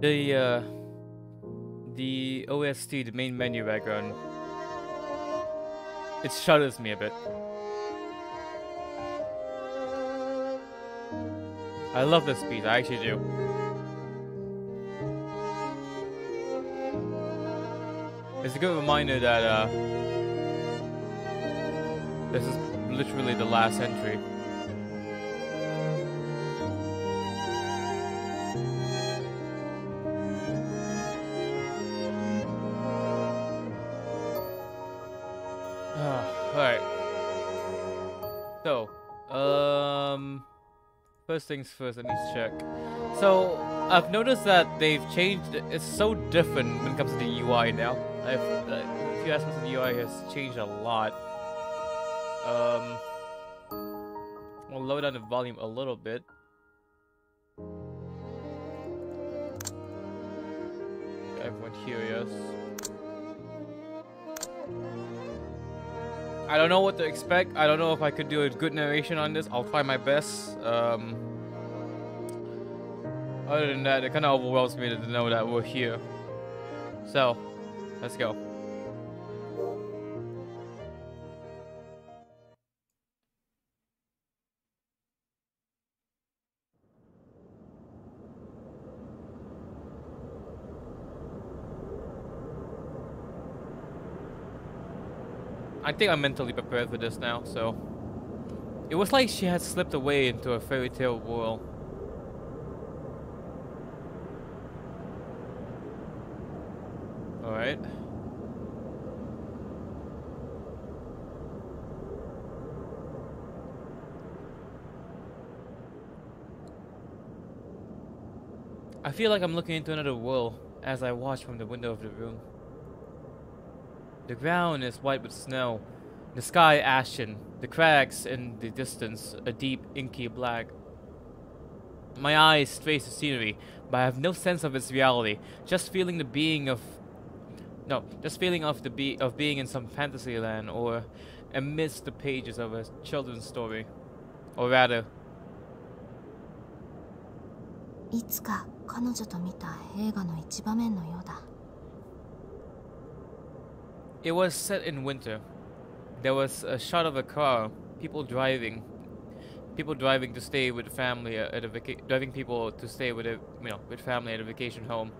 The uh, the OST, the main menu background, it shudders me a bit. I love this piece, I actually do. It's a good reminder that uh, this is literally the last entry. Things first, let me check. So, I've noticed that they've changed, it's so different when it comes to the UI now. I've, uh, if you ask me, the UI has changed a lot. Um, we'll lower down the volume a little bit. Everyone here, yes. I don't know what to expect. I don't know if I could do a good narration on this. I'll try my best. Um, other than that, it kind of overwhelms me to know that we're here. So, let's go. I think I'm mentally prepared for this now, so... It was like she had slipped away into a fairy tale world. Alright. I feel like I'm looking into another world as I watch from the window of the room. The ground is white with snow, the sky ashen, the crags in the distance a deep inky black. My eyes trace the scenery, but I have no sense of its reality, just feeling the being of no, just feeling of the be of being in some fantasy land or amidst the pages of a children's story. Or rather, いつか 彼女と見た映画の一場面のようだ It was set in winter. There was a shot of a car, people driving, people driving to stay with family at a vaca- driving people to stay with a you know with family at a vacation home.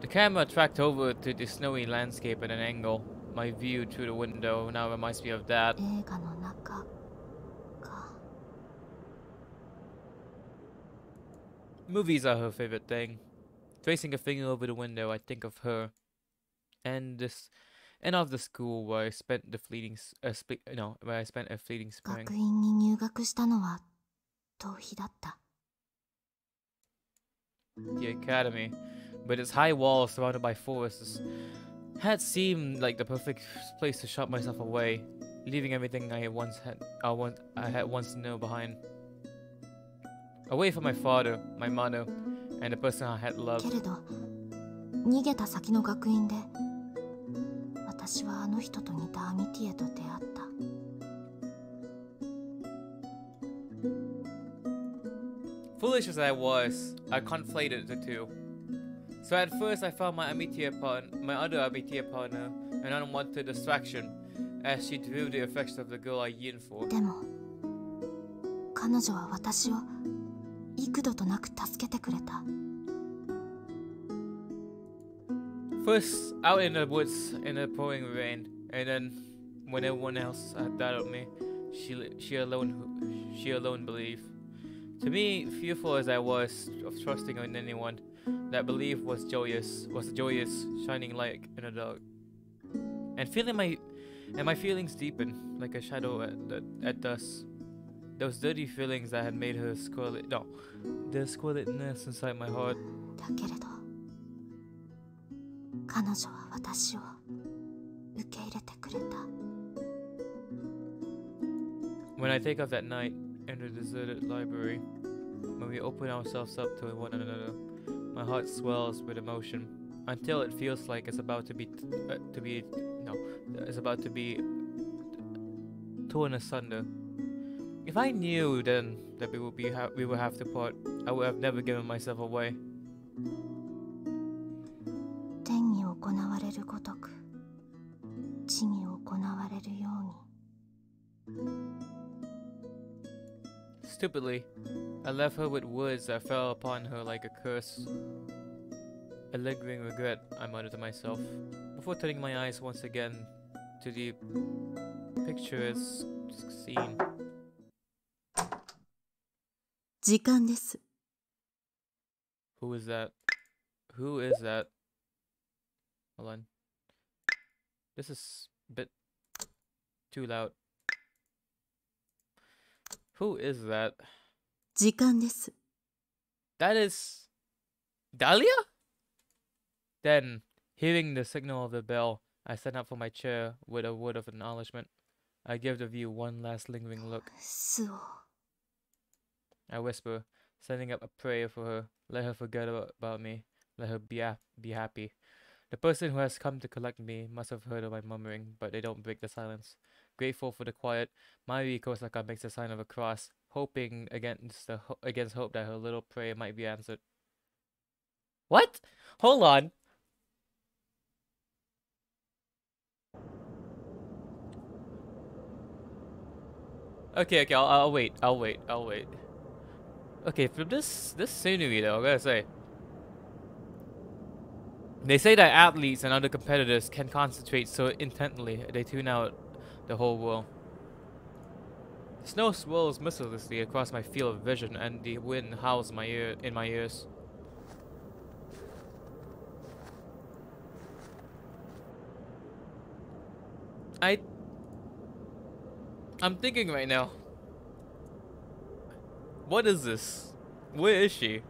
The camera tracked over to the snowy landscape at an angle. My view through the window now reminds me of that. 映画の中 Movies are her favorite thing. Tracing a finger over the window, I think of her, and this, and of the school where I spent the fleeting, s- uh, spe- no, where I spent a fleeting spring. 学院に入学したのは逃避だった the academy, but its high walls surrounded by forests had seemed like the perfect place to shut myself away, leaving everything I had once had I want I had once known behind. away from my father, my mother, and the person I had loved. Foolish as I was, I conflated the two. So at first I found my Amitié partner, my other Amitié partner, an unwanted distraction as she drew the affection of the girl I yearned for. でも、彼女は私を幾度となく助けてくれた First, out in the woods in the pouring rain, and then, when everyone else had doubted me, she she alone she alone believed. To me, fearful as I was of trusting in anyone, that belief was joyous, was a joyous shining light in the dark. And feeling my, and my feelings deepened like a shadow at the, at dusk. Those dirty feelings that had made her scarlet, no, the scarletness inside my heart だけれど彼女は私を受け入れてくれた When I take off that night in the deserted library, when we open ourselves up to one another, my heart swells with emotion until it feels like it's about to be t- uh, to be no, it's about to be torn asunder. If I knew then that we would be ha- we would have to part, I would have never given myself away. 天に行われるごとく地に行われるように Stupidly, I left her with words that fell upon her like a curse. A lingering regret, I muttered to myself, before turning my eyes once again to the picturesque scene. 時間です Who is that? Who is that? Hold on. This is a bit too loud. Who is that? 時間です That is Dahlia? Then, hearing the signal of the bell, I stand up from my chair with a word of acknowledgement. I give the view one last lingering look. スオ I whisper, sending up a prayer for her. Let her forget about me. Let her be, hap- be happy. The person who has come to collect me must have heard of my murmuring, but they don't break the silence. Grateful for the quiet, Mari Kosaka makes the sign of a cross, hoping against the ho- against hope that her little prayer might be answered. What? Hold on. Okay, okay, I'll, I'll wait. I'll wait. I'll wait. Okay, from this this scenery though, I gotta say. They say that athletes and other competitors can concentrate so intently they tune out the whole world. Snow swirls mercilessly across my field of vision, and the wind howls my ear in my ears. I I'm thinking right now. What is this? Where is she?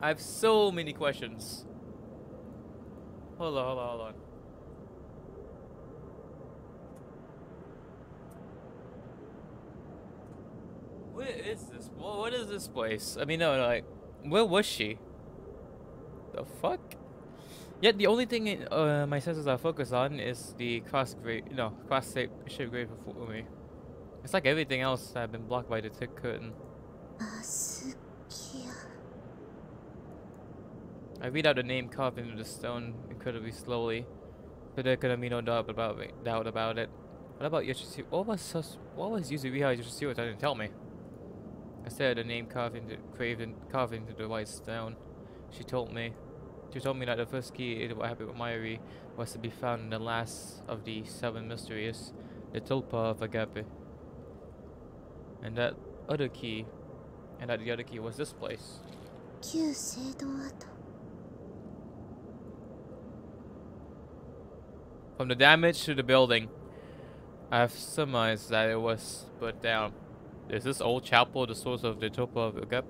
I have so many questions. Hold on, hold on, hold on. Where is this? Wha- What is this place? I mean, no, no, like, where was she? The fuck? Yet the only thing uh, my senses are focused on is the cross grade, no, cross shape grade before me. It's like everything else I've been blocked by the thick curtain. I read out the name carved into the stone incredibly slowly, but there could have been no doubt about it. Doubt about it. What about Yoshitsuru? What was what was Yuzuriha Yoshitsuru didn't tell me? I said the name carved into carved, carved into the white stone, she told me. She told me that the first key to what happened with Mayuri was to be found in the last of the seven mysteries, the Tulpa of Agape. And that other key, and that the other key was this place. From the damage to the building, I have surmised that it was burnt down. Is this old chapel the source of the Tulpa of Agape?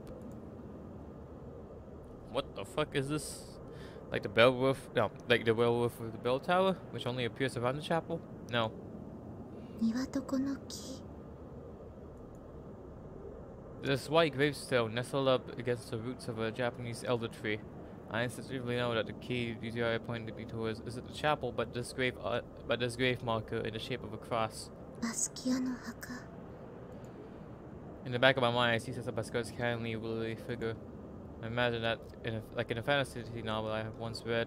What the fuck is this? Like the Beowulf, no, like the Beowulf of the bell tower, which only appears around the chapel? No. This white gravestone, nestled up against the roots of a Japanese elder tree. I instinctively know that the key these are pointed to be towards isn't the chapel, but this grave, uh, but this grave marker in the shape of a cross. In the back of my mind, I see Sister Basquiat's kindly, willy figure. I imagine that, in a, like in a fantasy novel I have once read,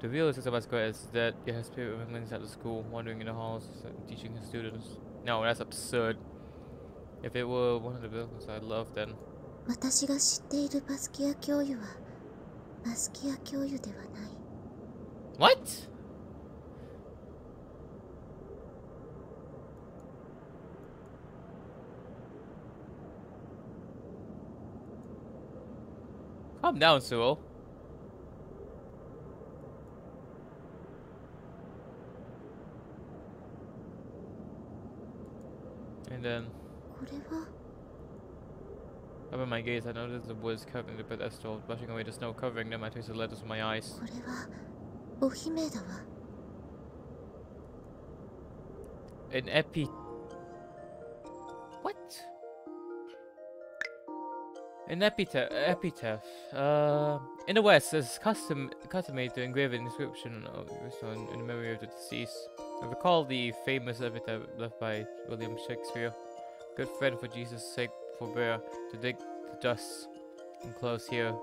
the real Sister Basquiat is dead, yet her spirit remains at the school, wandering in the halls teaching his students. No, that's absurd. If it were one of the buildings I love, then 私が知っているバスキア教諭はバスキア教諭ではない what? Calm down, Sewell. And then, これは Over my gaze, I noticed the woods covering the pedestal, brushing away the snow covering them. I traced the letters with my eyes. An epi. What? An epitaph. epitaph. Uh, in the West, it's custom customary to engrave an inscription in, in memory of the deceased. I recall the famous epitaph left by William Shakespeare. Good friend, for Jesus' sake, forbear to dig the dust enclosed here.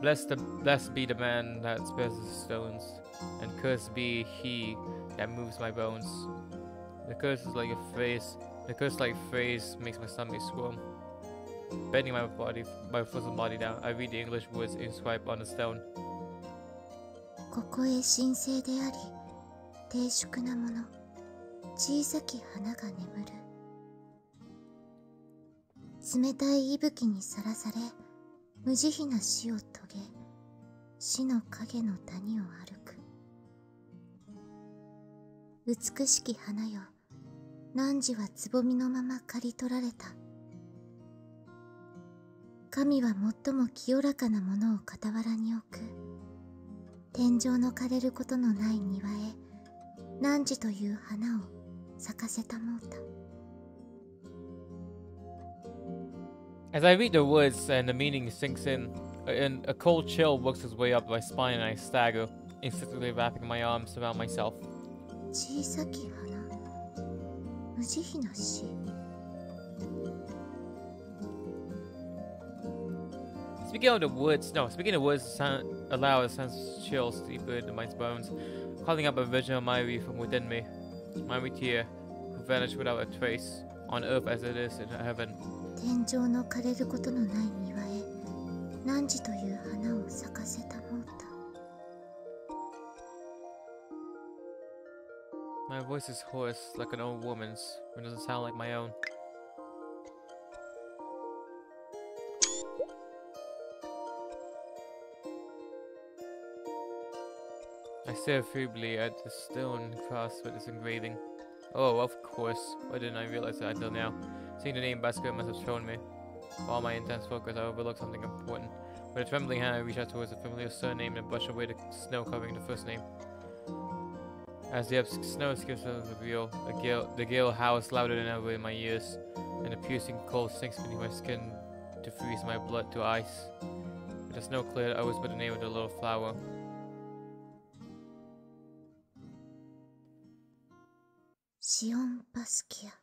Blessed, the, blessed be the man that spares the stones, and cursed be he that moves my bones. The curse is like a phrase. The curse like phrase makes my stomach squirm. Bending my body, my frozen body down, I read the English words inscribed on the stone. ここへ神聖であり低粛なもの小さき花が眠る 冷たい息吹にさらされ無慈悲な死を遂げ死の影の谷を歩く。美しき花よ汝はつぼみのまま刈り取られた。神は最も清らかなものを傍らに置く。天井の枯れることのない庭へ汝という花を咲かせたもうた。As I read the words and the meaning sinks in, and a cold chill works its way up my spine and I stagger, instinctively wrapping my arms around myself. Speaking of the words, no, speaking of words sound, allow a sense of chills deeper into my bones, calling up a vision of Mayuri from within me. Mayuri here, who vanished without a trace, on earth as it is in heaven. 天井の枯れることのない庭へ汝という花を咲かせたもうた My voice is hoarse, like an old woman's, but doesn't sound like my own. I stare feebly at the stone cross with its engraving. Oh, of course. Why didn't I realize that until now? Seeing the name Basquiat must have shown me. While my intense focus, I overlooked something important. With a trembling hand, I reached out towards the familiar surname and brushed away the snow covering the first name. As the snow skips over the wheel, the gale, the gale howls louder than ever in my ears, and the piercing cold sinks beneath my skin to freeze my blood to ice. With the snow cleared, I whispered the name of the little flower. Sion Basquiat.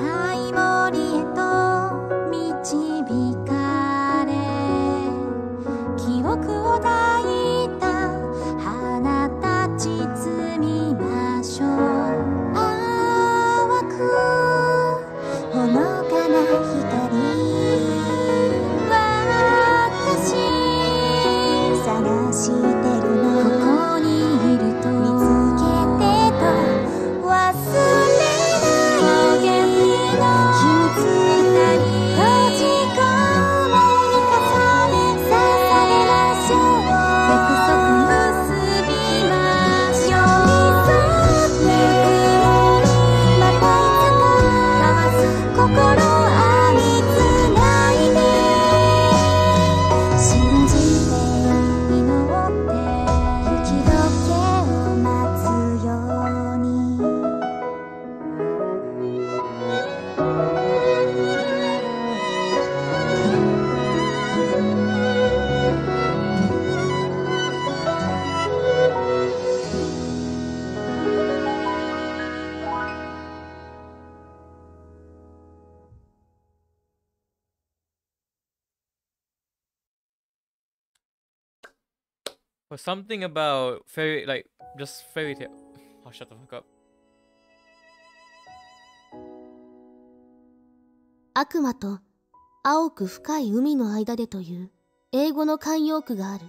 time. Something about fairy, like, just fairy tale. Oh, shut the fuck up. 悪魔と青く深い海の間でという英語の慣用句がある。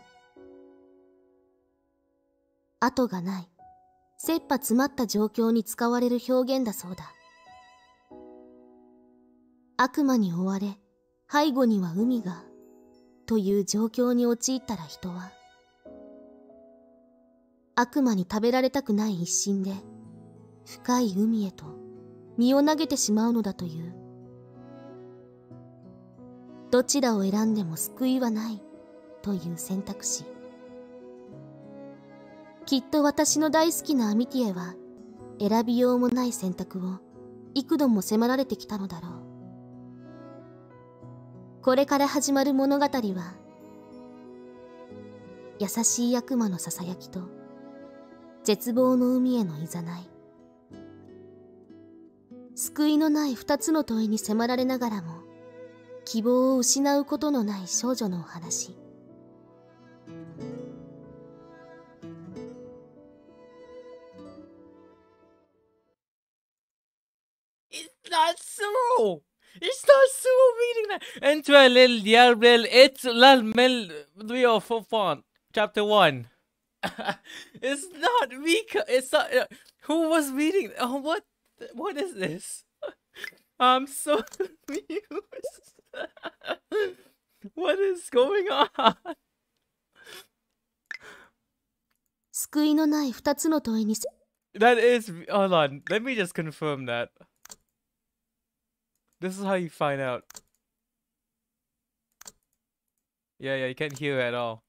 後がない、切羽詰まった状況に使われる表現だそうだ。悪魔に追われ、背後には海が、という状況に陥ったら人は、悪魔に食べられたくない一心で、深い海へと身を投げてしまうのだという。どちらを選んでも救いはないという選択肢きっと私の大好きなアミティエは選びようもない選択を幾度も迫られてきたのだろうこれから始まる物語は優しい悪魔のささやきと絶望の海へのいざない救いのない二つの問いに迫られながらも希望を失うことのない少女のお話 It's not so. It's not so reading that. Enter a lil diabel et lal mel rio font. Chapter one. it's not Mika. It's not. Uh, who was reading? Oh, what? What is this? I'm so confused. what is going on? 救いのない二つの問いにせ That is. Hold on. Let me just confirm that. This is how you find out. Yeah, yeah, you can't hear at all.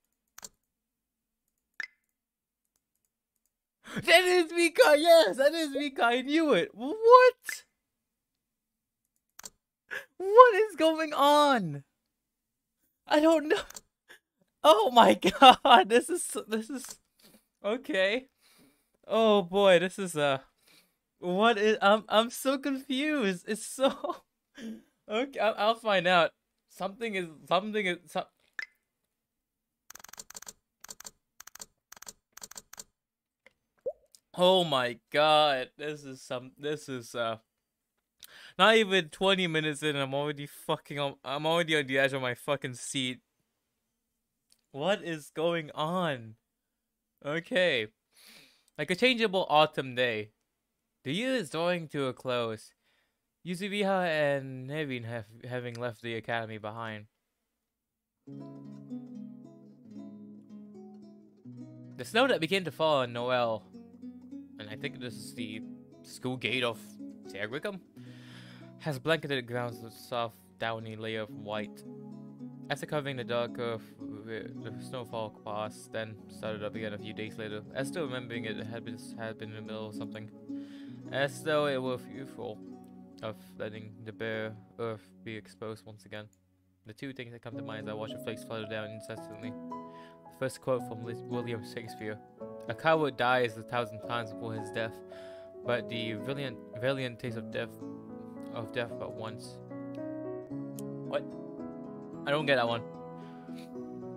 That is Mika! Yes, that is Mika! I knew it! What? What is going on? I don't know. Oh my god, this is this is okay. Oh boy, this is uh what is I'm I'm so confused. It's so okay. I'll, find out. Something is something is some. Oh my god, this is some. This is uh. Not even 20 minutes in, I'm already fucking on. I'm already on the edge of my fucking seat. What is going on? Okay. Like a changeable autumn day. The year is drawing to a close. Yuzuriha and Nevin have having left the academy behind. The snow that began to fall on Noel, I think this is the school gate of Terragwickham, has blanketed the ground with a soft, downy layer of white. After covering the dark earth, the snowfall passed, then started up again a few days later. As still remembering it had been had been in the middle of something, as though it were fearful of letting the bare earth be exposed once again. The two things that come to mind as I watch the flakes flutter down incessantly. First quote from William Shakespeare: "A coward dies a thousand times before his death, but the valiant, valiant taste of death, of death but once." What? I don't get that one.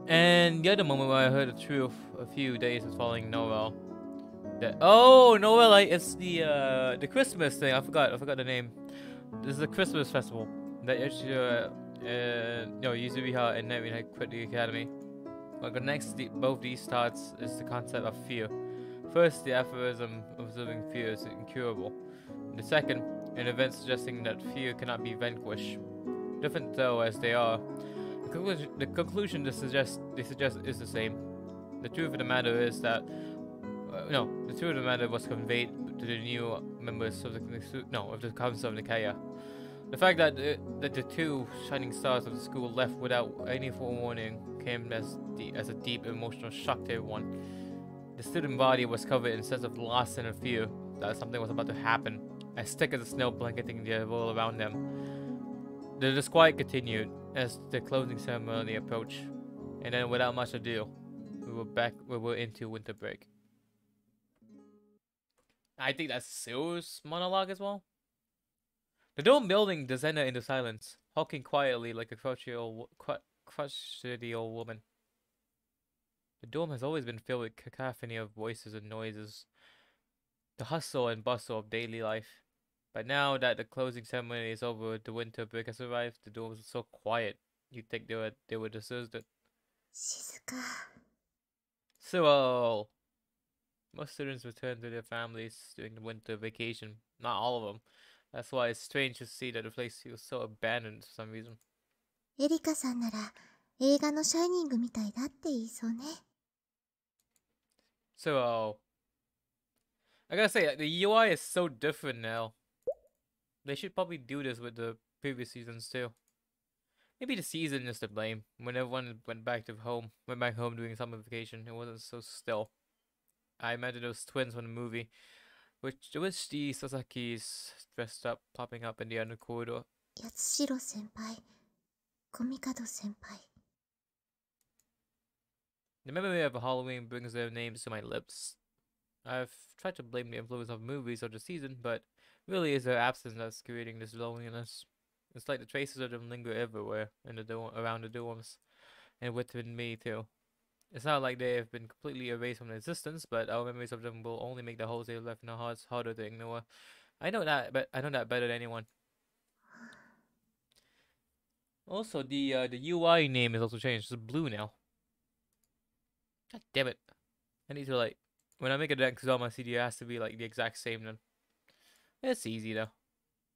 And the other moment where I heard the truth a few days following Noel. That oh Noel, like it's the uh the Christmas thing. I forgot. I forgot the name. This is a Christmas festival that actually uh, uh no Yuzuriha and Nevin had quit the academy. What connects the, both these thoughts is the concept of fear. First, the aphorism observing fear is incurable. The second, an event suggesting that fear cannot be vanquished. Different though as they are, the conclusion, the conclusion they suggest they suggest is the same. The truth of the matter is that uh, no, the truth of the matter was conveyed to the new members of the no of the Council of Nicaea. The fact that the, that the two shining stars of the school left without any forewarning came as the, as a deep emotional shock to everyone. The student body was covered in a sense of loss and fear that something was about to happen, as thick as the snow blanketing the world around them. The disquiet continued as the closing ceremony approached, and then without much ado, we were back. We were into winter break. I think that's Sil's monologue as well. The dome building descended into silence, hulking quietly like a crotchety old, crotchety old woman. The dome has always been filled with cacophony of voices and noises, the hustle and bustle of daily life. But now that the closing ceremony is over, the winter break has arrived, the dome is so quiet, you'd think they were, they were deserted. 静か So, uh, most students return to their families during the winter vacation. Not all of them. That's why it's strange to see that the place feels so abandoned for some reason. エリカさんなら映画の「シャイニング」みたいだって言いそうね So, I gotta say, the UI is so different now. They should probably do this with the previous seasons too. maybe the season is to blame. When everyone went back to home, went back home doing summer vacation, it wasn't so still. I imagine those twins from the movie, which which the Sasaki's dressed up, popping up in the under corridor. 八代 先輩コミカド先輩 The memory of Halloween brings their names to my lips. I've tried to blame the influence of movies or the season, but really it's their absence that's creating this loneliness. It's like the traces of them linger everywhere in the dorm, around the dorms, and within me too. It's not like they have been completely erased from existence, but our memories of them will only make the holes they left in our hearts harder to ignore. I know that, but I know that better than anyone. Also, the uh, the UI name is also changed. It's blue now. God damn it! I need to like when I make a deck on my CD, it has to be like the exact same. Then it's easy though.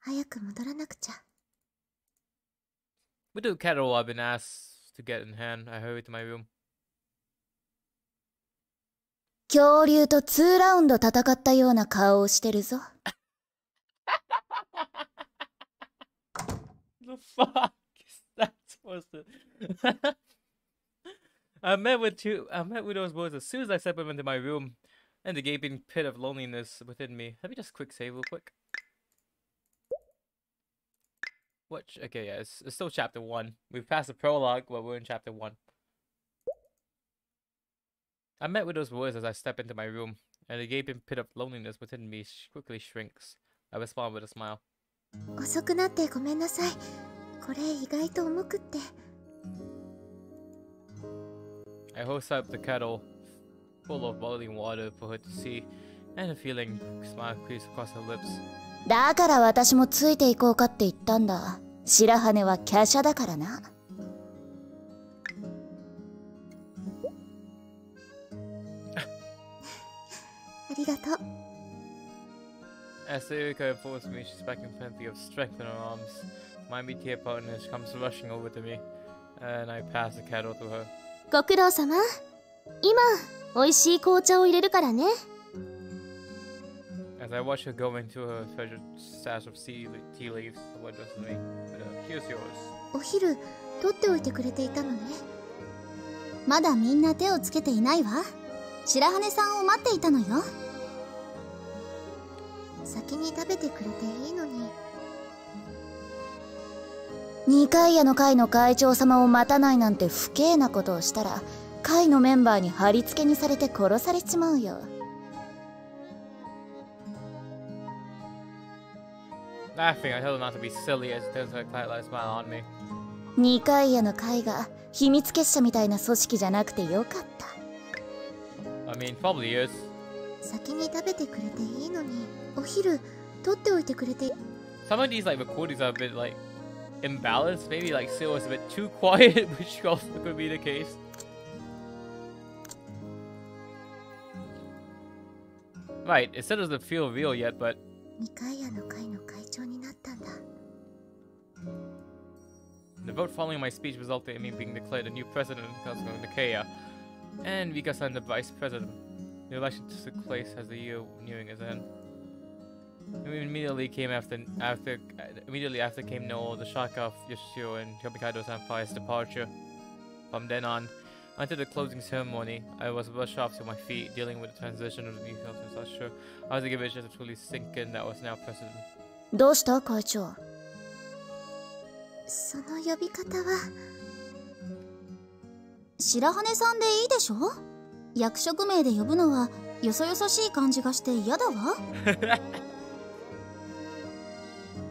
早く戻らなくちゃ With the kettle I've been asked to get in hand, I hurried to my room. 恐竜と2ラウンド戦ったような顔をしてるぞ The fuck is that supposed to? I met with two. I met with those boys as soon as I stepped into my room, and the gaping pit of loneliness within me. Let me just quick save real quick. What? ch- Okay, yeah, it's, it's still chapter one. We've passed the prologue, but we're in chapter one. I met with those boys as I step into my room, and the gaping pit of loneliness within me sh- quickly shrinks. I respond with a smile. 遅くなってごめんなさい これ意外と重くって I hoist up the kettle full of boiling water for her to see, and a feeling smile creeps across her lips. だから私もついていこうかって言ったんだ白羽は華奢だからな ありがとう As Erika informs me she's back in plenty of strength in her arms, My meteor partner comes rushing over to me, and I pass the kettle to her. ご苦労様今美味しい紅茶を入れるからね As I watch her go into her treasured stash of tea leaves, what does to me? But, uh, here's yours. お昼取っておいてくれていたのねまだみんな手をつけていないわ白羽さんを待っていたのよ先に食べてくれていいのに二階屋の会の会長様を待たないなんて不敬なことをしたら会のメンバーに貼り付けにされて殺されちまうよ。なに二階屋の会が秘密結社みたいな組織じゃなくてよかった。I mean, probably is. 先に食べてくれていいのにお昼取っておいてくれて。Some of these like, recordings are a bit like imbalanced. Maybe like Sil was a bit too quiet, which also could be the case. Right, it still doesn't feel real yet, but... The vote following my speech resulted in me being declared a new president of Council of and Vika-san the vice president. The election took place as the year nearing its end. We immediately came after after immediately after came Noel, the shock of Yoshio and Yobikaido Senpai's departure. From then on, until the closing ceremony, I was rushed off to my feet, dealing with the transition of the new council. So sure, I was to give it just to truly sink in that I was now president. どうした会長その呼び方は白羽さんでいいでしょ役職名で呼ぶのはよそよそしい感じがして嫌だわ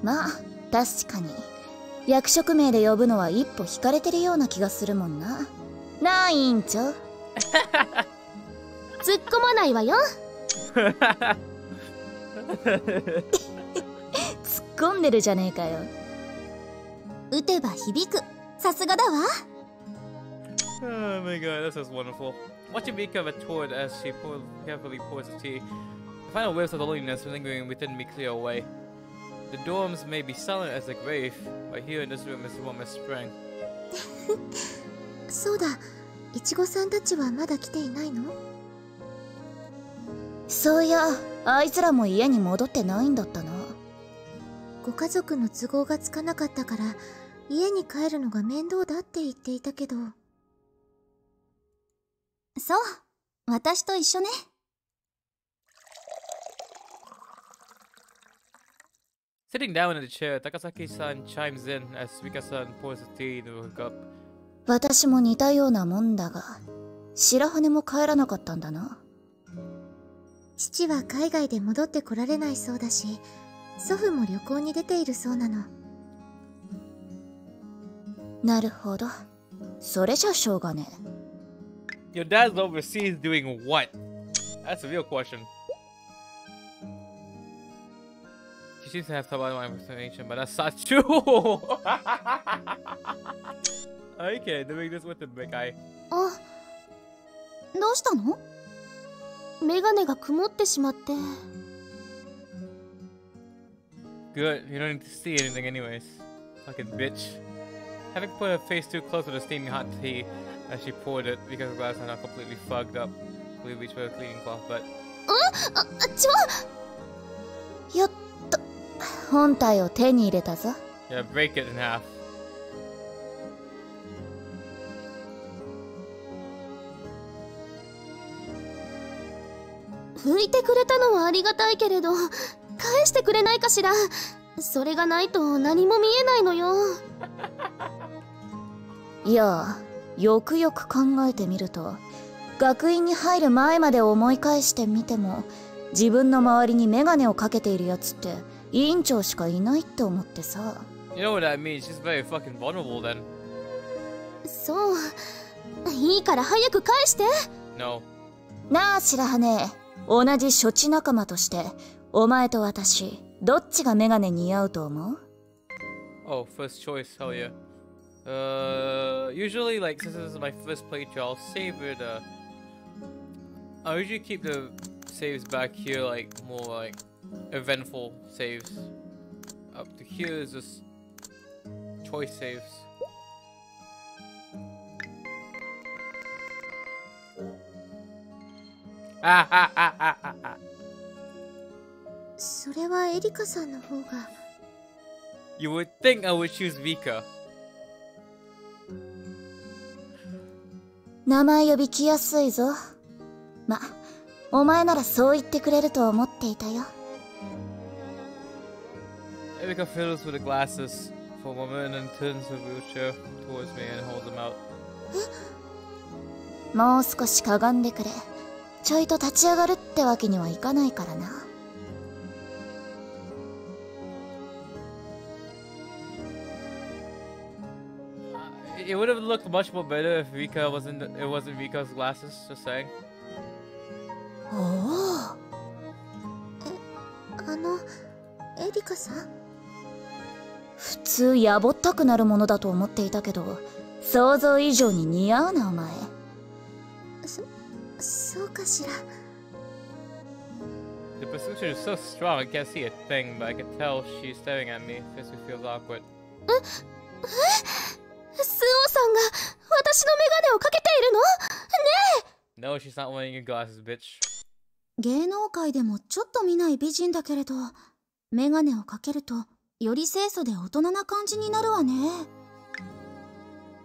まあ確かに役職名で呼ぶのは一歩引かれてるような気がするもんななあ委員長突っ込まないわよ突っ込んでるじゃねえかよ打てば響くさすがだわ Oh my god, this is wonderful. Watching Mika retort as she pour, carefully pours the tea, the final waves of loneliness lingering within me clear away. The dorms may be silent as the grave, but here in this room is warm as spring. そうだ。いちごさんたちはまだ来ていないの？そういや。あいつらも家に戻ってないんだったな。ご家族の都合がつかなかったから家に帰るのが面倒だって言っていたけど。そう。私と一緒ね Sitting down in the chair, Takasaki-san chimes in as Suika-san pours the tea into her cup. 私も似たようなもんだが白羽も帰らなかったんだな父は海外で戻ってこられないそうだし祖父も旅行に出ているそうなのなるほどそれじゃしょうがね Your dad's overseas doing what? That's a real question. She seems to have some other explanation, but that's not true. okay, doing this with the big eye. あどうしたのメガネが曇ってしまって Good, you don't need to see anything anyways. Fucking bitch. Having put her face too close to the steaming hot tea as she poured it because her glasses are not completely fogged up. We reached for a cleaning cloth, but あちょやっと 本体を手に入れたぞ yeah, break it in half. 拭いてくれたのはありがたいけれど返してくれないかしらそれがないと何も見えないのよ いやよくよく考えてみると学院に入る前まで思い返してみても自分の周りにメガネをかけているやつって委員長しかいないって思ってさ You know what that means? She's very fucking vulnerable then. そういいから早く返して No. なあ白羽同じ処置仲間としてお前と私どっちがメガネ似合うと思う Oh, first choice, hell yeah. Uh, usually, like, since this is my first playthrough, I'll save it, uh... I usually keep the saves back here, like, more, like, eventful saves. Up to here is just choice saves. Ah, ah, ah, ah, ah, ah. それはエリカさんの方が You would think I would choose Vika. 名前呼び来やすいぞまお前ならそう言ってくれると思っていたよ Erika fiddles with the glasses for a moment and turns the wheelchair towards me and holds them out. もう少しかがんでくれちょいと立ち上がるってわけにはいかないからな It would have looked much more better if Vika wasn't it wasn't Vika's glasses, just saying. おおえあのエリカさん 普通やぼったくなるものだと思っていたけど想像以上に似合うなお前そそうかしら The prescription is so strong I can't see a thing, but I can tell she's staring at me. Makes me feel awkward. スオさんが私のメガネをかけているのねえ No, she's not wearing your glasses, bitch. 芸能界でもちょっと見ない美人だけれどメガネをかけるとより清楚で大人な感じになるわね。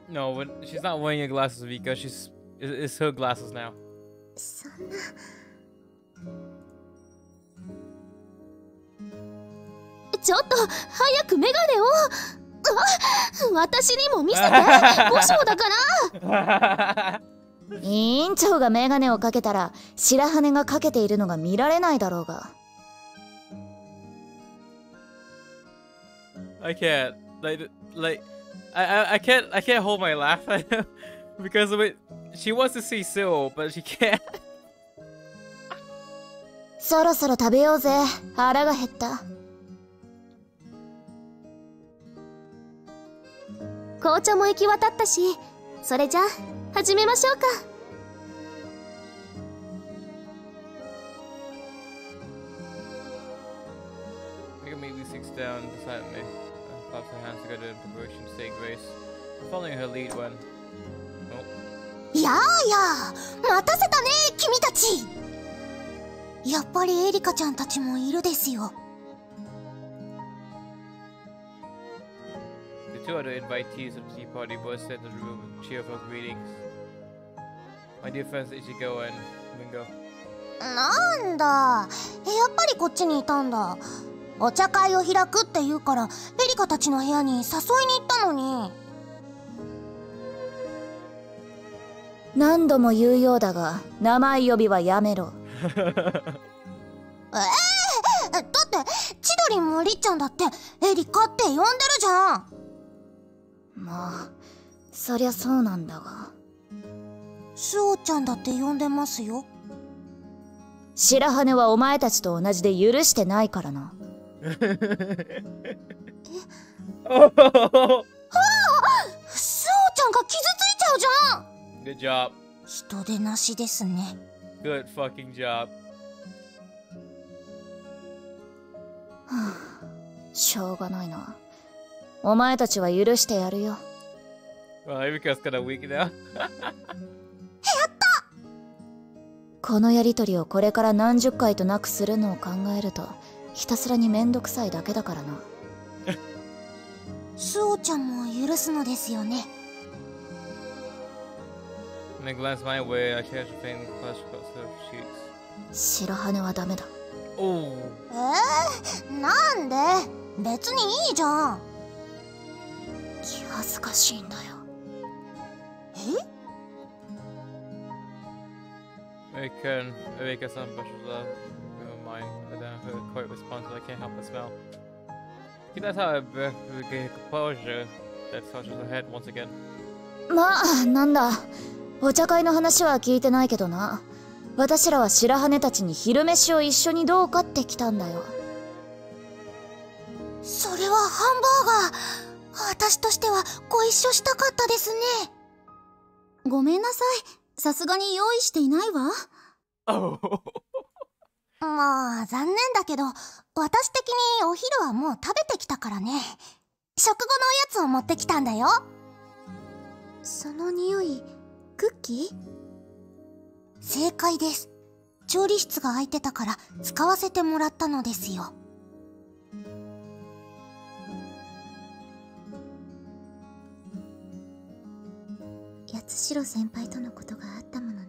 No, when, she's not wearing your glasses, Vika. She's it- it's her glasses now. そんな。ちょっと早くメガネを。あ私にも見せて。五章だから。委員長がメガネをかけたら白羽がかけているのが見られないだろうが I can't. Like, like, I, I, I can't, I can't hold my laugh because of it. She wants to see Syl, but she can't. そろそろ食べようぜ腹が減った紅茶も行き渡ったしそれじゃあ始めましょうか Mika immediately sinks down beside me. Uh, claps her hands together in preparation to say grace. Following her lead when. Oh, やあやあ待たせたね君たちやっぱりエリカちゃんたちもいるですよ the two other invitees of the tea party burst into the room with cheerful greetings. My dear friends Ichigo and Mingo. なんだやっぱりこっちにいたんだお茶会を開くって言うからエリカたちの部屋に誘いに行ったのに。何度も言うようだが名前呼びはやめろ。えだって千鳥もりっちゃんだってエリカって呼んでるじゃん。まあそりゃそうなんだが。スオちゃんだって呼んでますよ。白羽はお前たちと同じで許してないからな oh! スオちゃんが傷ついちゃうじゃん Good job. 人手なしですね Good fucking job. しょうがないなお前たちは許してやるよ Well, Erika's of weak now. このやりとりをこれから何十回となくするのを考えるとひたすらに面倒くさいだけだからな。スオちゃんも許すのですよね。白羽はダメだ。えー、なんで？別にいいじゃん。気恥ずかしいんだよ。え？We. Quiet response I can't help but lets out a breath with a composure that touches her head once again. まあなんだお茶会の話は聞いてないけどな私らは白羽たちに昼飯を一緒にどうかって来たんだよそれはハンバーガー私としてはご一緒したかったですねごめんなさいさすがに用意していないわ Oh! まあ残念だけど私的にお昼はもう食べてきたからね。食後のおやつを持ってきたんだよ。その匂いクッキー？正解です。調理室が空いてたから使わせてもらったのですよ。八代先輩とのことがあったものね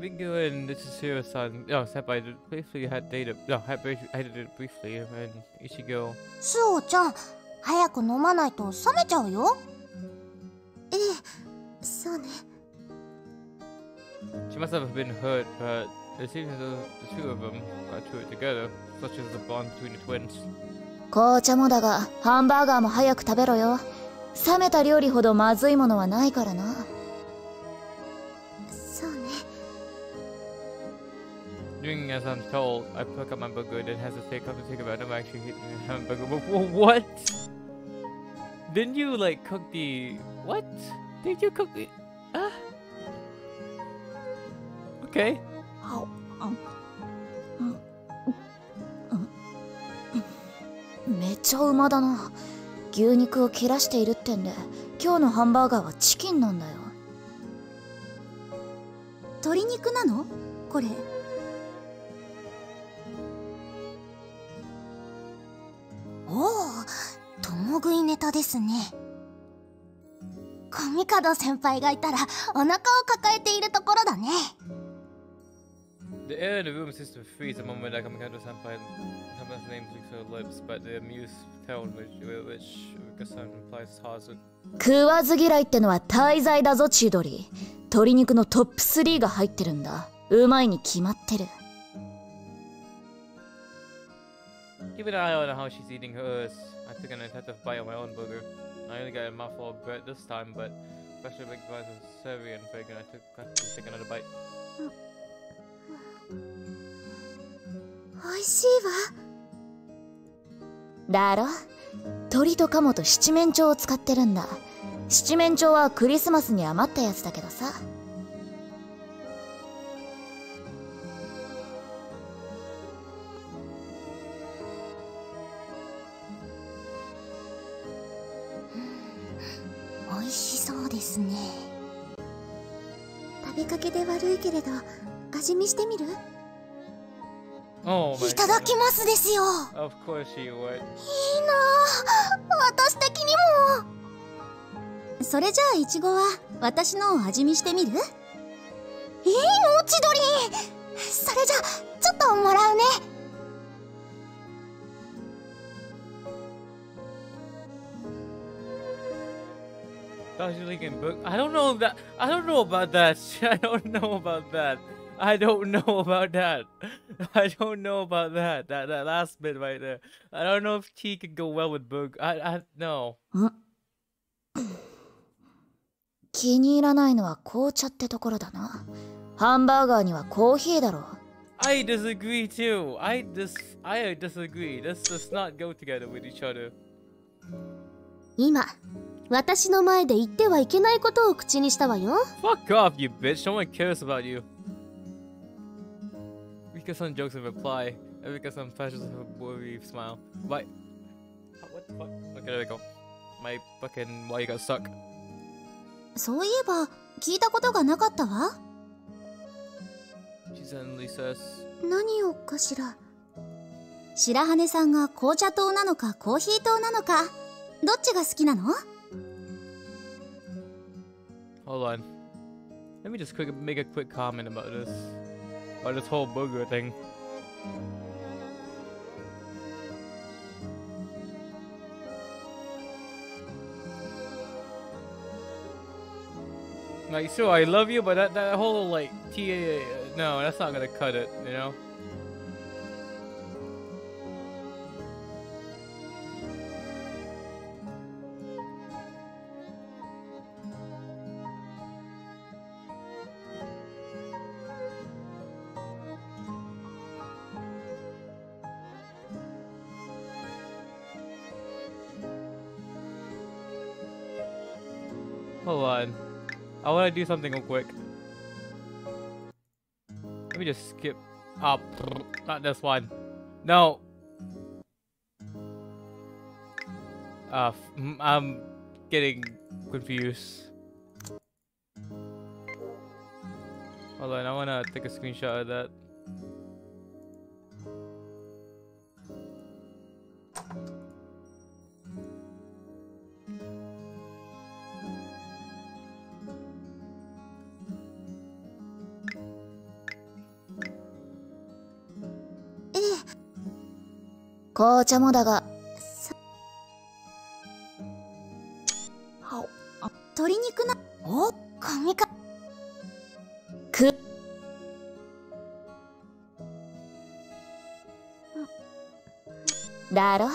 Mingo and this is Hiro-san. Oh, Senpai briefly had dated. No, had, had dated briefly, and Ichigo. スオちゃん早く飲まないと冷めちゃうよええそうね She must have been hurt, but it seems as though the two of them got through it together, such as the bond between the twins. 紅茶もだがハンバーガーも早く食べろよ冷めた料理ほどまずいものはないからな Doing as I'm told, I pick up my burger and hesitate, come to think about it, I'm actually eating a wh- What? Didn't you like cook the what? Did you cook it? Ah. Okay. めっちゃうまだな牛肉を切らしているってんで今日のハンバーガーはチキンなんだよ鶏肉なのこれおお共食いネタですね神門先輩がいたらお腹を抱えているところだね The air in the room seems to freeze the moment I come to Senpai. Senpai's name leaks her lips, but the amused tone which, which Rika-san implies Tarzan. 食わず嫌いってのは大罪だぞ千鳥鶏肉のトップ3が入ってるんだうまいに決まってる Keep an eye on how she's eating hers. I took an attentive bite of my own burger. I only got a mouthful of bread this time, but especially big bites of savory and fragrant. I took, got to take another bite. 美味しいわだろ鶏と鴨と七面鳥を使ってるんだ七面鳥はクリスマスに余ったやつだけどさですね。食べかけで悪いけれど味見してみる？Oh いただきますですよ。God. Of course she would. いいな。あ私的にも。それじゃあいちごは私のを味見してみる？いいの？千鳥。それじゃちょっともらうね Darjeeling book. I don't know that. I don't know about that. I don't know about that. I don't know about that. I don't know about that. That that last bit right there. I don't know if tea could go well with book. I I no. 気に入らないのは紅茶ってところだなハンバーガーにはコーヒーだろ I disagree too. I dis I disagree. Let's just not go together with each other. 今 私の前で言ってはいけないことを口にしたわよ Fuck off, you bitch. No one cares about you. Some jokes in reply, some flashes of a worry smile. Why? What the fuck? Okay, there we go. My fucking why you got stuck. そういえば聞いたことがなかったわ She suddenly says, 何をかしら白羽さんが紅茶糖なのかコーヒー糖なのかどっちが好きなの Hold on. Let me just quick make a quick comment about this. About this whole booger thing. Like, sure, I love you, but that, that whole, like, TA, no, that's not gonna cut it, you know? Want to do something real quick. Let me just skip up. Not this one. No. Uh, I'm getting confused. Hold on, I want to take a screenshot of that. 紅茶もだが鶏肉なお神か。くだろ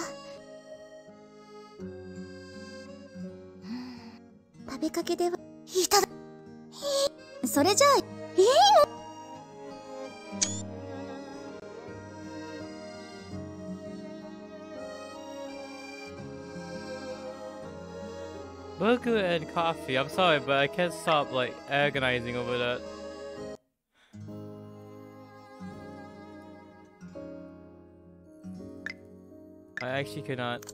And coffee. I'm sorry, but I can't stop like agonizing over that. I actually cannot.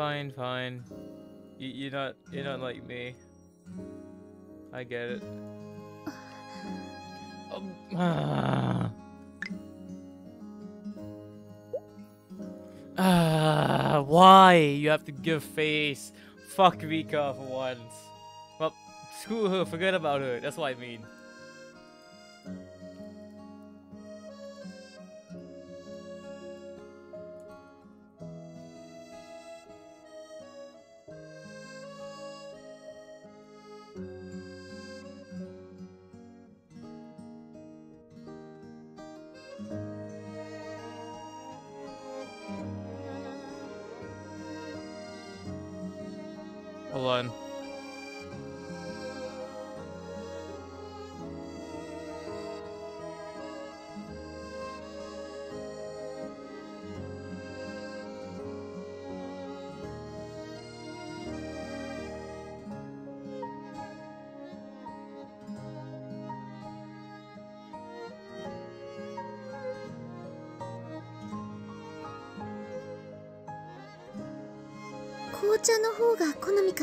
Fine, fine. You, you're not, you're not like me. I get it. Um, ah. Ah, why? You have to give face. Fuck Vika for once. Well, screw her, forget about her. That's what I mean.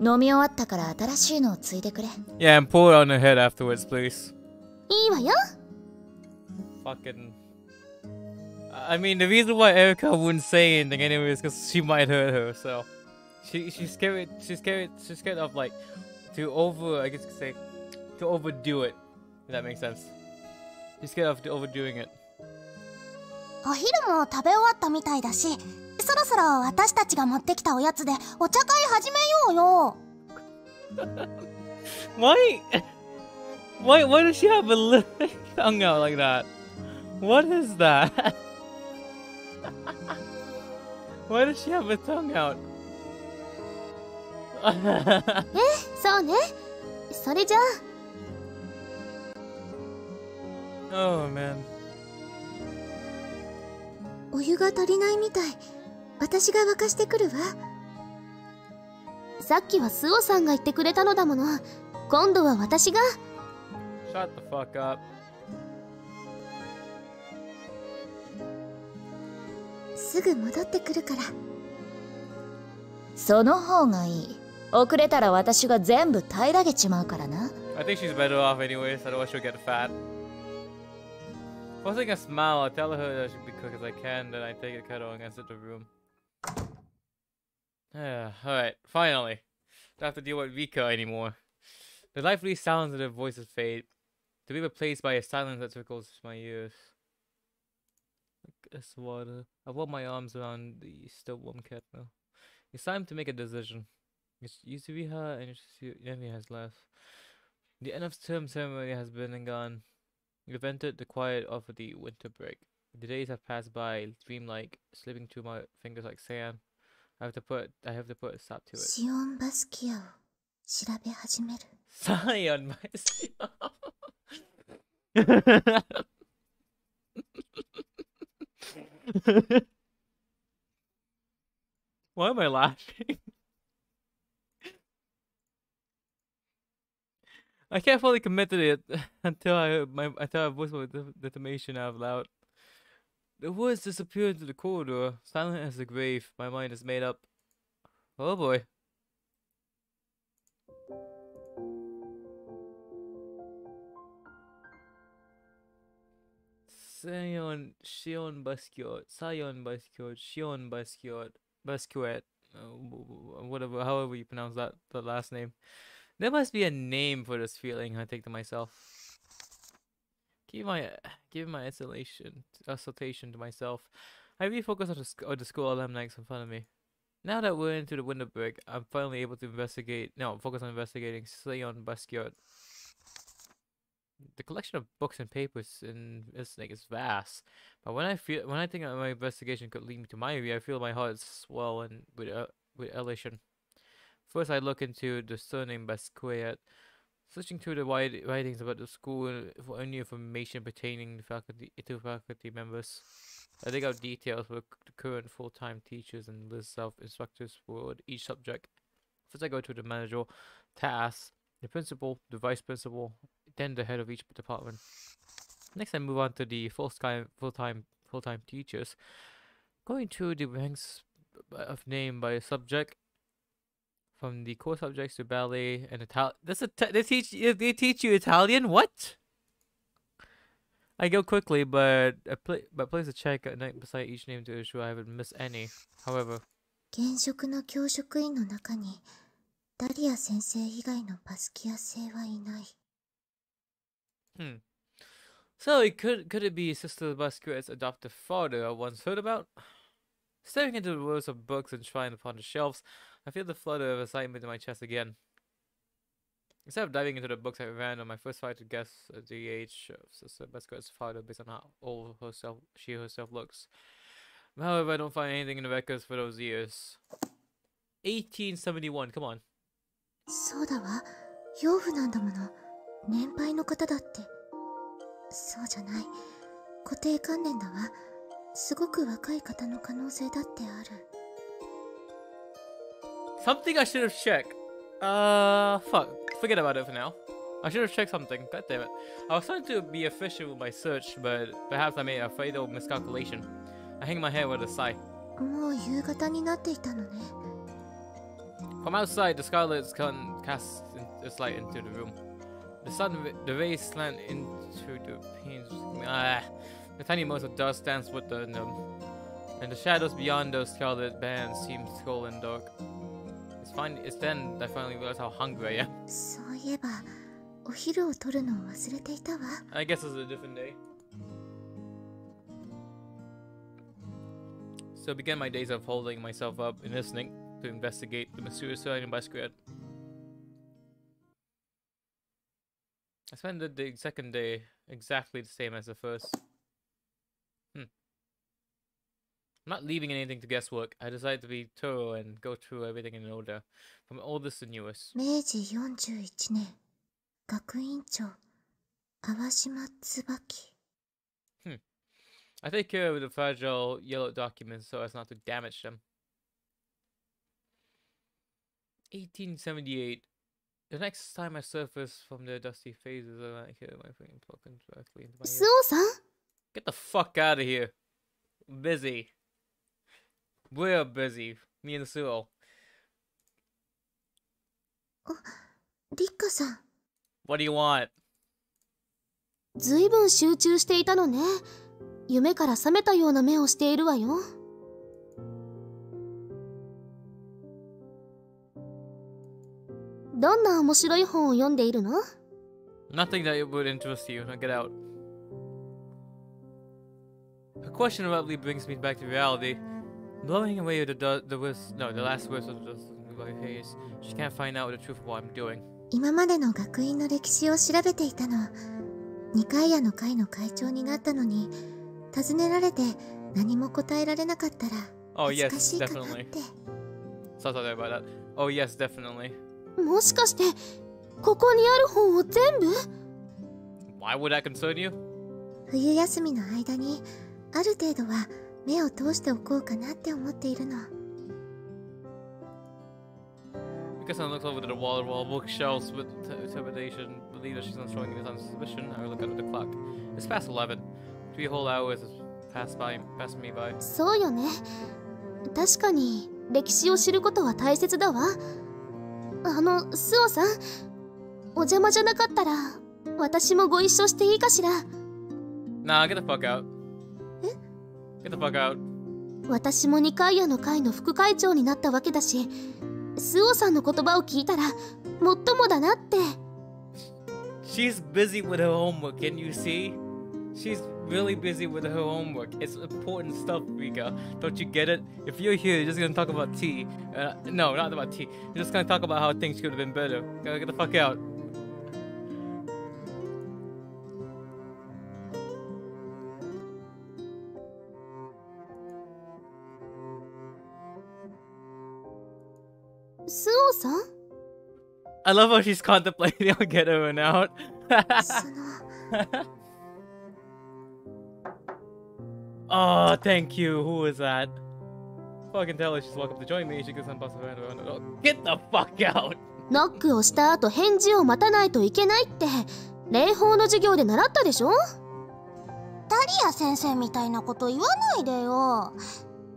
飲み終わったから新しいのをついでくれ Yeah, and pour it on her head afterwards, please. いいわよ Fucking. I mean, the reason why Erica wouldn't say anything anyway is because she might hurt her. So, she she's scared. She's scared. She's scared of like to over. I guess you could say to overdo it. If that makes sense. She's scared of overdoing it. お昼も食べ終わったみたいだしそろそろ私たちが持ってきたおやつでお茶会始めようよ Why? Why? Why does she have a little tongue out like that? What is that? why does she have a tongue out? そうねそれじゃあ oh man. お湯が足りないみたい私が沸かしてくるわさっきはスオさんが言ってくれたのだもの今度は私が Shut the fuck up. すぐ戻ってくるからその方がいい遅れたら私が全部平らげちまうからな I think she's better off anyways, otherwise she'll get fat. Forcing a smile, I tell her that I should be quick as I can, then I take a kettle and exit the room. Alright, finally. Don't have to deal with Vika anymore. The lively sounds of their voices fade, to be replaced by a silence that tickles my ears. This water. I warm my arms around the still warm kettle. It's time to make a decision. It's used to be her, and Yemi has left. The end of term ceremony has been and gone. We've entered the quiet of the winter break. The days have passed by, dreamlike, slipping through my fingers like sand. I have to put I have to put a stop to it. シオンバスキアを調べ始める Scion, my Why am I laughing? I can't fully commit to it until I my until I voice my de- detonation out loud. The woods disappear into the corridor, silent as the grave. My mind is made up. Oh boy. Sion, Shion Basquiat, Sion Basquiat, Shion Basquiat, Basquiat, oh, w- whatever, however you pronounce that, the last name. There must be a name for this feeling, I think to myself. Give my, give my isolation, exultation to myself. I refocus on the, sc- on the school alumni in front of me. Now that we're into the winter break, I'm finally able to investigate, no, focus on investigating Sion Basquiat. The collection of books and papers in this thing is vast, but when I feel when I think my investigation could lead me to my area, I feel my heart swell and with uh, with elation. First, I look into the surname Basquiat, searching through the writings about the school uh, for any information pertaining to faculty to faculty members. I dig out details for the current full-time teachers and lists of instructors for each subject. First, I go to the manager, tasks, the principal, the vice principal, then the head of each department. Next, I move on to the full-time, full-time, full-time teachers. Going through the ranks of name by subject, from the core subjects to ballet and Italian. This Ita- they teach you- they teach you Italian. What? I go quickly, but I pla- but place a check at night beside each name to ensure I haven't missed any. However, 現職の教職員の中にダリア先生以外のバスキア生はいない Hmm. So it could could it be Sister Basquiat's adoptive father I once heard about? Staring into the rows of books enshrined upon the shelves, I feel the flood of excitement in my chest again. Instead of diving into the books I ran on my first fight to guess the age of Sister Basquiat's father based on how old herself she herself looks. However, I don't find anything in the records for those years. 1871, come on. そうだわ。養父なんだもの。年配の方だって。そうじゃない。固定観念だわ。すごく若い方の可能性だってある。Something I should have checked. Uh, fuck. Forget about it for now. I should have checked something. God damn it. I was trying to be efficient with my search, but perhaps I made a fatal miscalculation. I hang my head with a sigh. From outside, the scarlet sun casts its light into the room. The sun, the rays slant into the panes. Ah, the tiny motes of dust dance with the, and the shadows beyond those scarlet bands seem cold and dark. It's fine. It's then that I finally realize how hungry I am. そういえばお昼を取るのを忘れていたわ I guess it's a different day. So I began my days of holding myself up and listening to investigate the mysterious sign by Squid. I spent the, the second day exactly the same as the first. I'm not leaving anything to guesswork. I decided to be thorough and go through everything in order, from oldest to newest. 明治41年学院長淡島椿 I take care of the fragile yellow documents so as not to damage them. 1878. The next time I surface from the dusty phases, I might hear my brain broken directly into my 周 ear. 防さん Get the fuck out of here. Busy. We're busy. Me and Suo. 立花さん What do you want? ずいぶん集中していたのね夢から覚めたような目をしているわよどんな面白い本を読んでいるの Nothing that would interest you. Now get out. A question abruptly brings me back to reality. Blowing away the du- the worst, no, the last words of the by haze. She can't find out the truth of what I'm doing. 今までの学院の歴史を調べていたの二階屋の会の会長になったのに尋ねられて何も答えられなかったら Oh 恥ず yes, かしいかなっ definitely. て So sorry about that. Oh yes, definitely. もしかしてここにある本を全部 Why would that concern you? 冬休みの間にある程度は 目を通しておこうかなって思っているの I looked over to the wall wall bookshelves with intimidation, believe that she's not showing any signs of suspicion. I look at the clock. It's past eleven. Three whole hours has passed by, passed me by. そうよね確かに歴史を知ることは大切だわあのスオさんお邪魔じゃなかったら私もご一緒していいかしら Nah, get the fuck out. Get the fuck out. 私も二階屋の会の副会長になったわけだしスオさんの言葉を聞いたらもっともだなって She's busy with her homework, can you see? She's really busy with her homework. It's important stuff, Rika. Don't you get it? If you're here, you're just gonna talk about tea. Uh, no, not about tea. You're just gonna talk about how things could have been better. Gotta get the fuck out.「 I love how she's contemplating on getting her out. oh, thank you. Who is that? Fucking tell her she's welcome to join me. She can send us. Oh, get the fuck out. ノックをした後返事を待たないといけないって礼法の授業で習ったでしょダリア先生みたいなこと言わないでよ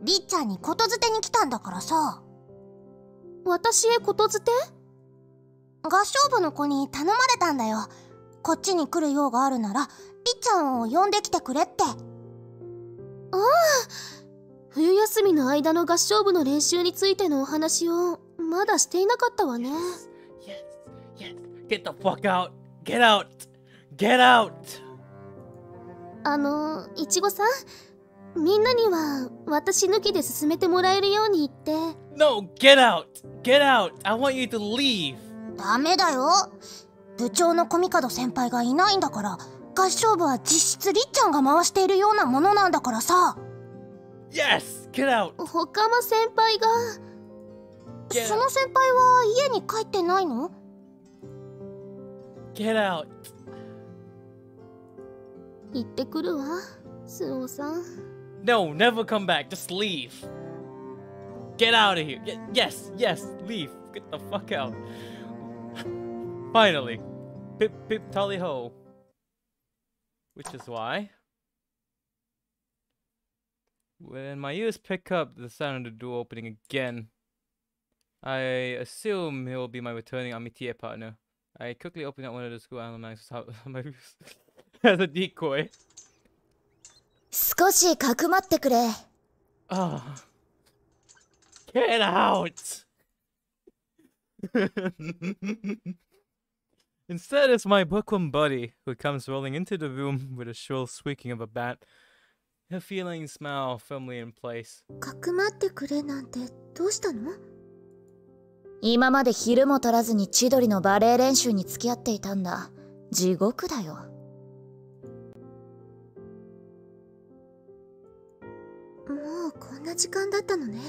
りっちゃんにことづてに来たんだからさ私へことづて合唱部の子に頼まれたんだよこっちに来る用があるならりっちゃんを呼んできてくれって冬休みの間の合唱部の練習についてのお話をまだしていなかったわね Yes, yes. Get the fuck out. Get out. Get out. あのいちごさんみんなには私抜きで進めてもらえるように言って No, get out. Get out. I want you to leave. ダメだよ部長のコミカド先輩がいないんだから合唱部は実質りっちゃんが回しているようなものなんだからさ Yes, get out. 他間先輩が Get その.先輩は家に帰ってないの Get out. 行ってくるわスオさん No, never come back. Just leave. Get out of here. Ye- yes, yes, leave. Get the fuck out. Finally. Pip pip tally ho. Which is why. When my ears pick up the sound of the door opening again, I assume he will be my returning Amitie partner. I quickly open up one of the school animals as a decoy. 少しかくまってくれ Ah. Get out! Instead, it's my bookworm buddy who comes rolling into the room with a shrill squeaking of a bat. Her feeling smile firmly in place. かくまってくれなんてどうしたの今まで昼も取らずに千鳥のバレエ練習に付き合っていたんだ地獄だよもうこんな時間だったのね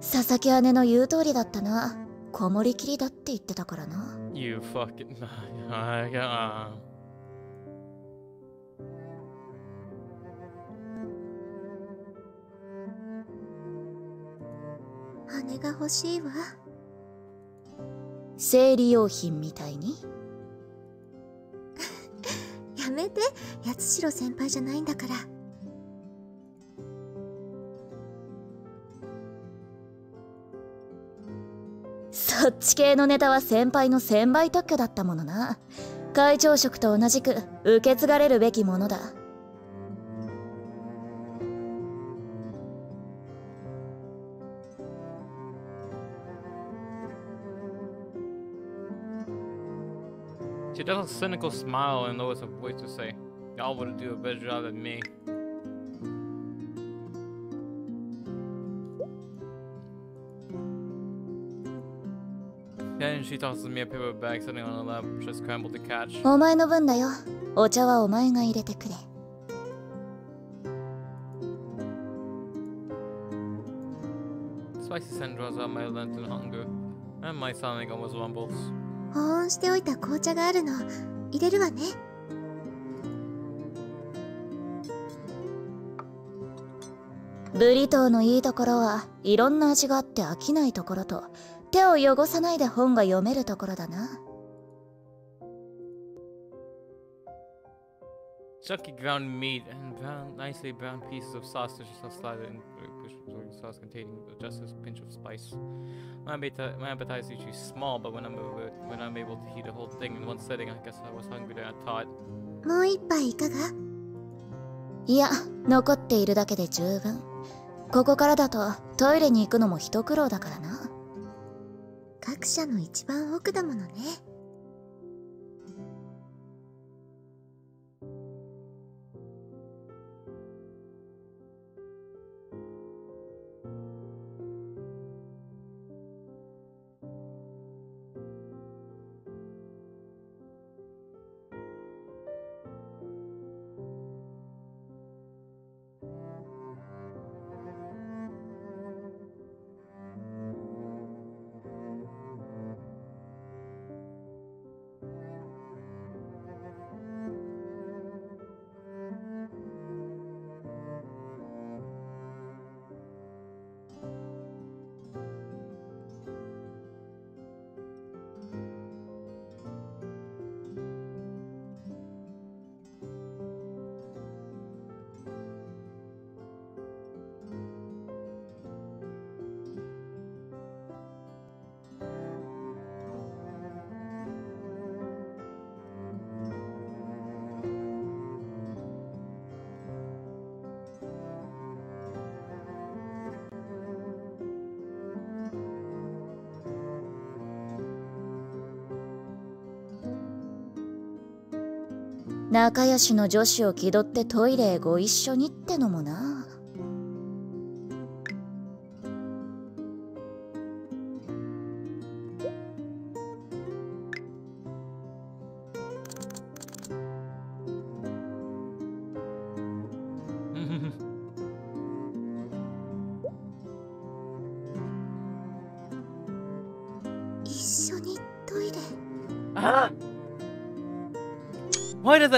佐々木姉の言う通りだったなこもりきりだって言ってたからな。You fucking. Ah, 羽が欲しいわ。生理用品みたいに？やめて。八代先輩じゃないんだからそっち系のネタは先輩の先輩特許だったものな。会長職と同じく受け継がれるべきものだ。She お前の分だよ。お茶はお前が入れてくれ。保温しておいた紅茶があるの。入れるわね。ブリトーのいいところはいろんな味があって飽きないところと。手を汚さないで本が読めるところだな Chunky ground meat and brown, nicely brown pieces of sausage are slided in sauce containing just a pinch of spice. My, appetite, is usually small, but when I'm when I'm able to eat the whole thing in one sitting, I guess I was hungry than I thought. もう一杯いかがいや残っているだけで十分ここからだとトイレに行くのも一苦労だからな各社の一番奥だものね。仲良しの女子を気取ってトイレへご一緒にってのもな。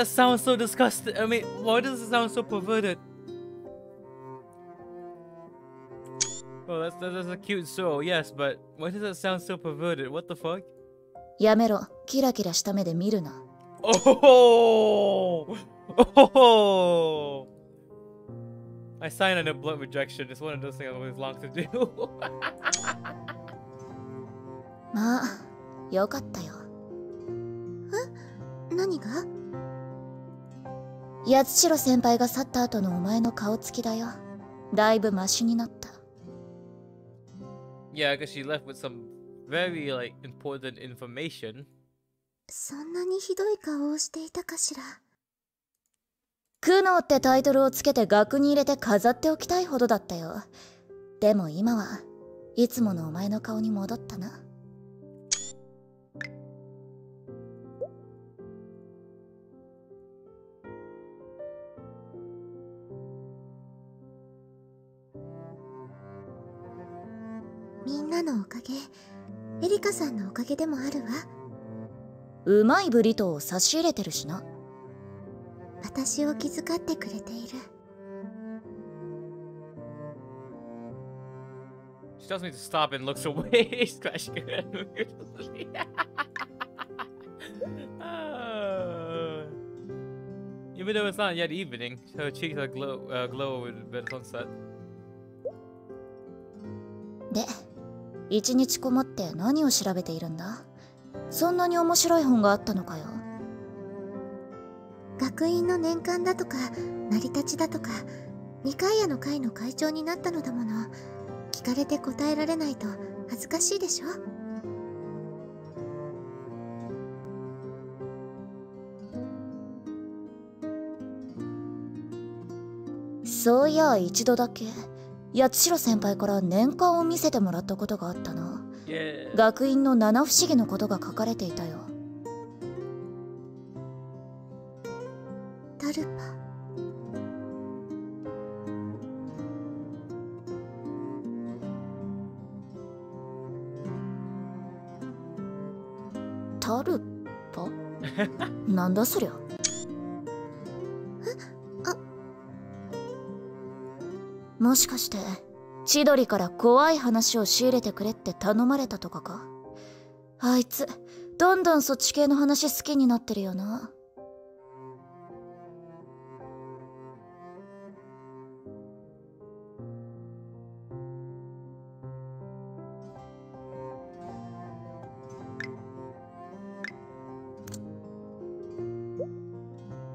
that sound so disgusting? I mean, why does it sound so perverted? Oh, that's, that's a cute soul, yes, but why does that sound so perverted? What the fuck? やめろキラキラした目で見るな Oh! Oh! I signed on a blunt rejection. It's one of those things I always long to do. まあよかったよ何が 八代先輩が去った後のお前の顔つきだよ。だいぶマシになった。Yeah, I guess she left with some very like important information. そんなにひどい顔をしていたかしら。苦悩ってタイトルをつけて額に入れて飾っておきたいほどだったよ。でも今はいつものお前の顔に戻ったななのおかげエリカさんのおかげでもあるわうまいブリトーを差し入れてるしな私を気遣ってくれている She tells me to stop and looks away, head weirdly. Ah. Even though it's not yet evening, her cheeks are glow, uh, glow with the sunset. で一日こもって何を調べているんだ？そんなに面白い本があったのかよ？学院の年間だとか成り立ちだとか二階屋の会の会長になったのだもの。聞かれて答えられないと恥ずかしいでしょ？そういや一度だけ八代先輩から年間を見せてもらったことがあったな.学院の七不思議のことが書かれていたよ。タルパタルパなんだそりゃもしかして千鳥から怖い話を仕入れてくれって頼まれたとかか？あいつどんどんそっち系の話好きになってるよな。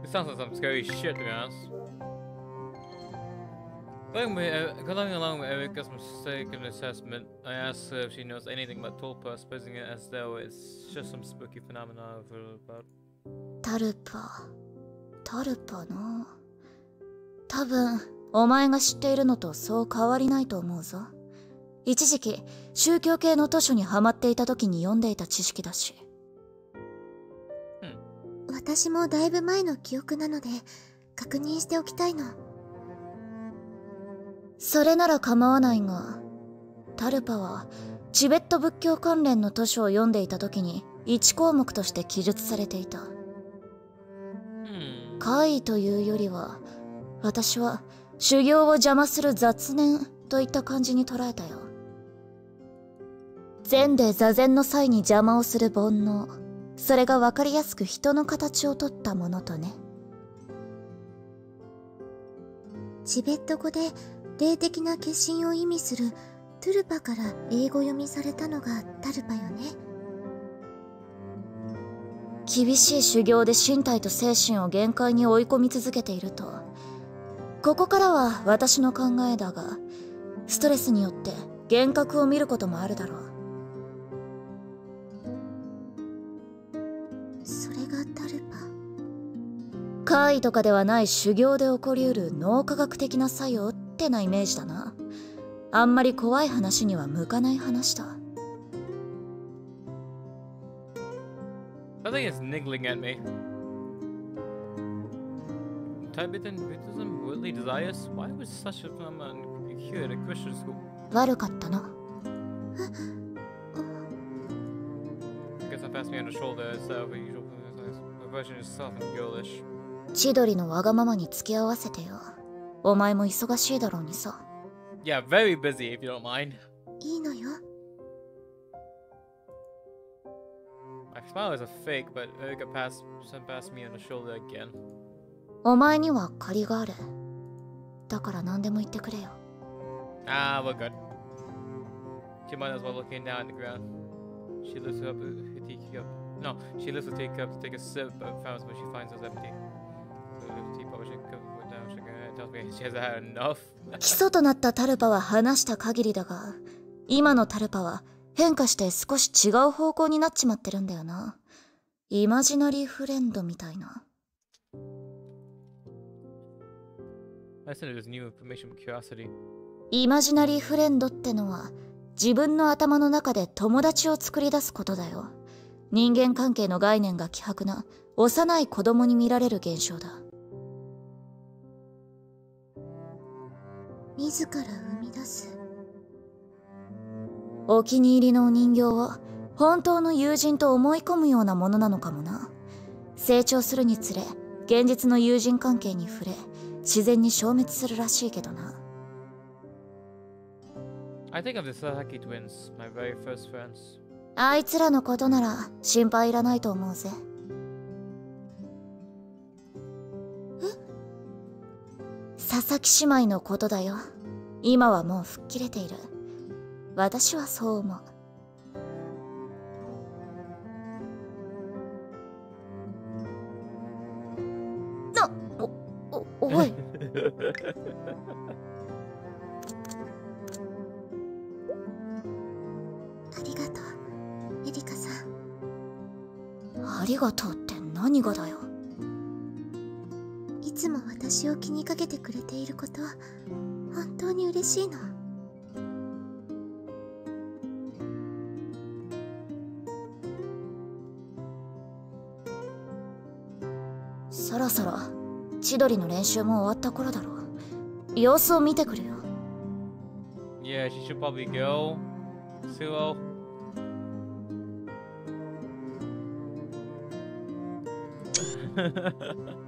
This sounds like some scary shit, to be honest. Going, with, uh, going along with Erika's mistaken assessment, I asked her if she knows anything about Tulpa, supposing it as though it's just some spooky phenomena I've heard about. タルパタルパな多分お前が知っているのとそう変わりないと思うぞ一時期宗教系の図書にハマっていた時に読んでいた知識だし私もだいぶ前の記憶なので確認しておきたいのそれなら構わないがタルパはチベット仏教関連の図書を読んでいた時に1項目として記述されていた。Hmm. 怪異というよりは私は修行を邪魔する雑念といった感じに捉えたよ。禅で座禅の際に邪魔をする煩悩それが分かりやすく人の形をとったものとね。チベット語で霊的な化身を意味するトゥルパから英語読みされたのがタルパよね。厳しい修行で身体と精神を限界に追い込み続けていると。ここからは私の考えだがストレスによって幻覚を見ることもあるだろう。それがタルパ。怪異とかではない修行で起こりうる脳科学的な作用ってなイメージだなあんまり怖い話には向かない話だ Something is niggling at me. Tibetan Buddhism worldly desires? Why was such a phenomenon here at a Christian school? 悪かったな I guess I'm passing me on the shoulder of a usual version is soft and girlish. 千鳥のわがままに付き合わせてよお前も忙しいだろうにさ Yeah, very busy if you don't mind. いいのよ My smile is a fake, but Erika passed sent past me on the shoulder again. お前には借りがあるだから何でも言ってくれよ Ah, we're good. She might as well looking down at the ground. She lifts up her teacup. No, she lifts the teacup to take a sip, but founds when she finds it's empty. So the teapot she 基礎となったタルパは話した限りだが今のタルパは変化して少し違う方向になっちまってるんだよな。イマジナリーフレンドみたいな.イマジナリーフレンドってのは自分の頭の中で友達を作り出すことだよ。人間関係の概念が希薄な幼い子供に見られる現象だ自ら生み出す。お気に入りのお人形は本当の友人と思い込むようなものなのかもな。成長するにつれ現実の友人関係に触れ自然に消滅するらしいけどな。I think of the Sasaki twins, my very first friends. あいつらのことなら心配いらないと思うぜ佐々木姉妹のことだよ。今はもう吹っ切れている。私はそう思う。なおおおい。ありがとうエリカさん。ありがとうって何がだよ。いつも私を気にかけてくれていること本当に嬉しいのそろそろ千鳥の練習も終わった頃だろう様子を見てくるよ Yeah, she should probably go. Suo.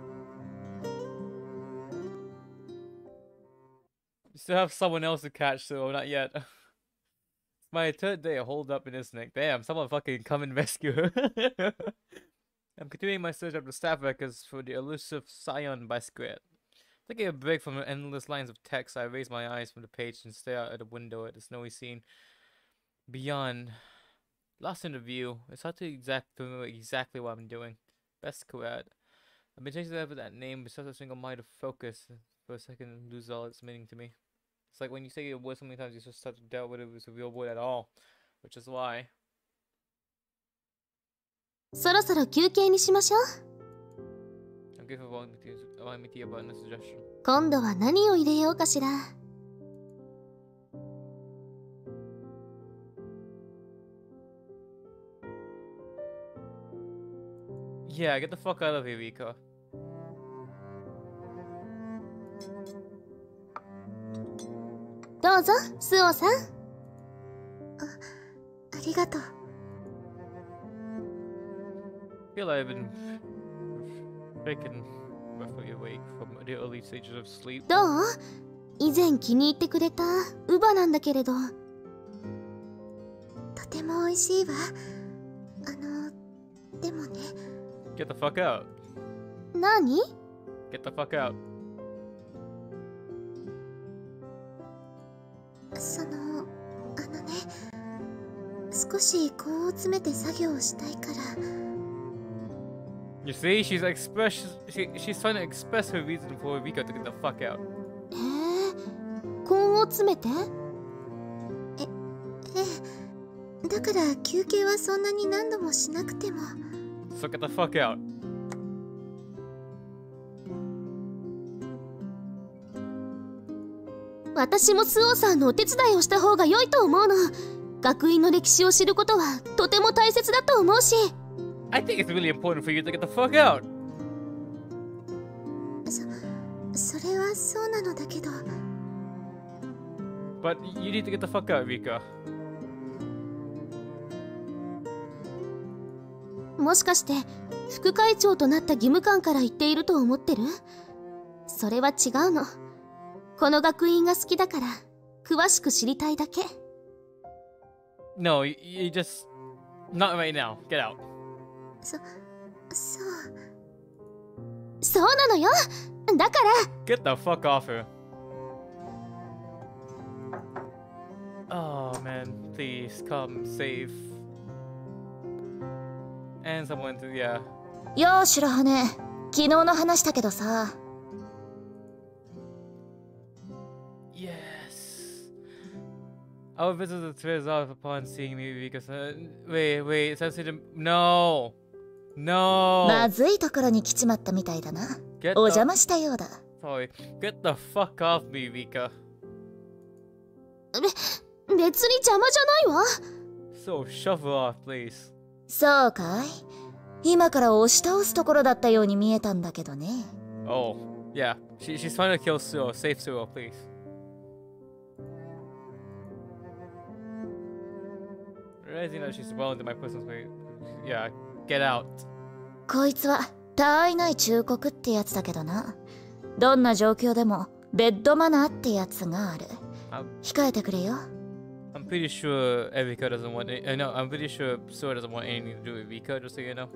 Still have someone else to catch, so not yet. My third day holed up in this neck. Damn, someone fucking come and rescue her. I'm continuing my search of the staff records for the elusive Scion Basquiat. Taking a break from the endless lines of text, I raise my eyes from the page and stare out at the window at the snowy scene beyond. Lost in the view, it's hard to exact remember exactly what I'm doing. Basquiat. I've been chasing after that name with such a single-minded focus for a second lose all its meaning to me. It's like when you say a word so many times, you just start to doubt whether it was a real word at all, which is why. そろそろ休憩にしましょう I'm grateful for allowing me to, allowing me to hear about the suggestion. 今度は何を入れようかしら Yeah, get the fuck out of here, Rika. どうぞスオさんあありがとう feel I've been freaking roughly awake from the early stages of sleep. どう以前気に入ってくれたウバなんだけれどとても美味しいわあのでもね Get the fuck out. 何 Get the fuck out. 少し根を詰めて作業をしたいから You see, she's express she, she's trying to express her reason for Rika to get the fuck out. えー、根を詰めてえええだから休憩はそんなに何度もしなくても So get the fuck out. 私もスオさんのお手伝いをした方が良いと思うの学院の歴史を知ることはとても大切だと思うし。I think it's really important for you to get the fuck out. それはそうなのだけど。But you need to get the fuck out, Rika. もしかして副会長となった義務官から言っていると思ってる？それは違うの。この学院が好きだから詳しく知りたいだけ No, you, you just not right now. Get out. そそうそうなのよだから Get the fuck off her. Oh man, please come save. And someone to yeah. よう白羽昨日の話だけどさ Yes. I will visit the Trezor upon seeing me because uh, wait, wait, it says it in- no, no. まずいところに来ちまったみたいだな Get お the 邪魔したようだ sorry. Get the fuck off me, Vika. 別に邪魔じゃないわ So shove her off, please. そうかい今から押し倒すところだったように見えたんだけどね Oh, yeah. She, she's trying to kill Suo. Save Suo, please. Realizing that she's well into my personal space. Yeah, get out. こいつは他愛ない忠告ってやつだけどなどんな状況でもベッドマナーってやつがある I'm, 控えてくれよ I'm pretty sure Erika doesn't want it. Uh, no, I'm pretty sure Suo doesn't want anything to do with Vika, just so you know.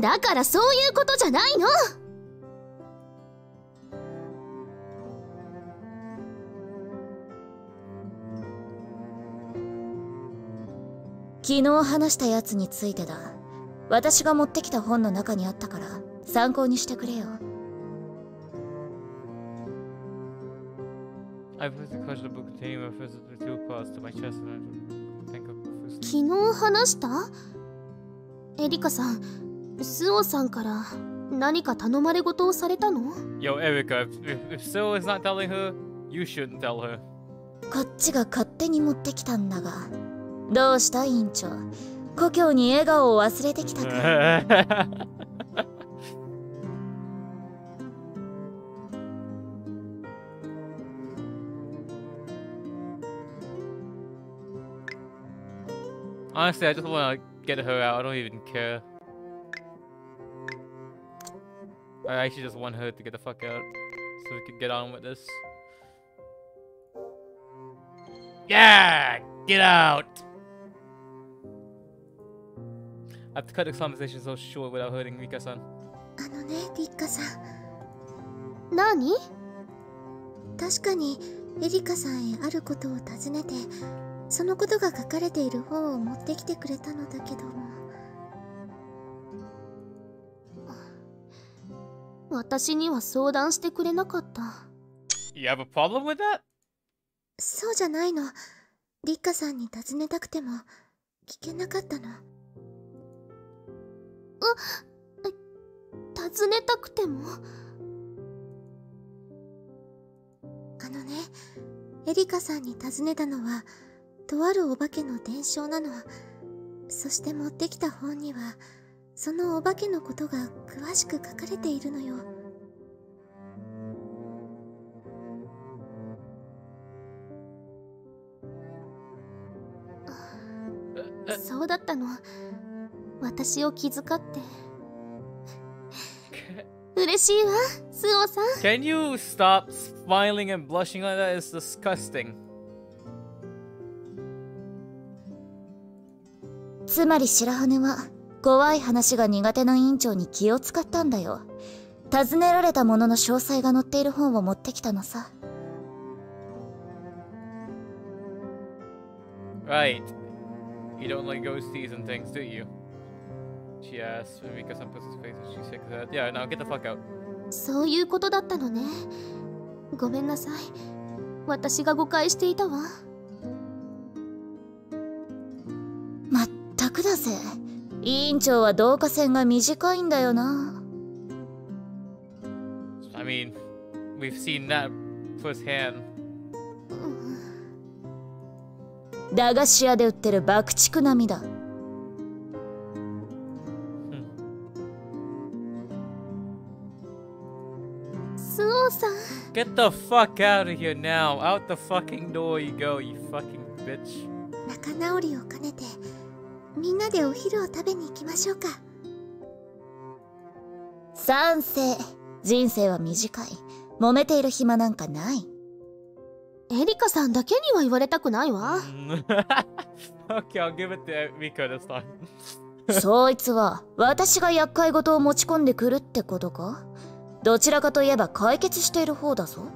だからそういうことじゃないの 昨日話したやつについてだ。私が持ってきた本の中にあったから参考にしてくれよ。昨日話した？エリカさん、スオさんから何か頼まれ事をされたの、こっちが勝手に持ってきたんだが。どうした委員長故郷に笑顔を忘れてきたか Honestly, I just want to get her out. I don't even care. I actually just want her to get the fuck out so we can get on with this. Yeah! Get out! I have to cut this conversation so short without hurting Rika-san. あのねリッカさん。何？確かにエリカさんへあることを尋ねてそのことが書かれている本を持ってきてくれたのだけども。私には相談してくれなかった。You have a problem with that? そうじゃないの。リッカさんに尋ねたくても聞けなかったの。あ尋ねたくても。あのねエリカさんに尋ねたのはとあるお化けの伝承なの。そして持ってきた本にはそのお化けのことが詳しく書かれているのよ。Uh, そうだったの私を気遣って嬉しいわスオさん Can you stop smiling and blushing like that? It's disgusting. つまり白羽は怖い話が苦手な委員長に気を使ったんだよ尋ねられたものの詳細が載っている本を持ってきたのさ Right. You don't like ghosties and things, do you? She asked when Rika-san puts his face and she said that. Yeah, now get the fuck out. そういうことだったのねごめんなさい私が誤解していたわまったくだぜ委員長は導火線が短いんだよな I mean, we've seen that firsthand. 駄菓子屋で売ってる爆竹並みだ Hmm. スオさん Get the fuck out of here now. Out the fucking door you go, you fucking bitch. 仲直りを兼ねてみんなでお昼を食べに行きましょうか賛成人生は短い揉めている暇なんかないエリカさんだけには言われたくないわ okay, I'll give it to Miko this time. そいつは私が厄介事を持ち込んでくるってことかどちらかといえば解決している方だぞ.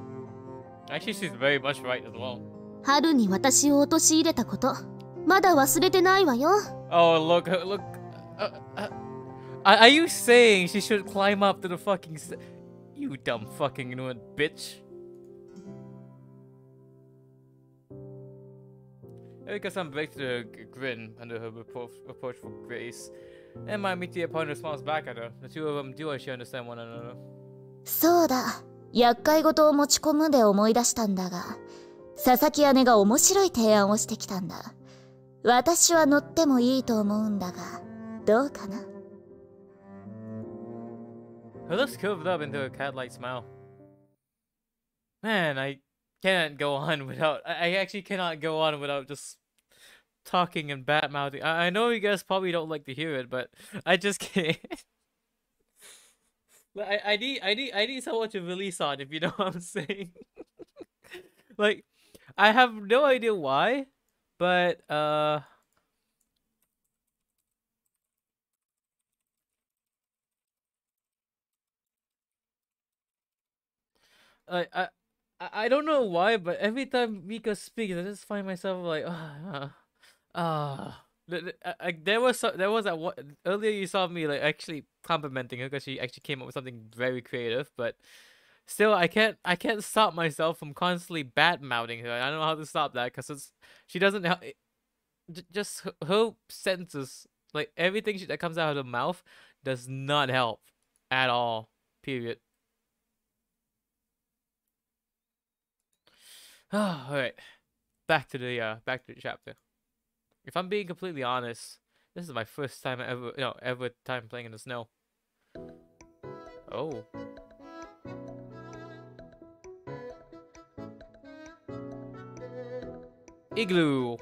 春に私を陥れたことまだ忘れてないわよ Oh, look, uh, look. Uh, uh, are you saying she should climb up to the fucking. You dumb fucking ignorant bitch. Erika San breaks the grin under her repro- reproachful grace. And my meaty opponent smiles back at her. The two of them do actually understand one another. そうだ厄介事を持ち込むで思い出したんだが佐々木姉が面白い提案をしてきたんだ私は乗ってもいいと思うんだがどうかな Her lips curved up into a cat-like smile. Man, I can't go on without. I I actually cannot go on without just talking and bat mouthing. I, I know you guys probably don't like to hear it, but I just can't. I, I need I need I need someone to release on if you know what I'm saying. like I have no idea why, but uh I I I don't know why, but every time Mika speaks, I just find myself like ah ah. Th- th- I- I- There was so, there was that one earlier you saw me like actually complimenting her because she actually came up with something very creative, but still I can't I can't stop myself from constantly bad mouthing her. I don't know how to stop that because it's she doesn't help. Just her, her sentences, like everything she, that comes out of her mouth, does not help at all. Period. all right, back to the uh back to the chapter. If I'm being completely honest, this is my first time ever, you know, ever time playing in the snow. Oh. Igloo.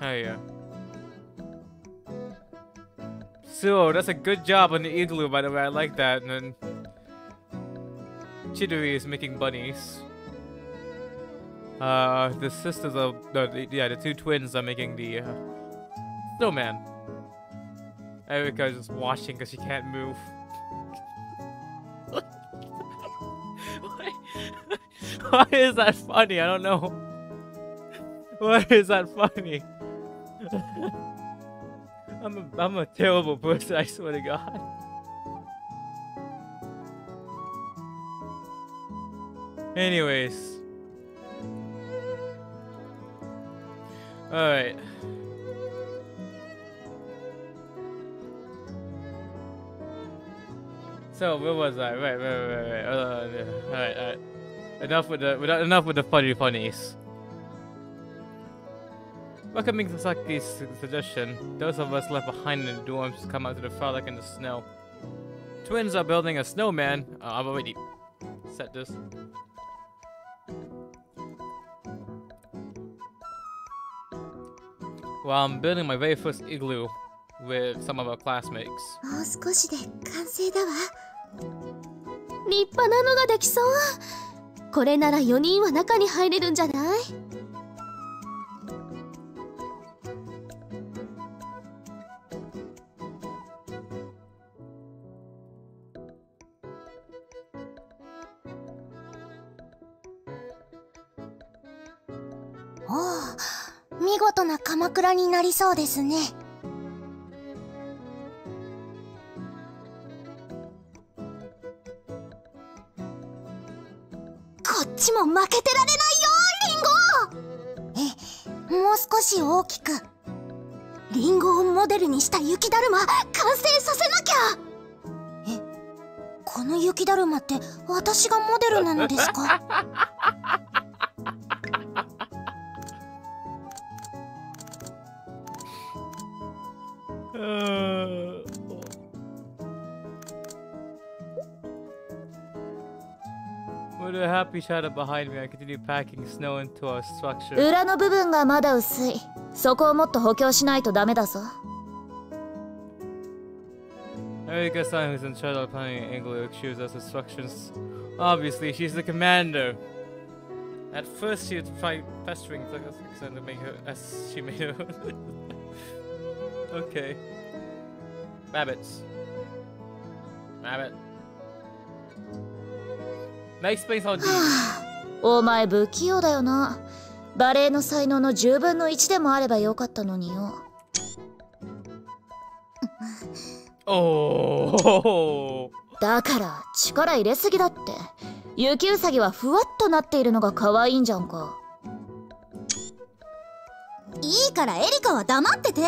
Oh yeah. So that's a good job on the igloo, by the way. I like that. And then Chidori is making bunnies. Uh, the sisters of no, the, yeah, the two twins are making the uh, snowman. Erika is just watching because she can't move. why, why is that funny? I don't know. Why is that funny? I'm a, I'm a terrible person, I swear to God. Anyways. Alright. So where was I? Right, right, right, right. Uh. Alright, alright. Enough with the enough with the funny funnies. Welcoming Sasaki's su- suggestion, those of us left behind in the dorms come out to the frolic in the snow. Twins are building a snowman. Uh, I've already set this. Well, I'm building my very first igloo with some of our classmates. もう少しで完成だわ立派なのができそうこれなら4人は中に入れるんじゃない倉になりそうですね。こっちも負けてられないよリンゴ。えもう少し大きく。リンゴをモデルにした雪だるま完成させなきゃ。えこの雪だるまって私がモデルなのですか？happy shadow behind me, I continue packing snow into our structure. 裏の部分がまだ薄いそこをもっと補強しないとダメだぞ Erika-san, who's in charge of planning Igloo, gives us instructions. Obviously, she's the commander. At first, she was trying pestering Erika-san to make her as she made her. okay. Rabbits. Rabbit. That explains how deep. お前不器用だよな。バレエの才能の10分の1でもあればよかったのによ。oh. だから力入れすぎだって。雪うさぎはふわっとなっているのが可愛いんじゃんか。いいからエリカは黙ってて。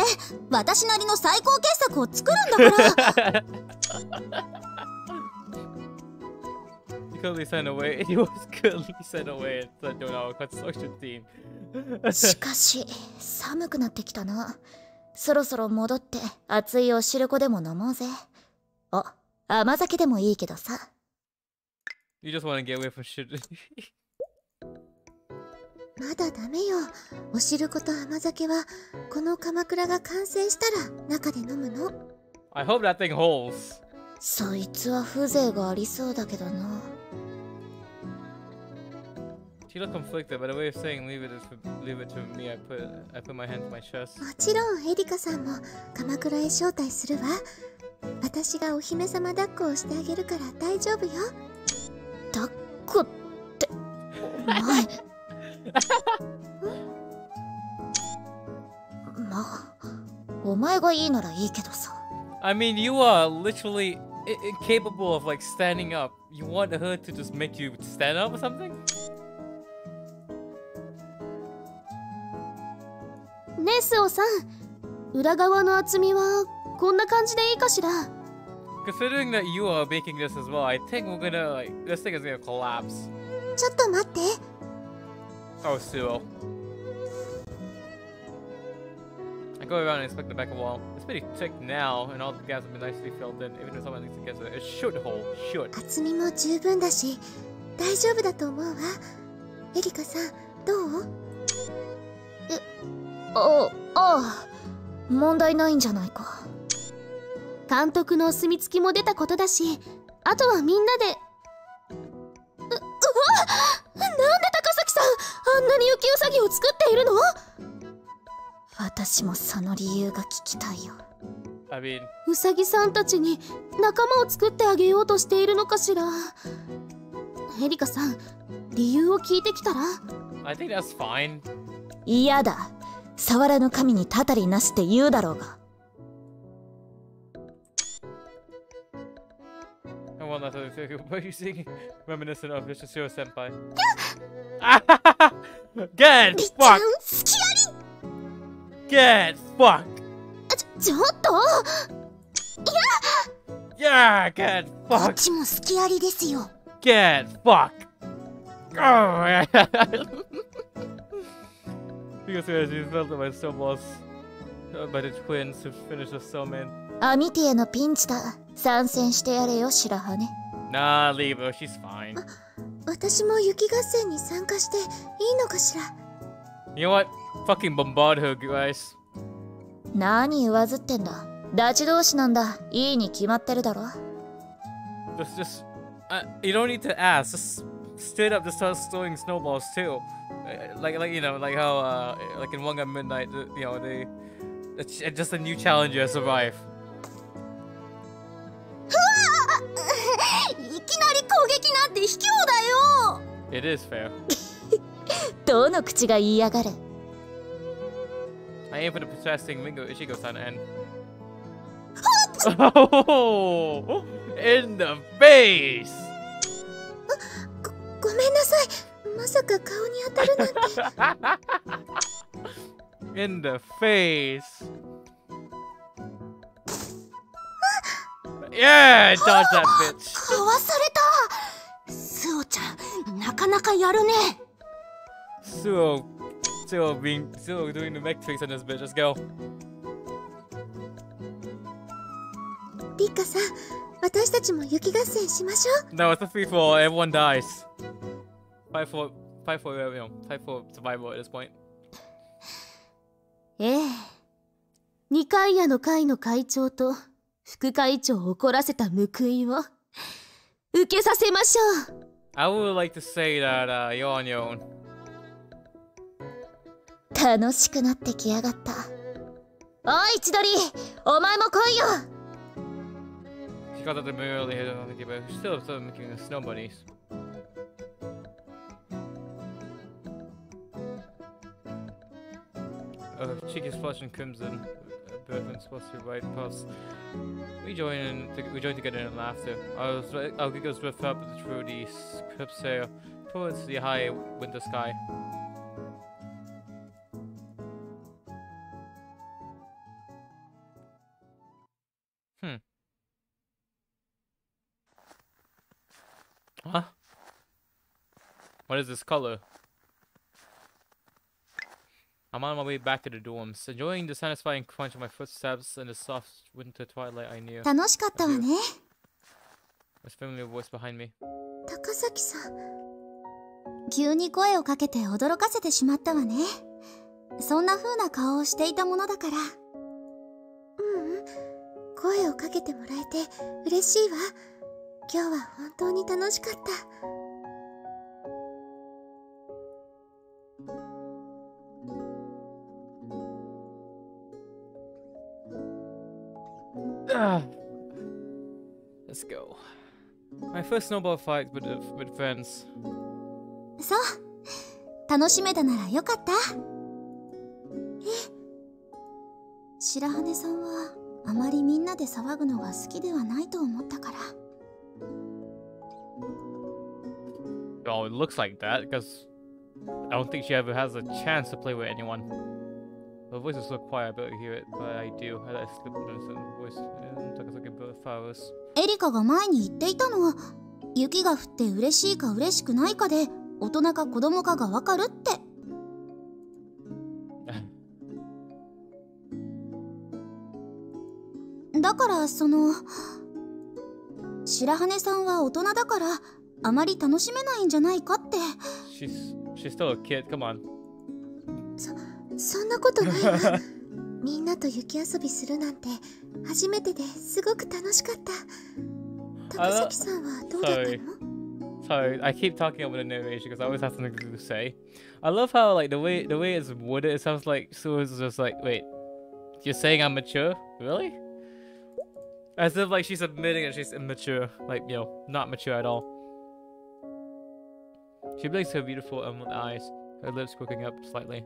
私なりの最高傑作を作るんだから currently sent away. He was currently sent away and sent on our construction team. しかし寒くなってきたなそろそろ戻って熱いお汁粉でも飲もうぜあ甘酒でもいいけどさ you just want to get away from shit. まだダメよお汁粉と甘酒はこの鎌倉が完成したら中で飲むの I hope that thing holds. そいつは風情がありそうだけどな She looked conflicted, but a way of saying leave it is for, leave it to me. I put I put my hand to my chest. もちろんエリカさんも鎌倉へ招待するわ私がお姫様抱っこをしてあげるから大丈夫よ抱っこってお前まあお前がいいならいいけどさ I mean, you are literally I- incapable of like standing up. You want her to just make you stand up or something? ねえスオさん裏側の厚みはこんな感じでいいかしら Considering that you are making this as well, I think we're gonna like this thing is gonna collapse. ちょっと待って Oh, Suo. I go around and inspect the back wall. It's pretty thick now, and all the gaps have been nicely filled in. Even if someone thinks it gets it, it should hold. Should. 厚みも十分だし大丈夫だと思うわエリカさんどうあああ。問題ないんじゃないか。監督のお墨付きも出たことだしあとはみんなで。ううわなんで高崎さんあんなに雪うさぎを作っているの？私もその理由が聞きたいよ。I mean, うさぎさんたちに仲間を作ってあげようとしているのかしら？エリカさん理由を聞いてきたら？I think that's fine. 嫌だ触らぬ神にたりなしって言うだろうが。Get fuck! Oh, yeah! because as you felt that my snowballs uh, by the twins who finished the snowman. アミティエのピンチだ参戦してやれよ白羽 Nah, leave her. She's fine. 私も雪合戦に参加していいのかしら You know what? Fucking bombard her, guys. 何言わずってんだダチ同士なんだいいに決まってるだろ Just, just, uh, you don't need to ask. Just straight up, just start throwing snowballs too. Uh, Like, like you know, like how, uh, like in One Gun Midnight, the- you know, they, it's just a new challenger survive. いきなり攻撃なんて卑怯だよ It is fair. どの口が言いやがる I aim for the protesting Mingo Ichigo-san and. Oh! In the face! ごごめんなさいまさか顔に当たるなんて In the face! Yeah, dodge that bitch! かわされたスオちゃんなかなかやるね Suo, Suo being, Suo doing the mech tricks on this bitch. Let's go. リカさん私たちも雪合戦しましょう No, it's a free for all. Everyone dies. fight for, fight for, uh, you know, fight for survival at this point. ええ二階屋の会の会長と副会長を怒らせた報いを受けさせましょう I would like to say that uh, you're on your own. 楽しくなってきやがったおい千鳥お前も来いよ She got out the mirror earlier, I don't think about She's still still making the snow bunnies. Uh, cheek is flushed and crimson. Supposed to be right past. We join in. To, we join together in laughter. Was. Our giggles ripped up through the crypt sail towards the high winter sky. Hmm. Huh? What is this color? I'm on my way back to the dorms, enjoying the satisfying crunch of my footsteps in the soft winter twilight I knew. 楽しかったわね A familiar voice behind me. 高崎さん急に声をかけて驚かせてしまったわねそんな風な顔をしていたものだからううん声をかけてもらえて嬉しいわ今日は本当に楽しかった Let's go. My first snowball fight with uh, with friends. そう楽しめたならよかったえ白羽さんはあまりみんなで騒ぐのが好きではないと思ったから Oh, it looks like that because I don't think she ever has a chance to play with anyone. Her voice is so quiet, I barely hear it, but I do. I let slip into a certain voice. And like it's like a bird flowers. エリカが前に言っていたのは雪が降って嬉しいか嬉しくないかで大人か子供かがわかるってだからその白羽さんは大人だからあまり楽しめないんじゃないかって She's she's still a kid. Come on. そんなことないわみんなと雪遊びするなんて初めてですごく楽しかった高崎さんはどうだった Sorry. の Sorry, I keep talking over the narration because I always have something to say. I love how like the way the way it's worded. It sounds like Sue is just like, wait, you're saying I'm mature? Really? As if like she's admitting that she's immature, like you know, not mature at all. She blinks her beautiful emerald eyes, her lips quirking up slightly.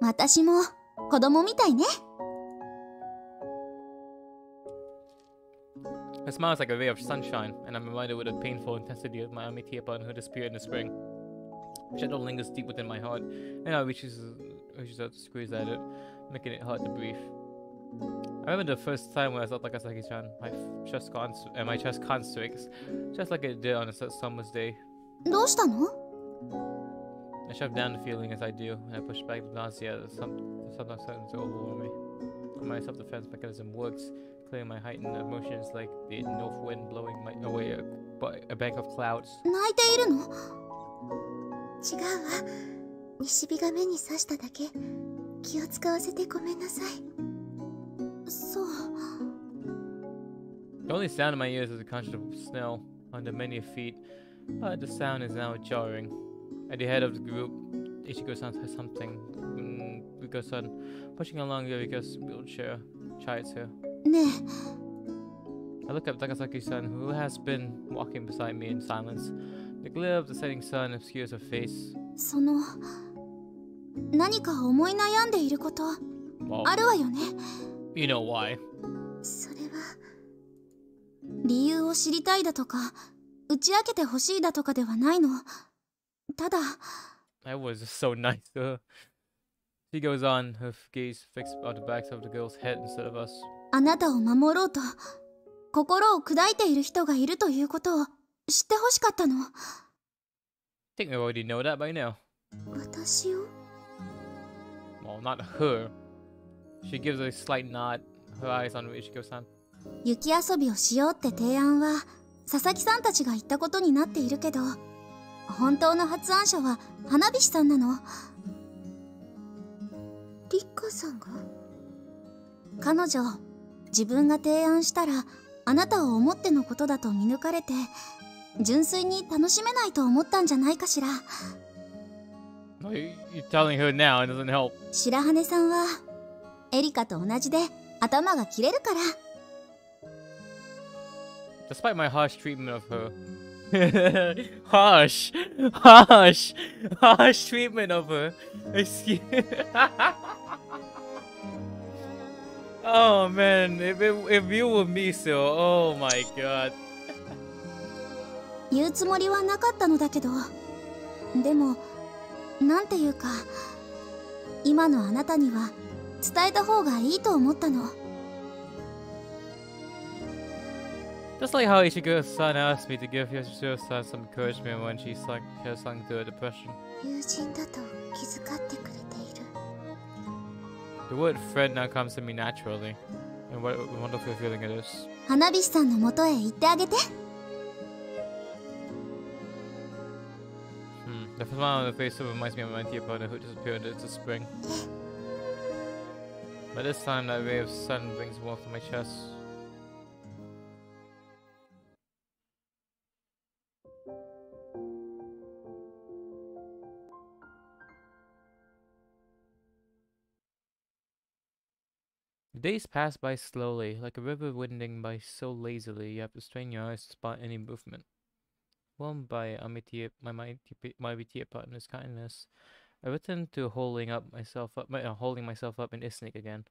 私も子供みたいね Her smile is like a ray of sunshine, and I'm reminded with the painful intensity of my Amity upon who disappeared in the spring. Shadow lingers deep within my heart, and I reaches, reaches out to squeeze at it, making it hard to breathe. I remember the first time when I saw Takasaki-chan, my f- chest cons- and my chest constricts, just like it did on a su- summer's day. どうしたの I shove down the feeling as I do, and I push back the nausea that some, sometimes threatens to overwhelm me. My self-defense mechanism works, clearing my heightened emotions like the north wind blowing my away a, bu- a bank of clouds. 泣いているの違うわ西日が目に刺しただけ気を使わせてごめんなさいそう The only sound in my ears is the crunch of snow under many feet, but the sound is now jarring. At the head of the group, Ichigo-san says something. Mm, Riko-san, pushing along Yoriko's wheelchair, chides her. ね I look at Takasaki-san, who has been walking beside me in silence. The glare of the setting sun obscures her face. えその何か思い悩んでいること Well, あるわよね you know why. それは理由を知りたいだとか打ち明けてほしいだとかではないの that was just so nice uh. to her. She goes on, her gaze fixed on the backs of the girl's head instead of us. I think we already know that by now. Well, not her. She gives a slight nod, her eyes on Ichigo-san. 雪遊びをしようって提案は、佐々木さんたちが言ったことになっているけど、本当の発案者は花火師さんなの？リッカさんが？彼女自分が提案したらあなたを思ってのことだと見抜かれて純粋に楽しめないと思ったんじゃないかしら You're telling her now, it doesn't help. 白羽さんはエリカと同じで頭が切れるから Despite my harsh treatment of her. Harsh! Harsh! Harsh treatment of her. Excuse Oh man, if, it, if you were me, so oh my god. 言うつもりはなかったのだけどでもなんていうか今のあなたには伝えた方がいいと思ったの Just like how Ichigo's son asked me to give Yoshio-san some encouragement when she sunk, has sunk through a depression. The word friend now comes to me naturally. And what a wonderful feeling it is. Hanabishi-san no moto. Hmm, the smile on the face of reminds me of my dear brother who disappeared into spring. Eh. but this time that ray of sun brings warmth to my chest. The days pass by slowly, like a river winding by so lazily you have to strain your eyes to spot any movement. Warmed by Amitié, my mighty, my partner's kindness, I returned to holding up myself up, my, uh, holding myself up in Isnik again,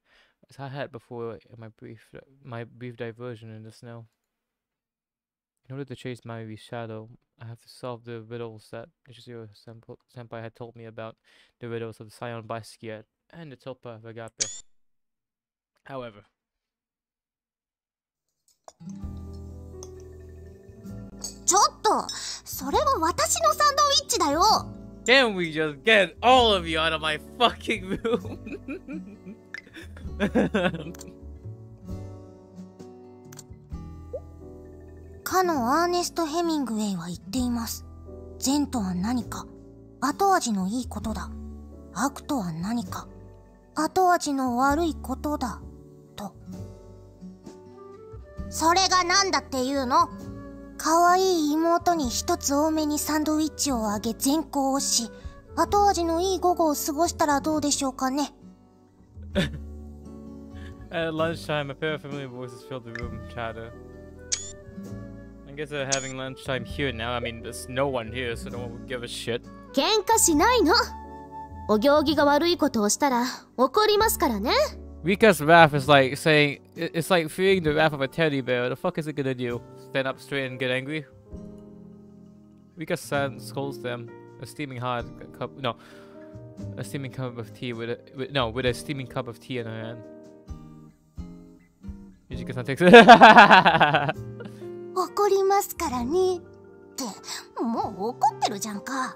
as I had before my brief, my brief diversion in the snow. In order to chase Mayuri's shadow, I have to solve the riddles that Senpo- Senpai had told me about, the riddles of the Scion Basquiat and the of Agape. However, ちょっとそれは私のサンドイッチだよ。Can we just get all of you out of my fucking room? かのアーネスト・ヘミングウェイは言っています。善とは何か。後味のいいことだ。悪とは何か。後味の悪いことだとそれが何だっていうの可愛い妹に一つ多めにサンドイッチをあげ善行をし後味のいい午後を過ごしたらどうでしょうかね At lunchtime, a pair of familiar voices filled the room chatter. I guess they're having lunchtime here now. I mean, there's no one here, so no one would give a shit. 喧嘩しないのお行儀が悪いことをしたら怒りますからね Rika's wrath is like saying, i- it's like fearing the wrath of a teddy bear. The fuck is it gonna do? Stand up straight and get angry? Rika san scolds them, a steaming hot cup, no, a steaming cup of tea with a, with, no, with a steaming cup of tea in her hand. Yujika-san takes it. 怒りますからねってもう怒ってるじゃんか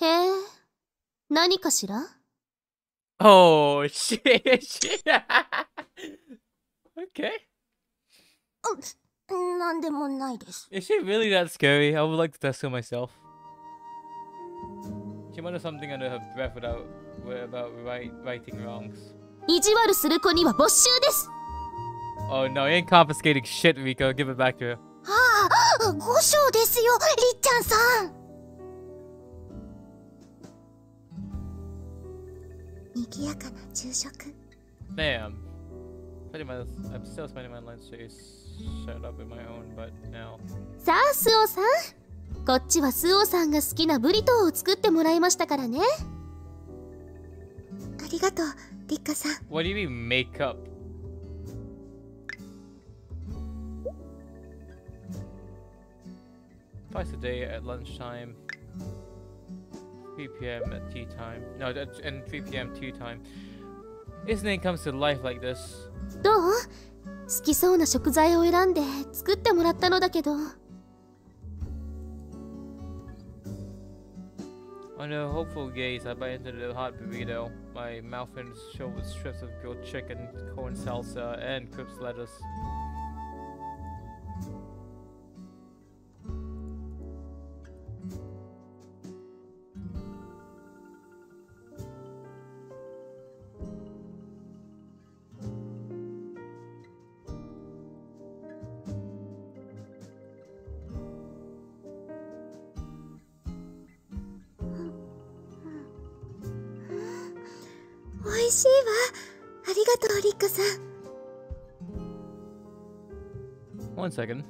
へえ何かしら oh shit! shit. okay. なんでもないです Is she really that scary? I would like to test her myself. She mutters something under her breath without wi- about right, righting wrongs. 意地悪する子には没収です Oh no, you ain't confiscating shit, Rika. Give it back to her. ああ五章ですよりっちゃんさん賑やかな昼食 Damn. Spending my, I'm still spending my lunch days shut up in my own butt now. さあスオさんこっちはスオさんが好きなブリトーを作ってもらいましたからねありがとうリッカさん What do you mean makeup? Twice a day at lunchtime, 3 p.m. at tea time. No, that's- and 3 p.m. tea time. His name comes to life like this. どう好きそうな食材を選んで作ってもらったのだけど On a hopeful gaze, I bite into the hot burrito. My mouth is filled with strips of grilled chicken, corn salsa, and crisp lettuce. 味しいわありがとうリッカさん One second.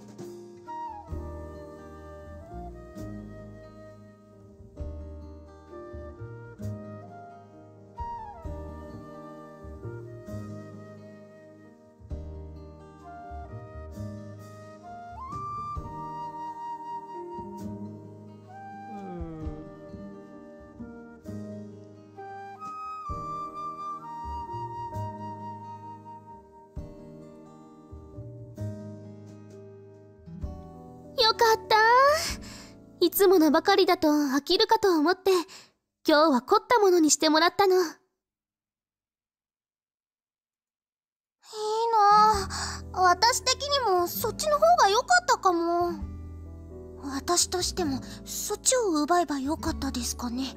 ものばかりだと飽きるかと思って今日は凝ったものにしてもらったの。いいな。あ私的にもそっちの方が良かったかも。私としてもそっちを奪えばよかったですかね。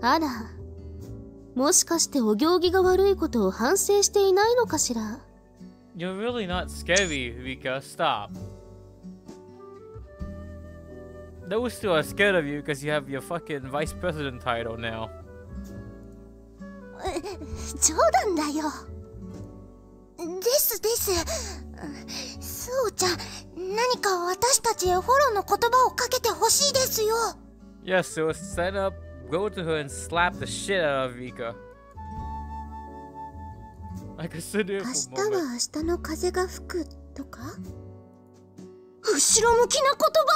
あらもしかしてお行儀が悪いことを反省していないのかしら You're really not scary, Rika. Stop. Those two are scared of you because you have your fucking vice president title now. 冗談だよですですスオちゃん何か私たちへフォローの言葉をかけてほしいですよ Yes, so stand up, go to her, and slap the shit out of Rika. I could sit there 明 for 日 a moment. は明日の風が吹くとか後ろ向きな言葉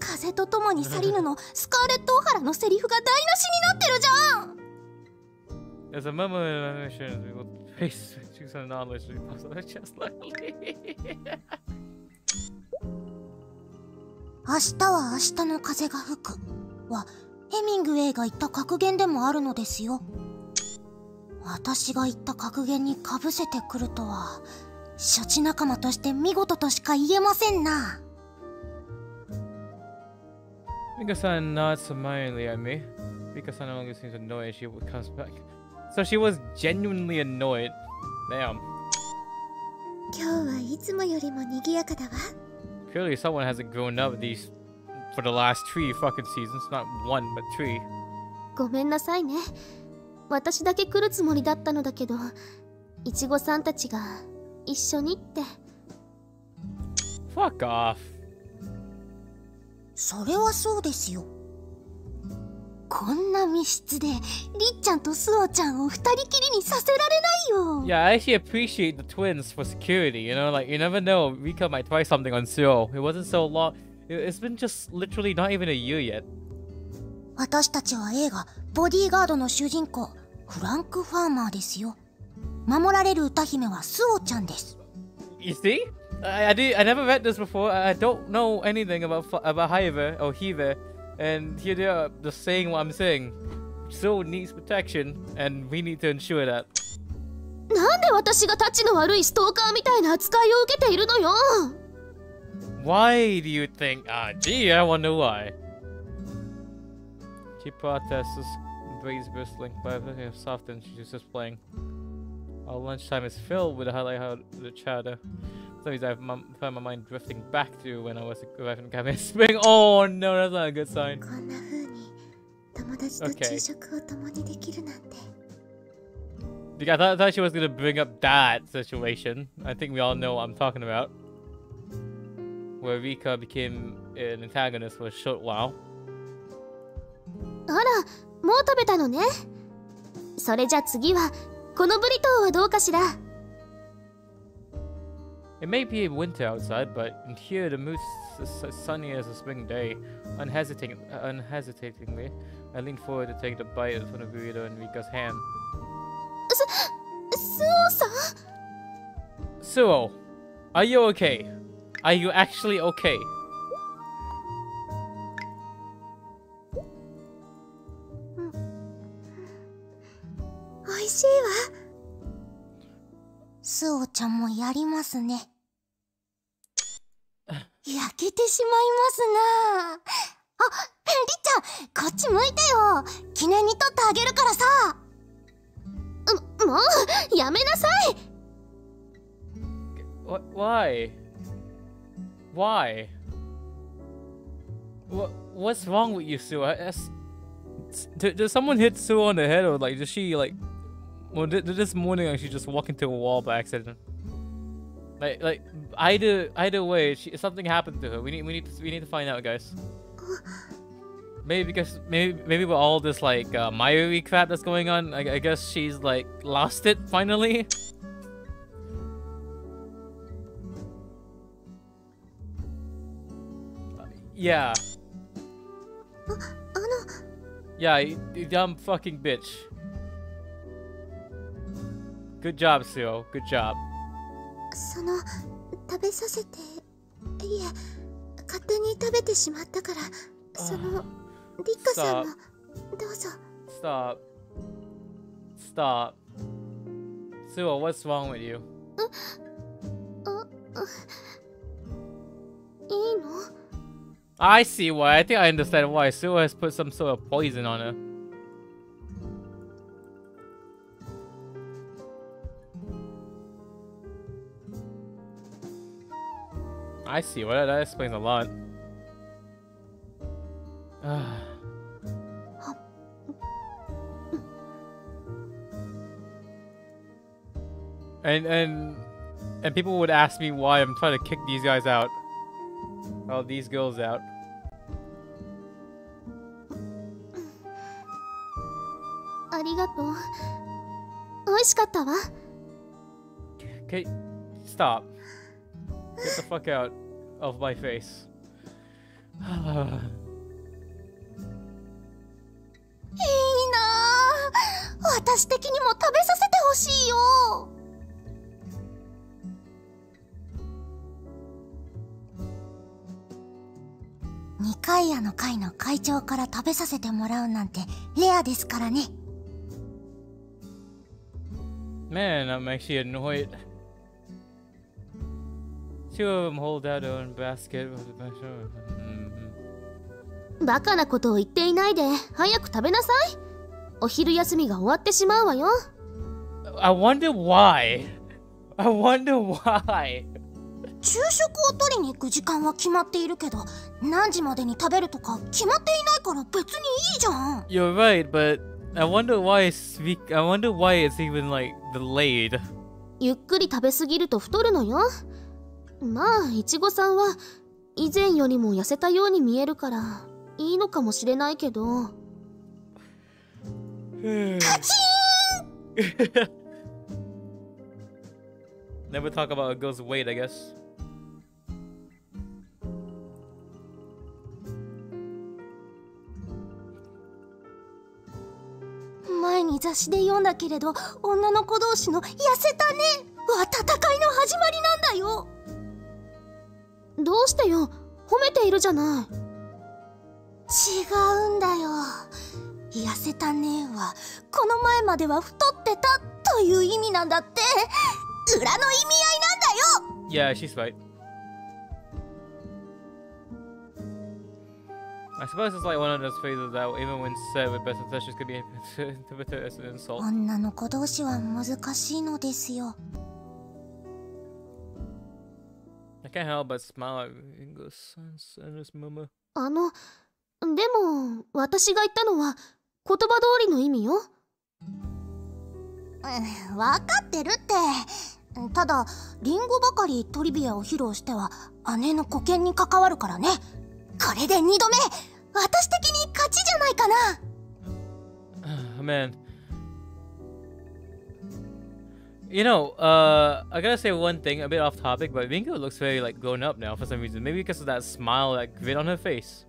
風と共に去りぬのスカーレット・オハラのセリフが台無しになってるじゃん There's a moment of emotion we will face choose an knowledge we pass on just lightly. 明日は明日の風が吹くはヘミングウェイが言った格言でもあるのですよ私が言った格言にかぶせてくるとは処置仲間として見事としか言えませんな Mika-san nods smilingly at me. Mika-san no longer seems annoyed she comes back. So she was genuinely annoyed. Damn. 今日はいつもよりも賑やかだわ Clearly someone hasn't grown up these for the last three fucking seasons. Not one, but three. ごめんなさいね私だけ来るつもりだったのだけどいちごさんたちが一緒にって Fuck off. それはそうですよこんな密室でりっちゃんとスオちゃんを二人きりにさせられないよ Yeah, I actually appreciate the twins for security. You know, like you never know. Rika might try something on Zero. It wasn't so long. it- It's been just literally not even a year yet. 私たちは映画「ボディーガード」の主人公フランク・ファーマーですよ守られる歌姫はスオちゃんです You see? I, I did. I never read this before. I I don't know anything about fu- about Hiver or Heaver, and here they are just saying what I'm saying. So needs protection, and we need to ensure that. なんで私がタチの悪いストーカーみたいな扱いを受けているのよ why do you think? Ah, gee, I wonder why. She Tesla's breeze bristling by a soft and she's just playing. Our lunchtime is filled with the highlight the chowder. Sometimes I find my mind drifting back to when I was arriving in Cabin Spring. Oh no, that's not a good sign. Okay. I thought, I thought she was gonna bring up that situation. I think we all know what I'm talking about Where Rika became an antagonist for a short while. あらもう食べたのねそれじゃ次はこのブリトーはどうかしら It may be winter outside, but in here the mood's s- s- sunny as a spring day. Unhesitating, unhesitatingly, I leaned forward to take the bite from the burrito in Rika's hand. スオさん Suo, are you okay? Are you actually okay? おいしいわ。スオちゃんもやりますね。焼けてしまいますなあ。りっちゃん、こっち向いてよ。記念に撮ってあげるからさ。も,う、やめなさい。Why? What? What's wrong with you, Sue? Did, did someone hit Sue on the head, or like, did she like? Well, did, did this morning like, she just walk into a wall by accident? Like, like either either way, she, something happened to her. We need we need to, we need to find out, guys. Maybe because maybe maybe with all this like uh, Mayuri crap that's going on, I, I guess she's like lost it finally. Yeah. あの Yeah, you, you dumb fucking bitch. Good job, Suo. Good job. その食べさせていえ勝手に食べてしまったからそのリッカさんもどうぞ Stop. Stop. Suo, what's wrong with you? いいの I see why. I think I understand why. Suo has put some sort of poison on her. I see. Well, that explains a lot. and and and people would ask me why I'm trying to kick these guys out. All these girls out. ありがとう。美味しかったわ。Okay, stop. Get the fuck out of my face. いいな。あ私的にも食べさせてほしいよ。二階屋の会の会長から食べさせてもらうなんてレアですからね Man, I'm actually annoyed. Two of them hold out their own basket with the Mhm. バカなことを言っていないで早く食べなさいお昼休みが終わってしまうわよ I wonder why. I wonder why. 昼食を取りに行く時間は決まっているけど何時までに食べるとか決まっていないから別にいいじゃん You're right, but I wonder why it's speak. I wonder why it's even like delayed. ゆっくり食べすぎると太るのよまあいちごさんは以前よりも痩せたように見えるからいいのかもしれないけど Never talk about a girl's weight, I guess. 前に雑誌で読んだけれど女の子同士の「痩せたね」は戦いの始まりなんだよ。どうしてよ褒めているじゃない。違うんだよ。痩せたねはこの前までは太ってたという意味なんだって。裏の意味合いなんだよ。Yeah, she's right. I suppose it's like one of those phrases that even when said with best intentions could be interpreted as an insult. 女の子同士は難しいのですよ I can't help but smile at Ingo's and his mama. あのでも私が言ったのは言葉通りの意味よ分かってるってただリンゴばかりトリビアを披露しては姉の保険に関わるからねこれで2度目私的に勝ちじゃないかな Man. You know, uh, I gotta say one thing, a bit off topic, but Ringo looks very like grown up now for some reason. Maybe because of that smile, that grin on her face.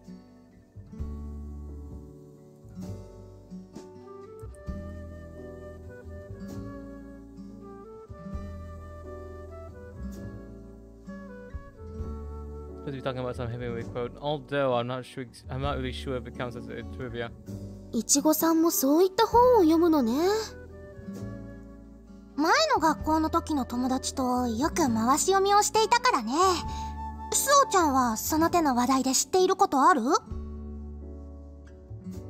Supposed to be talking about some heavyweight quote. Although I'm not sure, I'm not really sure if it counts as a trivia. いちごさんもそういった本を読むのね前の学校の時の友達とよく回し読みをしていたからねスオちゃんはその手の話題で知っていることある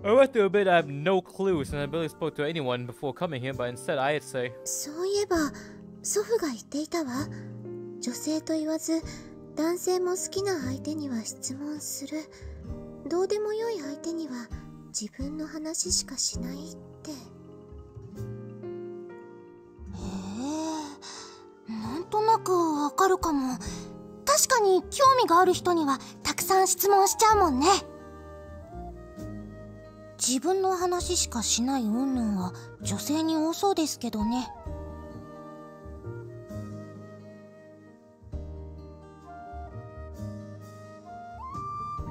I have to admit I have no clue since I barely spoke to anyone before coming here, but instead I'd say そういえば祖父が言っていたわ 女性と言わず 男性も好きな相手には質問する。どうでもよい相手には自分の話しかしないって。へえなんとなくわかるかも。確かに興味がある人にはたくさん質問しちゃうもんね。自分の話しかしない云々は女性に多そうですけどね。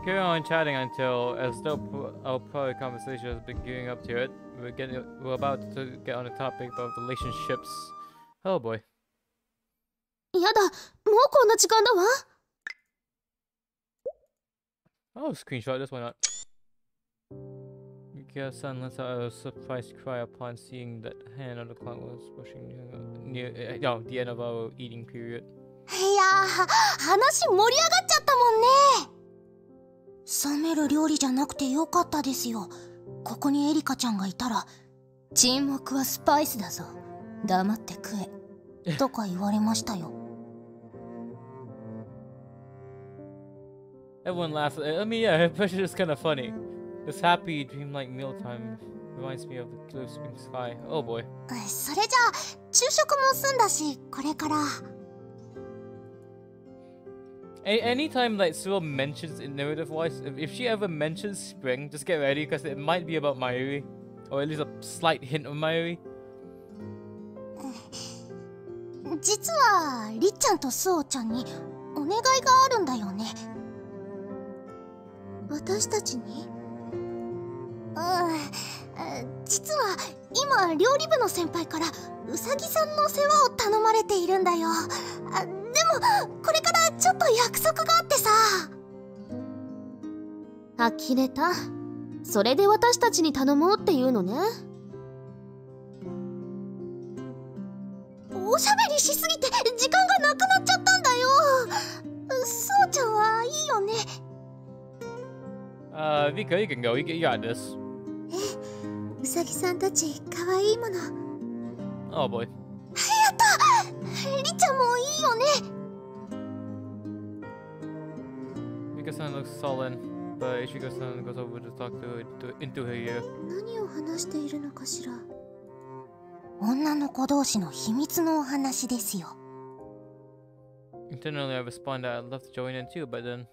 carry on chatting until, as though pro- our prior conversation has been gearing up to it, we're getting we're about to get on the topic of relationships. Oh boy. やだもうこんな時間だわ Oh, screenshot this. Why not? Mika-san lets out a surprised cry upon seeing that hand on the clock was pushing near, near uh, no, the end of our eating period. いやー話盛り上がっちゃったもんね 冷める料理じゃなくてよかったですよここにエリカちゃんがいたら沈黙はスパイスだぞ黙って食えとか言われましたよ Everyone laughs. I mean, yeah, it's kind of funny. This happy, dreamlike mealtime reminds me of the clear spring sky. Oh boy. それじゃあ昼食も済んだしこれから A- anytime like Cyril mentions in narrative wise, if, if she ever mentions spring, just get ready because it might be about Mayuri, or at least a slight hint of Mayuri. 実はりっちゃんとスオちゃんにお願いがあるんだよね私たちにうんえ実は今料理部の先輩からうさぎさんの世話を頼まれているんだよあでも これからちょっと約束があってさ。呆れたそれで私たちに頼もうっていうのね。おしゃべりしすぎて時間がなくなっちゃったんだよ。そうちゃんはいいよね。Uh, Vika, you can go. You, you got this. うさぎさんたち可愛いもの。Oh boy. りっちゃんもいいよね Mika-san looks sullen, but Ichigo-san goes over to talk to her to, into her ear. 何を話しているのかしら女の子同士の秘密のお話ですよ Internally, I respond that I'd love to join in too, but then い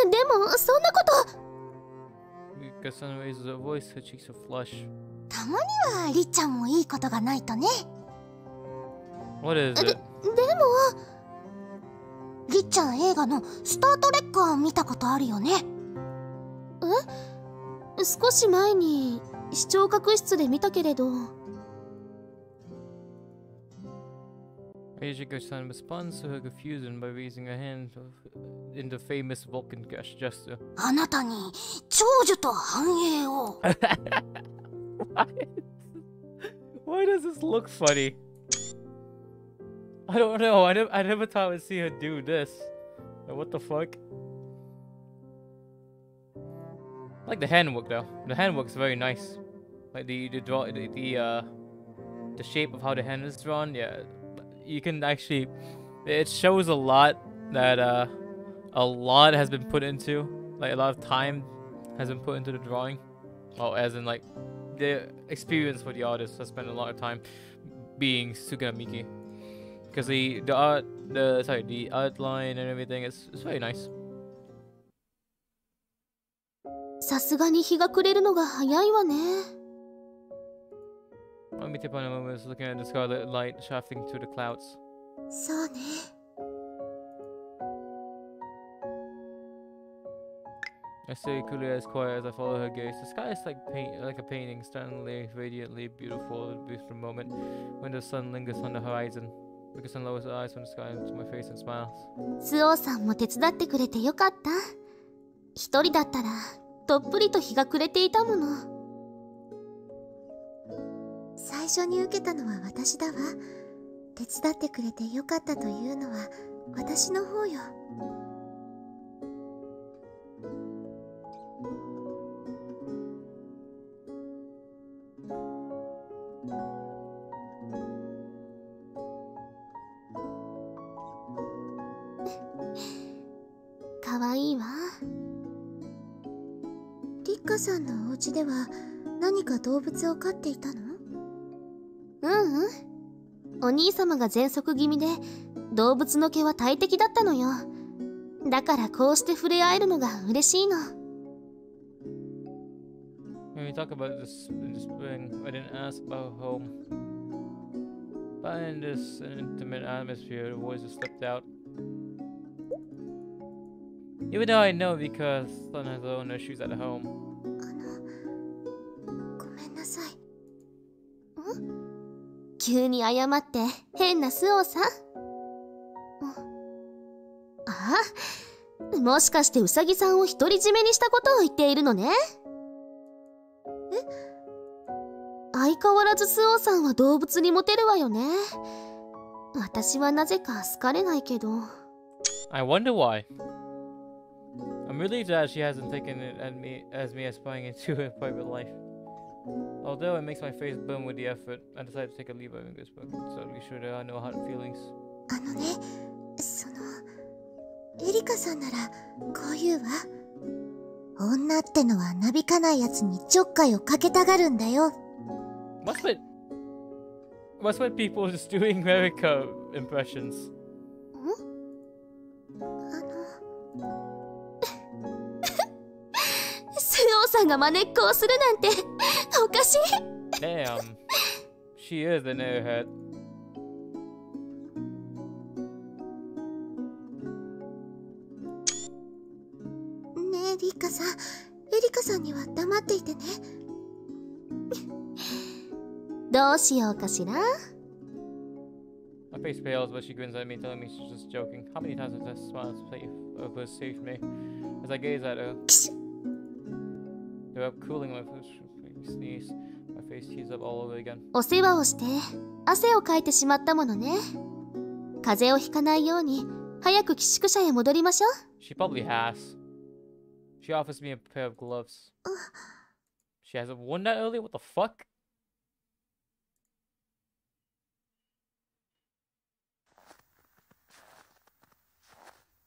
やでもそんなこと Mika-san raises her voice, her cheeks are flush. たまにはりっちゃんもいいことがないとね What is it? でもり っちゃん映画の「スター・トレッカー」見たことあるよね少し前に視聴覚室で見たけれど Ichigo-san responds to her confusion by raising her hand in the famous Vulcan ges- gesture. あなたに長寿と繁栄を Why does this look funny? I don't know. I never, I never thought I'd see her do this. Like, what the fuck? I like the handwork though. The handwork's very nice. Like the the draw the, the uh the shape of how the hand is drawn. Yeah, you can actually. It shows a lot that uh a lot has been put into. Like a lot of time has been put into the drawing. Oh, as in like the experience for the artist has spent a lot of time being Sugamiki Because the the art the sorry the outline and everything is is very nice. さすがに日が暮れるのが早いわね Amity Panama was looking at the scarlet light shafting through the clouds. そうね I stay coolly as quiet as I follow her gaze. The sky is like paint, like a painting, stunningly, radiantly beautiful at a beautiful moment when the sun lingers on the horizon. Because sun lowers her eyes from the sky to my face and smiles. スオさんも手伝ってくれてよかった。一人だったらどっぷりと日が暮れていたもの。最初に受けたのは私だわ。手伝ってくれてよかったというのは私の方よ。さんのお家では何か動物を飼っていたのうんうんお兄様が喘息気味で動物の毛は大敵だったのよだからこうして触れ合えるのが嬉しいの When we talk about this in the spring, I didn't ask about home. But in this intimate atmosphere, the voice has slipped out. Even though I know because Sun has her own issues at home. あのごめんなさい。ん？急に謝って変なスオさ？ん。ああ？もしかしてウサギさんを独り占めにしたことを言っているのね？え？相変わらずスオさんは動物にモテるわよね。私はなぜか好かれないけど。I wonder why. I'm relieved that she hasn't taken it at me as me spying into her private life. Although it makes my face burn with the effort, I decided to take a leave of English book, so at least sure there are no hard feelings. あのねそのエリカさんならこう言うわ女ってのはなびかないやつにちょっかいをかけたがるんだよ What's with What's with people just doing America impressions? スオさんがまねっこをするなんておかしい Damn. she is an airhead. ねえリカさんエリカさんには黙っていてねどうしようかしら My face pales, but she grins at me, telling me she's just joking. How many times has that smile safe, hers saved me? As I gaze at her, the rub cooling my face, sneeze, my face heats up all over again. お世話をして汗をかいてしまったものね風邪をひかないように早く寄宿舎へ戻りましょう She probably has. She offers me a pair of gloves. She hasn't worn that earlier? What the fuck?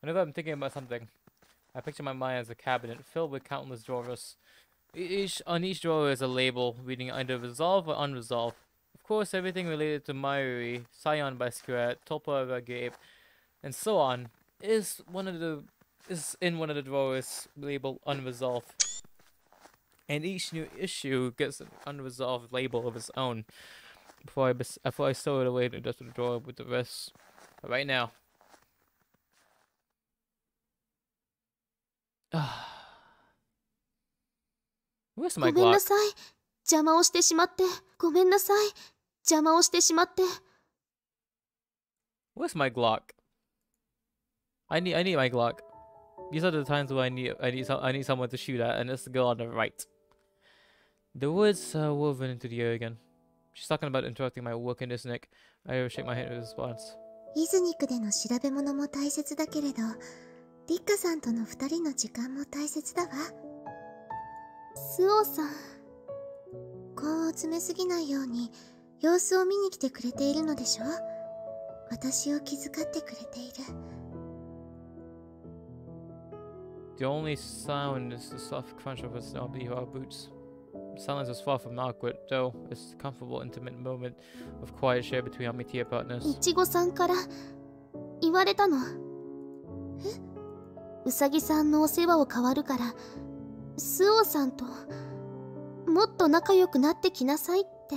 Whenever I'm thinking about something, I picture my mind as a cabinet filled with countless drawers. Each on each drawer is a label reading either resolved or unresolved. Of course, everything related to Mayuri, Scion by Square, Tulpa of Agape, and so on is one of the is in one of the drawers labeled unresolved. And each new issue gets an unresolved label of its own. Before I before I stow it away in the dust of the drawer with the rest. Right now. Ah. Where's ご my めんな Glock? さい邪魔をしてしまってごめんなさい邪魔をしてしまって Where's my Glock? I need I need my Glock. These are the times where I need I need some, I need someone to shoot at, and it's the girl on the right. The words are woven into the air again. She's talking about interrupting my work in this Nick. I shake my head in response. イズニックでの調べ物も大切だけれどリッカさんとの二人の時間も大切だわ スオさん根を詰めすぎないように様子を見に来てくれているのでしょ私を気遣ってくれている The only sound is the soft crunch of beneath our boots. Silence is far from awkward, though it's a comfortable, intimate moment of quiet share between our meteor partners. いちごさんから言われたのえうさぎさんのお世話を変わるからスオさんともっと仲良くなってきなさいって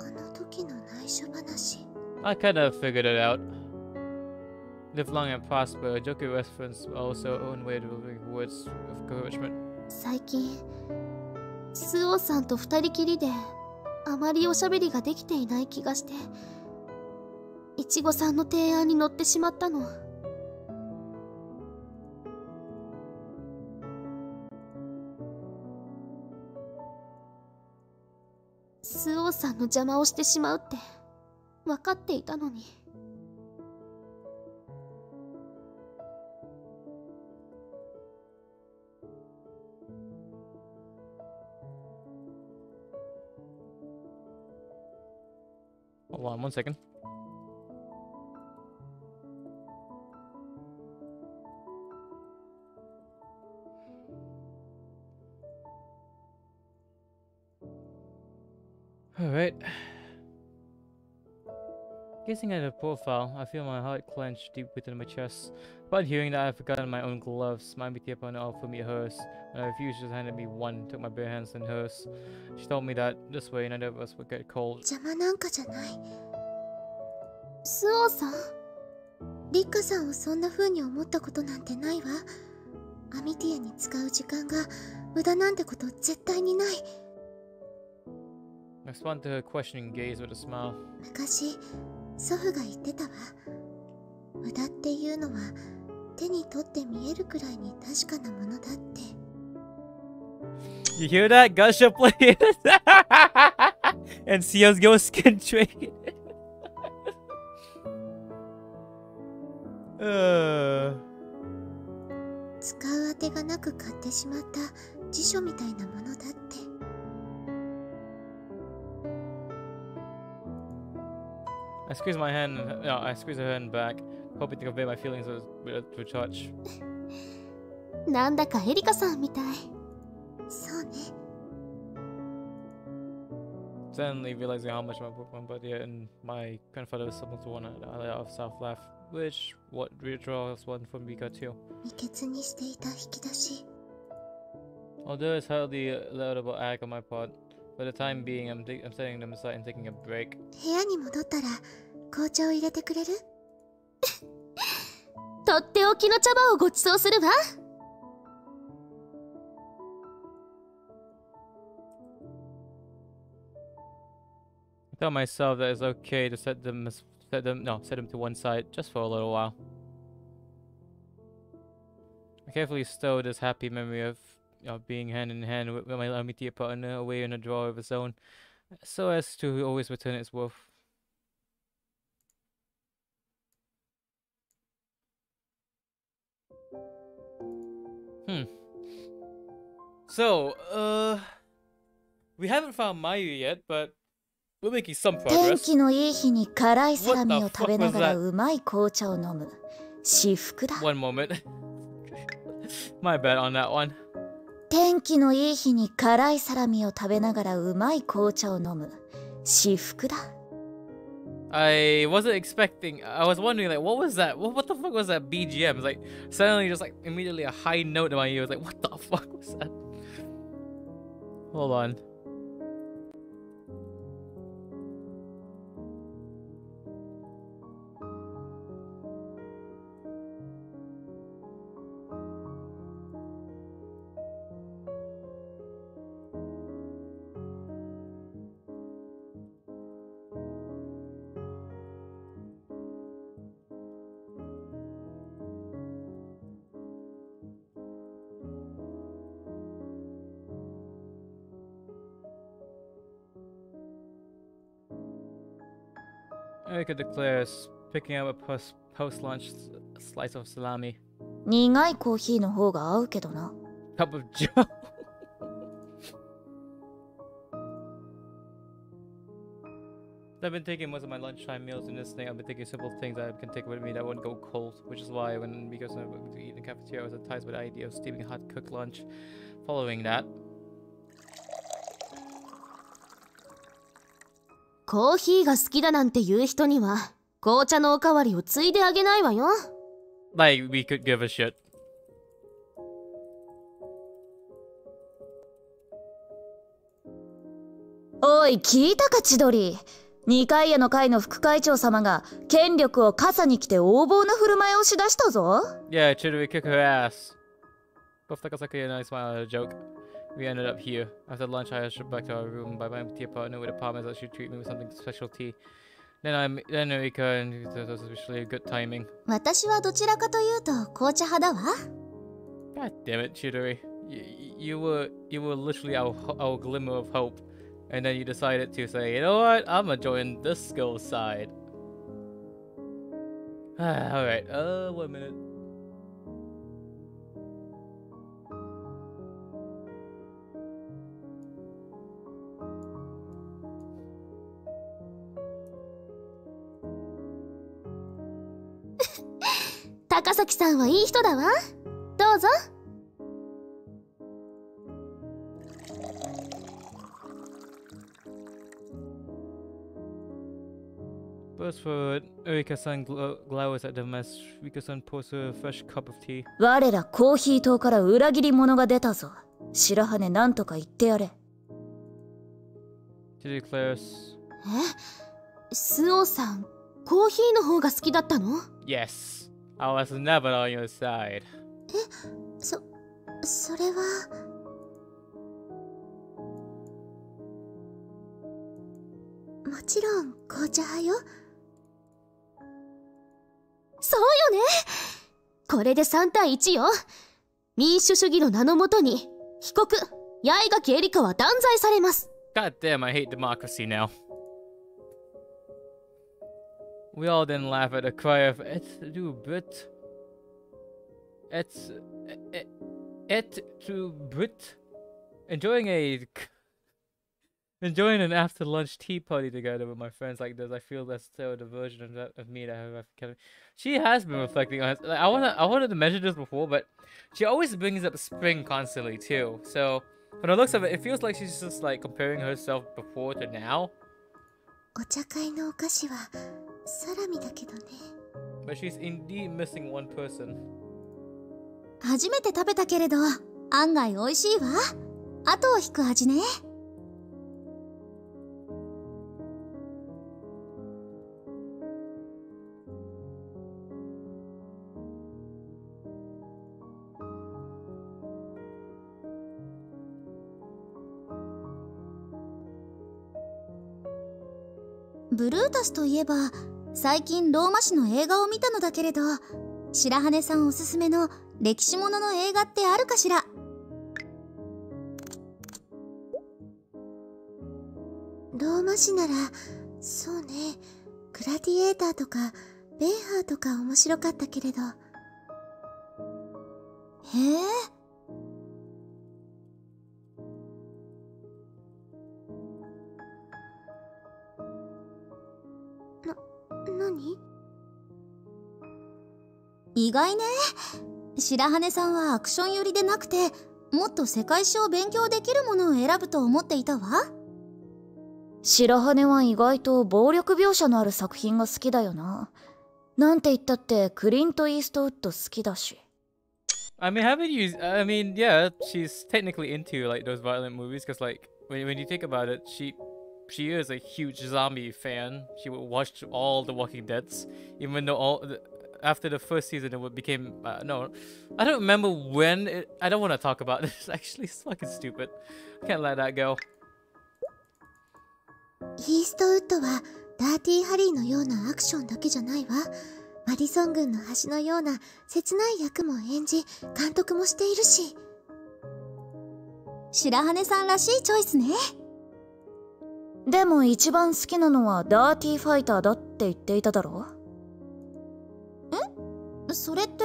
あの時の内緒話 I kind of figured it out. Live long and prosper, a joking reference, also own way delivering words of encouragement. 最近スオさんと二人きりであまりおしゃべりができていない気がしていちごさんの提案に乗ってしまったのスオさんの邪魔をしてしまうって分かっていたのに Hold on one second. Alright. Gazing at her profile, I feel my heart clench deep within my chest. Upon hearing that I have forgotten my own gloves, my BT upon offered me hers. When I refused, she handed me one, took my bare hands in hers. She told me that this way neither of us would get cold. 邪魔なんかじゃないスオさんリッカさんをそんな風に思ったことなんてないわアミティアに使う時間が無駄なんてこと絶対にない respond to her questioning gaze with a smile. 昔祖父が言ってたわ無駄っていうのは手に取って見えるくらいに確かなものだって You hear that? Gusha play it! and Sio's go skin trade. uh, 使うあてがなく買ってしまった辞書みたいなものだって I squeeze my hand. No, I squeeze her hand back, hoping to convey my feelings with, with, through touch. なんだかエリカさんみたいそうね Suddenly realizing how much my, my buddy and my grandfather was supposed to want to let out a soft laugh, which what withdraws one from Mika too. 未決にしていた引き出し Although it's hardly a laudable act on my part, for the time being, I'm, ta- I'm setting them aside and taking a break. 部屋に戻ったら紅茶を入れてくれるとっておきの茶葉をごちそうするわ I tell myself that it's okay to set them, as- set them, no, set them to one side just for a little while. I carefully stow this happy memory of, of being hand in hand with my Amitié partner away in a draw of his own, so as to always return its worth. Hmm. So, uh, we haven't found Mayu yet, but we're making some progress. What? What was that? One moment. My bad on that one. 天気のいい日に辛いサラミを食べながらうまい紅茶を飲む至福だ I wasn't expecting. I was wondering, like, what was that? What, what the fuck was that BGM? It's like suddenly, just like immediately a high note in my ear. I was like, what the fuck was that? Hold on. Erika declares, picking up a post post lunch slice of salami. 苦いコーヒーの方が合うけどな Cup of Joe. I've been taking most of my lunchtime meals in this thing. I've been taking simple things that I can take with me that wouldn't go cold, which is why when because I went to eat in the cafeteria, I was enticed by the idea of steaming hot cooked lunch. Following that, コーヒーが好きだなんて言う人には紅茶のおかわりをついであげないわよ like we could give a shit. おい聞いたか千鳥二階屋の会の副会長様が権力を傘に来て横暴な振る舞いをしだしたぞ Yeah, Chidori kick her ass? Both Takasaki and I smiled at a joke. We ended up here. After lunch, I ushered back to our room by my tea partner with a promise that she'd treat me with something special tea. Then I, then Erika, and it was actually good timing. 私はどちらかというと紅茶派だわ God damn it, Chidori. You, you were you were literally our ho- our glimmer of hope, and then you decided to say, you know what? I'm gonna join this skill side. All right. Uh, one minute. 赤崎さんはいい人だわ。どうぞ。わらコーヒー島から裏切り者が出たぞ。白羽なんとか言ってやれ。Did おえ、さん、コーヒーの方が好きだったの？Yes. I was never on your side. そそれはもちろん紅茶派よそうよねこれで3対1よ民主主義の名のもとに、被告、八重垣エリカは断罪されます。God damn, I hate democracy now. We all then laugh at the cry of Et du Brit. Et. Et. Et tu Brit. Enjoying a. Enjoying an after lunch tea party together with my friends like this, I feel that's still the version of, that, of me that I have Kevin. She has been reflecting on. Like, I wanna, I wanted to mention this before, but she always brings up spring constantly too. So from the looks of it, it feels like she's just like comparing herself before to now. お茶会のお菓子はサラミだけどね。But she's indeed missing one person. 初めて食べたけれど案外美味しいわ。後を引く味ねブルータスといえば最近ローマ市の映画を見たのだけれど白羽さんおすすめの歴史ものの映画ってあるかしら？ローマ市ならそうね。グラディエーターとかベンハーとか面白かったけれど。へえ意外ね白羽さんはアクション寄りでなくてもっと世界史を勉強できるものを選ぶと思っていたわ白羽は意外と暴力描写のある作品が好きだよななんて言ったってクリント・イーストウッド好きだし I mean, haven't you? I mean, yeah, she's technically into like those violent movies because, like, when when you think about it, she she is a huge zombie fan. She would watch all the Walking Dead's, even though all the, after the first season it would became uh, no, I don't remember when. It, I don't want to talk about this. Actually, it's fucking stupid. I can't let that go. イーストウッドはダーティーハリーのようなアクションだけじゃないわマディソン軍の橋のような切ない役も演じ監督もしているし白羽さんらしいチョイスねでも一番好きなのはダーティーファイターだって言っていただろそれって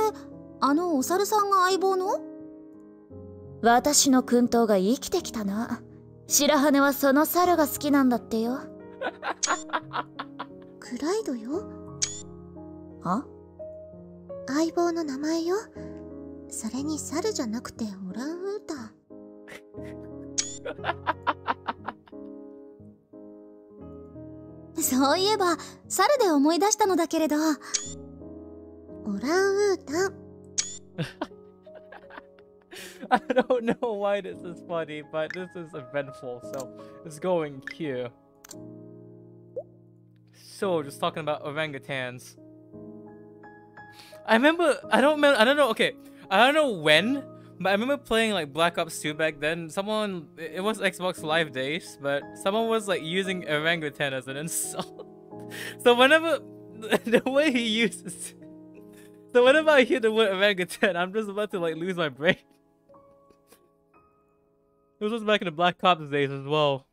あのお猿さんが相棒の？私の薫陶が生きてきたな白羽はその猿が好きなんだってよ。クライドよ。あ？相棒の名前よ。それに猿じゃなくてオランウータン。そういえば猿で思い出したのだけれどオランウータン I don't know why this is funny, but this is eventful, so it's going here. So, just talking about orangutans. I remember, I don't remember, I don't know, okay, I don't know when, but I remember playing like Black Ops 2 back then. Someone, it was Xbox Live Days, but someone was like using orangutan as an insult. so whenever, the way he uses so whenever I hear the word orangutan, I'm just about to like lose my brain. This was back in the Black Ops days as well.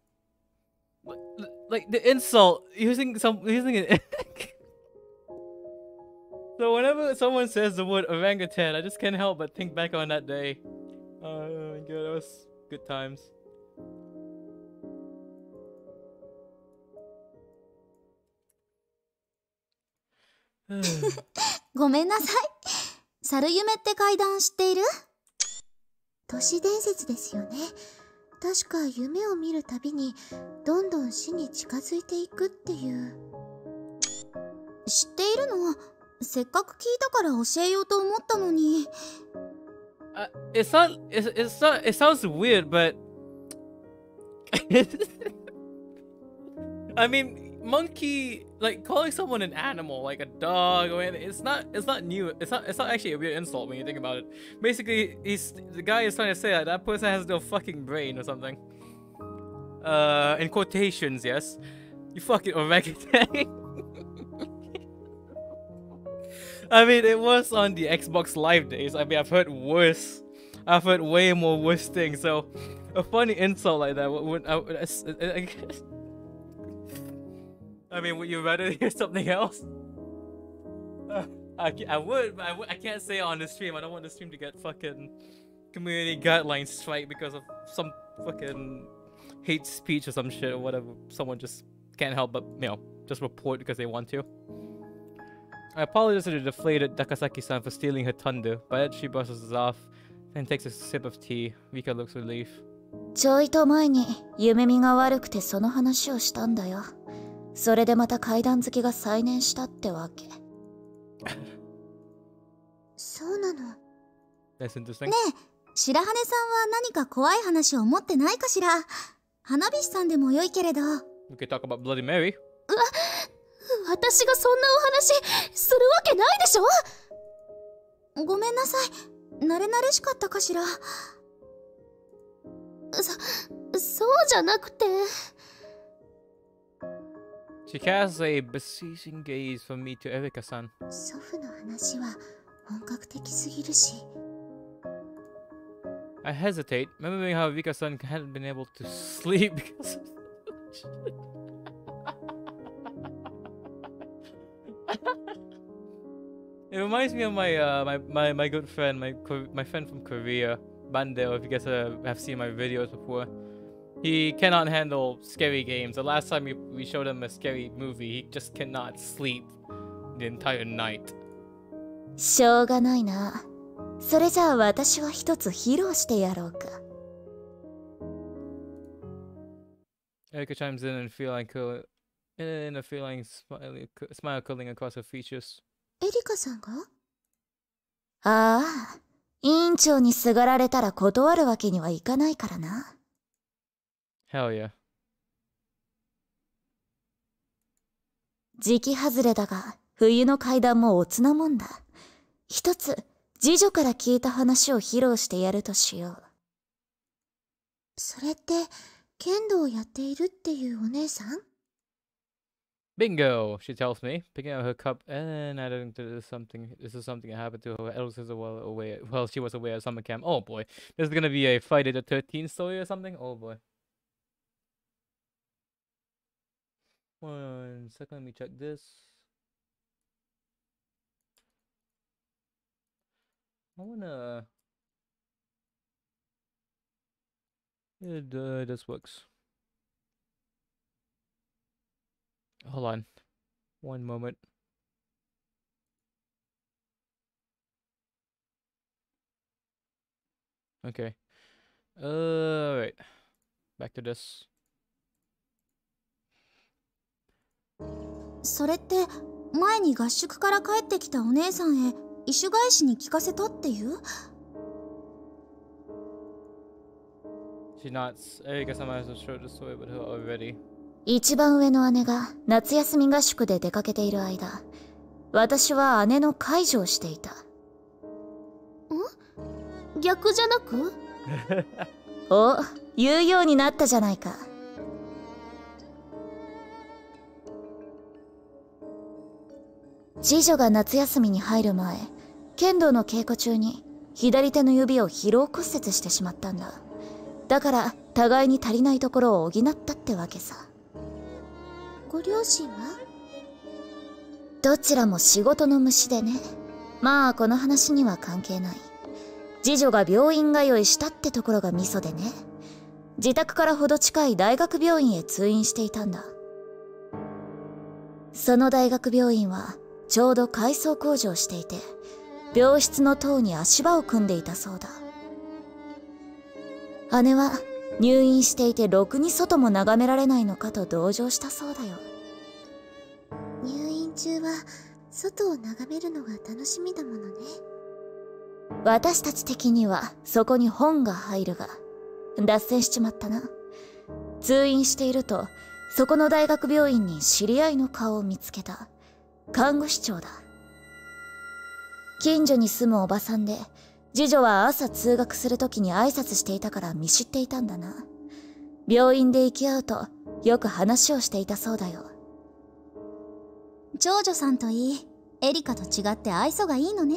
Like, the insult using some using it. so whenever someone says the word orangutan, I just can't help but think back on that day. Oh my god, that was good times. ごめんなさい猿夢って階段知っている？都市伝説ですよね確か夢を見るたびにどんどん死に近づいていくっていう知っているのせっかく聞いたから教えようと思ったのに Uh, it's not. It's, it's not. It sounds weird, but I mean, monkey. Like calling someone an animal, like a dog, or anything, it's not. It's not new. It's not. It's not actually a weird insult when you think about it. Basically, he's the guy is trying to say that that person has no fucking brain or something. Uh, in quotations, yes. You fucking orangutan. I mean, it was on the Xbox Live days. I mean, I've heard worse. I've heard way more worse things. So, a funny insult like that would. I, I guess- I mean, would you rather hear something else? Uh, I, ca- I would, but I, would, I can't say it on the stream. I don't want the stream to get fucking community guidelines strike because of some fucking hate speech or some shit or whatever. Someone just can't help but, you know, just report because they want to. I apologize to the deflated Takasaki-san for stealing her thunder, but she brushes us off and takes a sip of tea. Rika looks relief. ちょいと前に夢見が悪くてその話をしたんだよ それでまた階段好きが再燃したってわけ。そうなの.ねえ白羽さんは何か怖い話を持ってないかしら？花火師さんでも良いけれど。We could talk about Bloody Mary. 私がそんなお話するわけないでしょ？ごめんなさい。慣れ慣れしかったかしら？そ、そうじゃなくて。She casts a beseeching gaze from me to Erika-san. 祖父の話は本格的すぎるし I hesitate, remembering how Rika-san hadn't been able to sleep because of It reminds me of my uh my, my, my good friend, my Ko- my friend from Korea, Bandeo, if you guys uh, have seen my videos before. He cannot handle scary games. The last time we, we showed him a scary movie, he just cannot sleep the entire night. しょうがないなそれじゃあ私は一つ披露してやろうか Erika chimes in and feeling curl in a feeling smile, smile curling across her features. エリカさんがああ委員長にすがられたら断るわけにはいかないからな Hell yeah. 時期外れだが冬の階段もおつなもんだ一つ次女から聞いた話を披露してやるとしようそれって剣道をやっているっていうお姉さん Bingo, she tells me, picking up her cup and adding to this something. This is something that happened to her eldest sister while away. Well, she was away at summer camp. Oh boy, this is gonna be a Friday the Thirteenth story or something. Oh boy. One second, let me check this. I wanna. It uh, this works. Hold on. One moment. Okay. Uh, right. Back to this. それって前に合宿から帰ってきたお姉さんへ異種返しに聞かせたっていう？She nods. Erika the story with her already. 一番上の姉が夏休み合宿で出かけている間私は姉の介助をしていた逆じゃなく？お言うようになったじゃないか次女が夏休みに入る前剣道の稽古中に左手の指を疲労骨折してしまったんだ。だから互いに足りないところを補ったってわけさ。ご両親は？どちらも仕事の虫でね。まあこの話には関係ない。次女が病院通いしたってところがミソでね。自宅からほど近い大学病院へ通院していたんだ。その大学病院はちょうど改装工事をしていて病室の塔に足場を組んでいたそうだ。姉は入院していてろくに外も眺められないのかと同情したそうだよ。入院中は外を眺めるのが楽しみだものね。私たち的にはそこに本が入るが脱線しちまったな。通院しているとそこの大学病院に知り合いの顔を見つけた看護師長だ。近所に住むおばさんで次女は朝通学するときに挨拶していたから見知っていたんだな。病院で行き合うとよく話をしていたそうだよ。長女さんといいエリカと違って愛想がいいのね。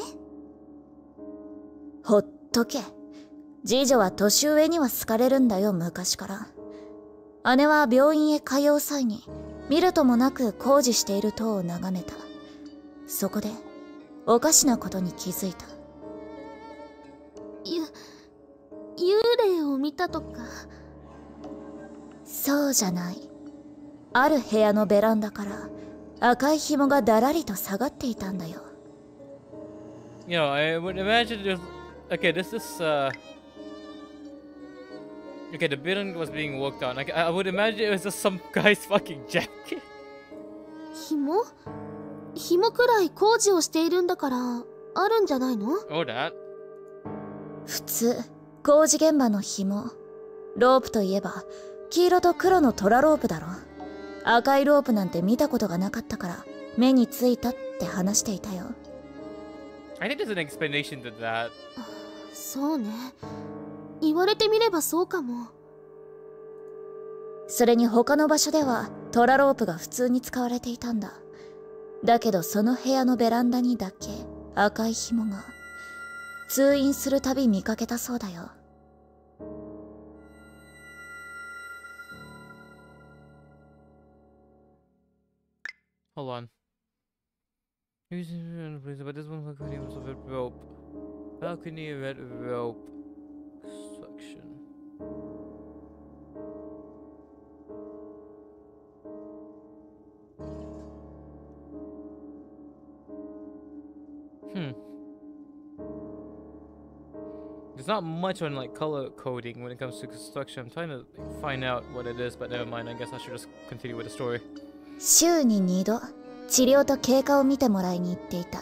ほっとけ。次女は年上には好かれるんだよ昔から姉は病院へ通う際に見るともなく工事している塔を眺めた。そこでおかしなことに気づいた。ゆ幽霊を見たとか。そうじゃない。ある部屋のベランダから赤い紐がだらりと下がっていたんだよ。You know, I would imagine if okay, this is uh okay, the building was being worked on. Like, I would imagine it was just some guy's fucking jacket. 紐紐くらい工事をしているんだからあるんじゃないの Oh, that. 普通工事現場の紐ロープといえば黄色と黒のトラロープだろ赤いロープなんて見たことがなかったから目についたって話していたよ I think there's an explanation to that. そうね 言われてみればそうかも。それに他の場所ではトラロープが普通に使われていたんだ。だけどその部屋のベランダにだけ赤い紐が通院するたび見かけたそうだよ Hold on. But this one balcony was of red rope. Balcony red rope section. Hmm. There's not much on like color coding when it comes to construction. I'm trying to like, find out what it is, but never mind. I guess I should just continue with the story. 週に2度治療と経過を見てもらいに行っていた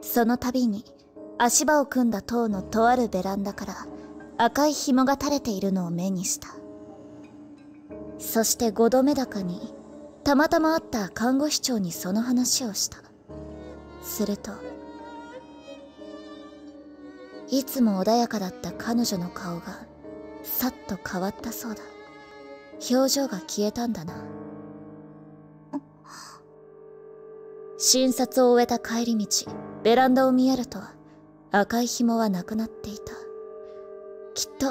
その度に足場を組んだ塔のとあるベランダから 赤い紐が垂れているのを目にした。そして5度目高にたまたま会った看護師長にその話をした。するといつも穏やかだった彼女の顔がさっと変わったそうだ。表情が消えたんだな。診察を終えた帰り道ベランダを見えると赤い紐はなくなっていた。きっと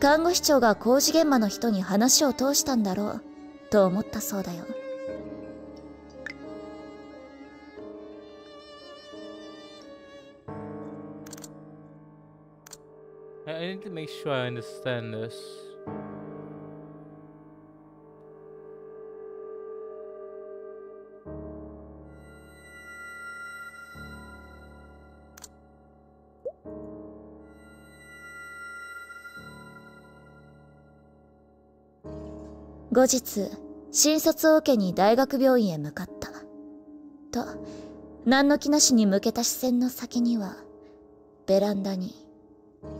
看護師長が工事現場の人に話を通したんだろうと思ったそうだよ I need to make sure I understand this.「後日診察を受けに大学病院へ向かった」と何の気なしに向けた視線の先にはベランダに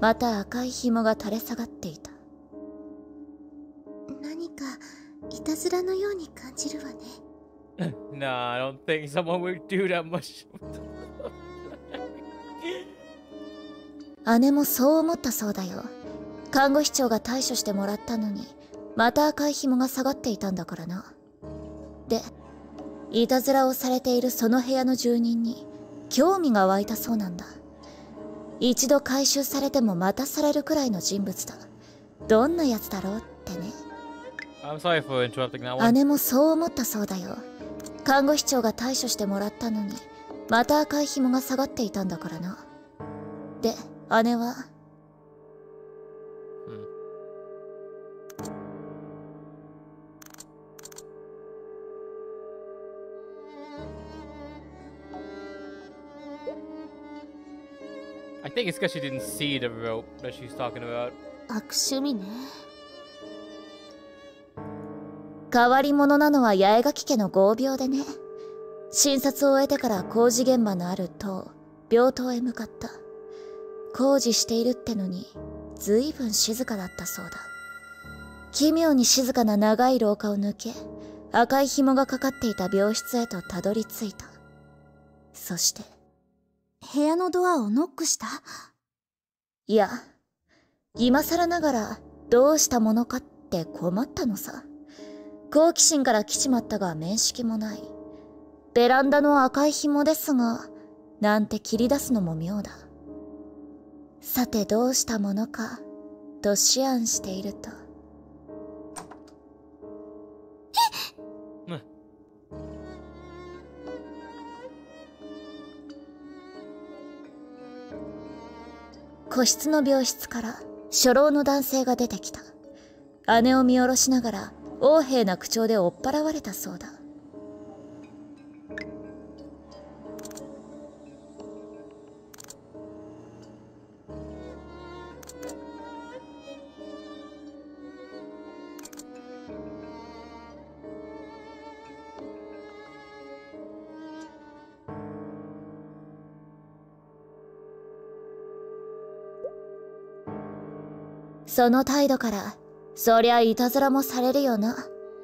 また赤い紐が垂れ下がっていた。何かいたずらのように感じるわね。Nah, I don't think someone would do that much. 姉もそう思ったそうだよ。看護師長が対処してもらったのにまた赤い紐が下がっていたんだからな。でいたずらをされているその部屋の住人に興味が湧いたそうなんだ。一度回収されてもまたされるくらいの人物だ。どんなやつだろうってね.姉もそう思ったそうだよ。看護師長が対処してもらったのにまた赤い紐が下がっていたんだからな。で姉は？I think it's because she didn't see the rope that she's talking about. 悪趣味ね。変わり者なのは八重垣家の合病でね。診察を終えてから工事現場のある塔病棟へ向かった。工事しているってのに随分静かだったそうだ。奇妙に静かな長い廊下を抜け赤い紐がかかっていた病室へとたどり着いた。そして部屋のドアをノックした？いや今更ながらどうしたものかって困ったのさ。好奇心から来ちまったが面識もない。ベランダの赤い紐ですがなんて切り出すのも妙だ。さてどうしたものかと思案していると。個室の病室から初老の男性が出てきた。姉を見下ろしながら横柄な口調で追っ払われたそうだ。その態度からそりゃいたずらもされるよな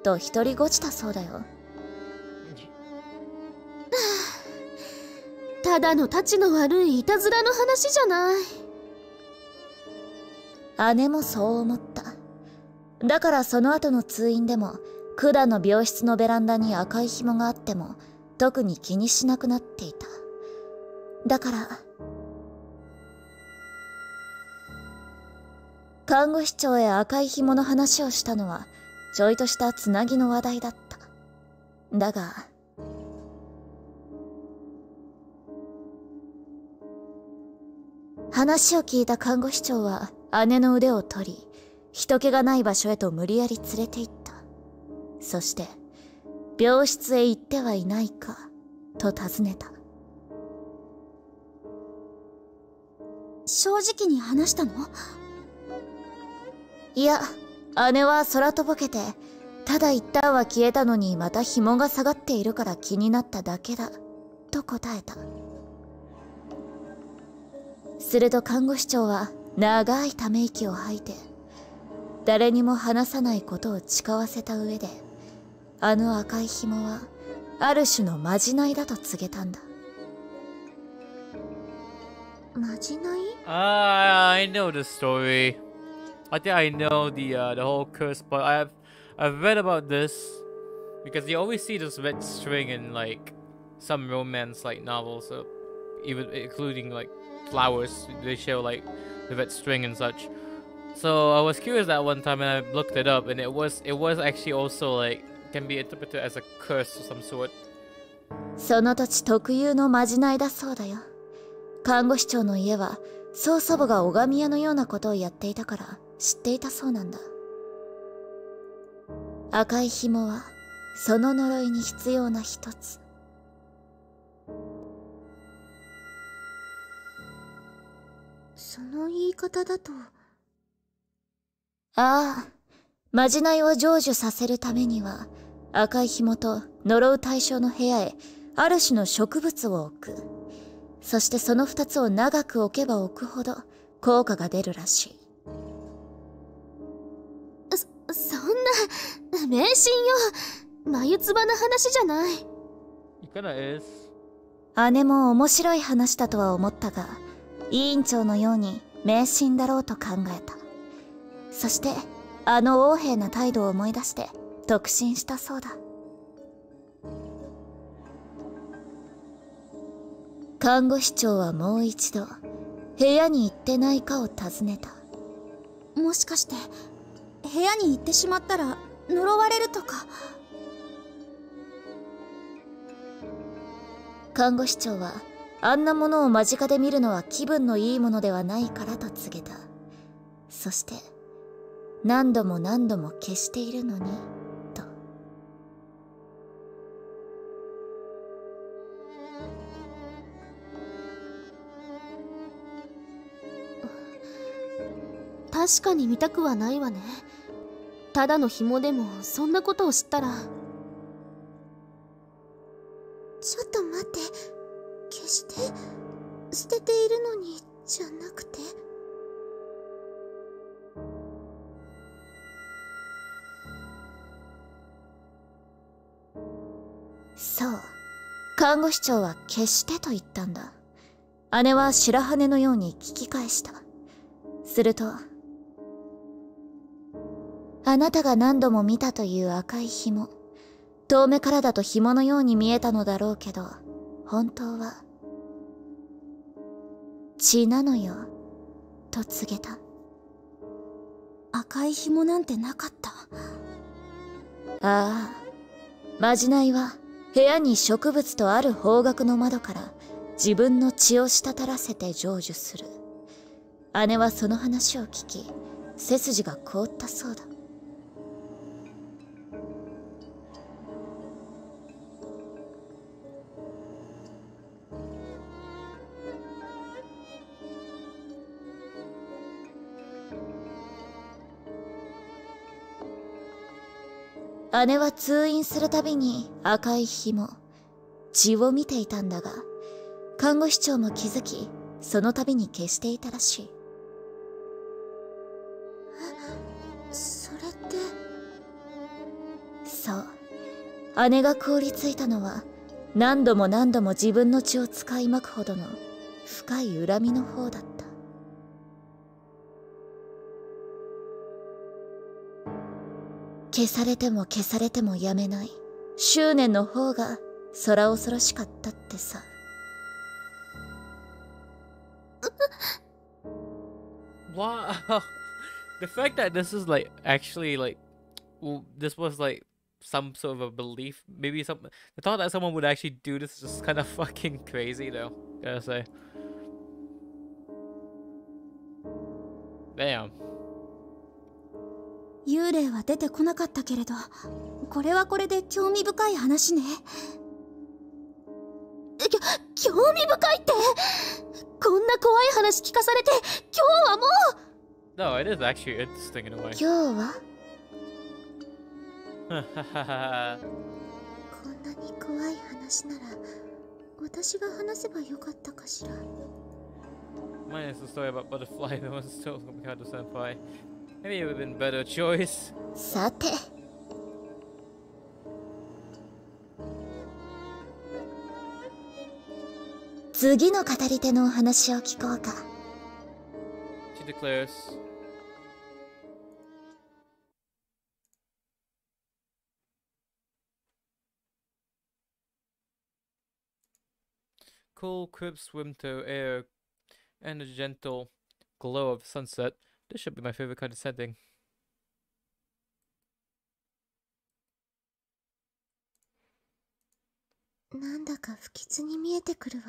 と独りごちたそうだよ。ただのたちの悪いいたずらの話じゃない。姉もそう思った。だからその後の通院でも管の病室のベランダに赤い紐があっても特に気にしなくなっていた。だから看護師長へ赤い紐の話をしたのはちょいとしたつなぎの話題だった。だが話を聞いた看護師長は姉の腕を取り人気がない場所へと無理やり連れて行った。そして病室へ行ってはいないかと尋ねた。正直に話したの？いや姉は空とぼけてただ一旦は消えたのにまた紐が下がっているから気になっただけだと答えた。すると看護師長は長いため息を吐いて誰にも話さないことを誓わせた上であの赤い紐はある種のまじないだと告げたんだ。まじない？Ah, I know the story. I think I know the uh, the whole curse, but I've I've read about this because you always see this red string in like some romance like novels, uh, even including like flowers. They show like the red string and such. So I was curious that one time and I looked it up, and it was it was actually also like can be interpreted as a curse of some sort. その土地特有のまじないだそうだよ看護師長の家は曽祖母が拝み屋のようなことをやっていたから 知っていたそうなんだ。赤い紐はその呪いに必要な一つ。その言い方だと。ああまじないを成就させるためには赤い紐と呪う対象の部屋へある種の植物を置く。そしてその二つを長く置けば置くほど効果が出るらしい。そんな迷信よ。眉唾な話じゃない。It kinda is. 姉も面白い話だとは思ったが委員長のように迷信だろうと考えた。そしてあの横柄な態度を思い出して特進したそうだ。看護師長はもう一度部屋に行ってないかを尋ねた。もしかして部屋に行ってしまったら呪われるとか。看護師長はあんなものを間近で見るのは気分のいいものではないからと告げた。そして何度も何度も消しているのにと。確かに見たくはないわねただの紐でもそんなことを知ったら。ちょっと待って。決して捨てているのにじゃなくて。そう。看護師長は決してと言ったんだ。姉は白羽のように聞き返した。するとあなたが何度も見たという赤い紐遠目からだと紐のように見えたのだろうけど本当は血なのよと告げた。赤い紐なんてなかった？ああまじないは部屋に植物とある方角の窓から自分の血を滴らせて成就する。姉はその話を聞き背筋が凍ったそうだ姉は通院するたびに赤い紐血を見ていたんだが看護師長も気づきその度に消していたらしい。それって？そう。姉が凍りついたのは何度も何度も自分の血を使いまくほどの深い恨みの方だった消されても消されてもやめない執念の方が空恐ろしかったってさ Wow. the fact that this is like actually like, well, this was like some sort of a belief. Maybe some the thought that someone would actually do this is just kind of fucking crazy, though. Gotta say. Damn. 幽霊は出てこなかったけれどこれはこれで興味深い話ねきょ興味深いってこんな怖い話聞かされて今日はもう No, it is actually interesting in a way. 今日はこんなに怖い話なら私が話せばよかったかしら Mine is the story about butterfly that was still kind of senpai. Maybe it would have been better choice. さて次の語り手のお話を聞こうか She declares. Cool, crisp winter air and a gentle glow of sunset. This should be my favorite kind of setting. なんだか不吉に見えてくるわ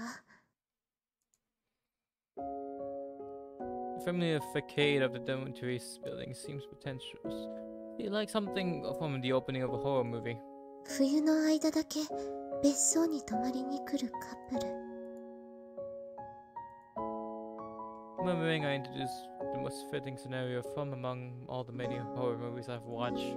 The familiar facade of the dormitory building seems pretentious. Be like something from the opening of a horror movie. 冬の間だけ別荘に泊まりに来るカップル Remembering I introduced the most fitting scenario from among all the many horror movies I've watched.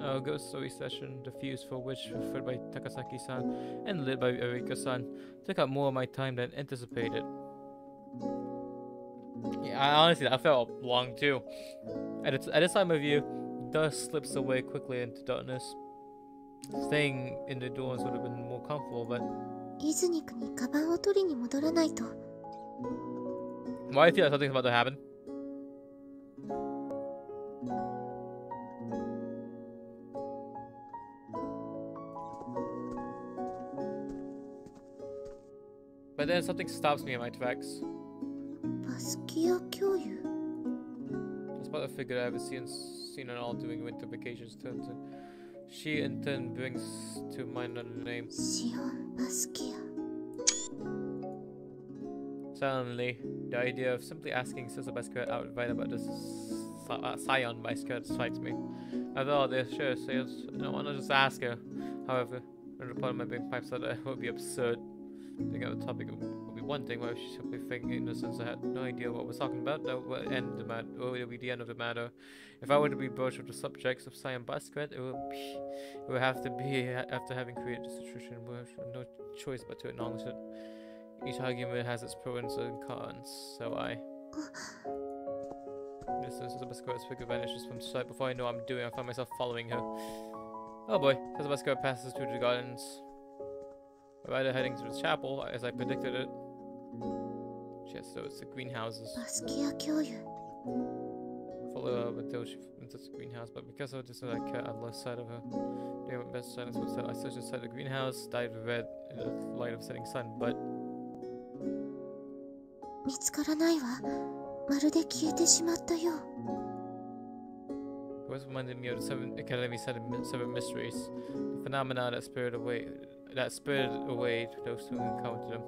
A ghost story session, the fuse for which, referred by Takasaki-san and led by Erika-san, took up more of my time than anticipated. Yeah, I honestly, that felt long too. At, its, at this time of year, dust slips away quickly into darkness. Staying in the dorms would have been more comfortable, but イズニクにカバンを取りに戻らないと Why I feel like something's about to happen? But then something stops me in my tracks. Basquiat, kill you. That's about the figure I haven't seen seen at all during winter vacations turn to she in turn brings to mind another name. Scion Basquiat. Suddenly, the idea of simply asking Sister Basquiat outright about this Sci- uh, Scion Basquiat strikes me. After all this, sure, so yes, I want to just ask her. However, part of my brain pipes out it would be absurd. Thinking of the topic would be one thing where she's simply faking innocence. I had no idea what was talking about. That would end the matter. Would be the end of the matter. If I were to be broached with the subjects of Scion Basquiat, it would be, it would have to be after having created this situation. We have no choice but to acknowledge it. Each argument has its pros and cons, so I... this is the best figure vanishes from sight. Before I know what I'm doing, I find myself following her. Oh boy, The Sasabasco passes through the gardens. Right heading to the chapel, as I predicted it. Yes, so it's the greenhouses. Follow her until she enters the greenhouse, but because of this, I cat on the left side of her. Doing my best silence was I searched inside the greenhouse, died red in the light of setting sun, but 見つからないわまるで消えてしまったよ it was reminded me of the Seven Academy Seven, seven Mysteries, the phenomena that spirited away, that spirited away those who encountered them.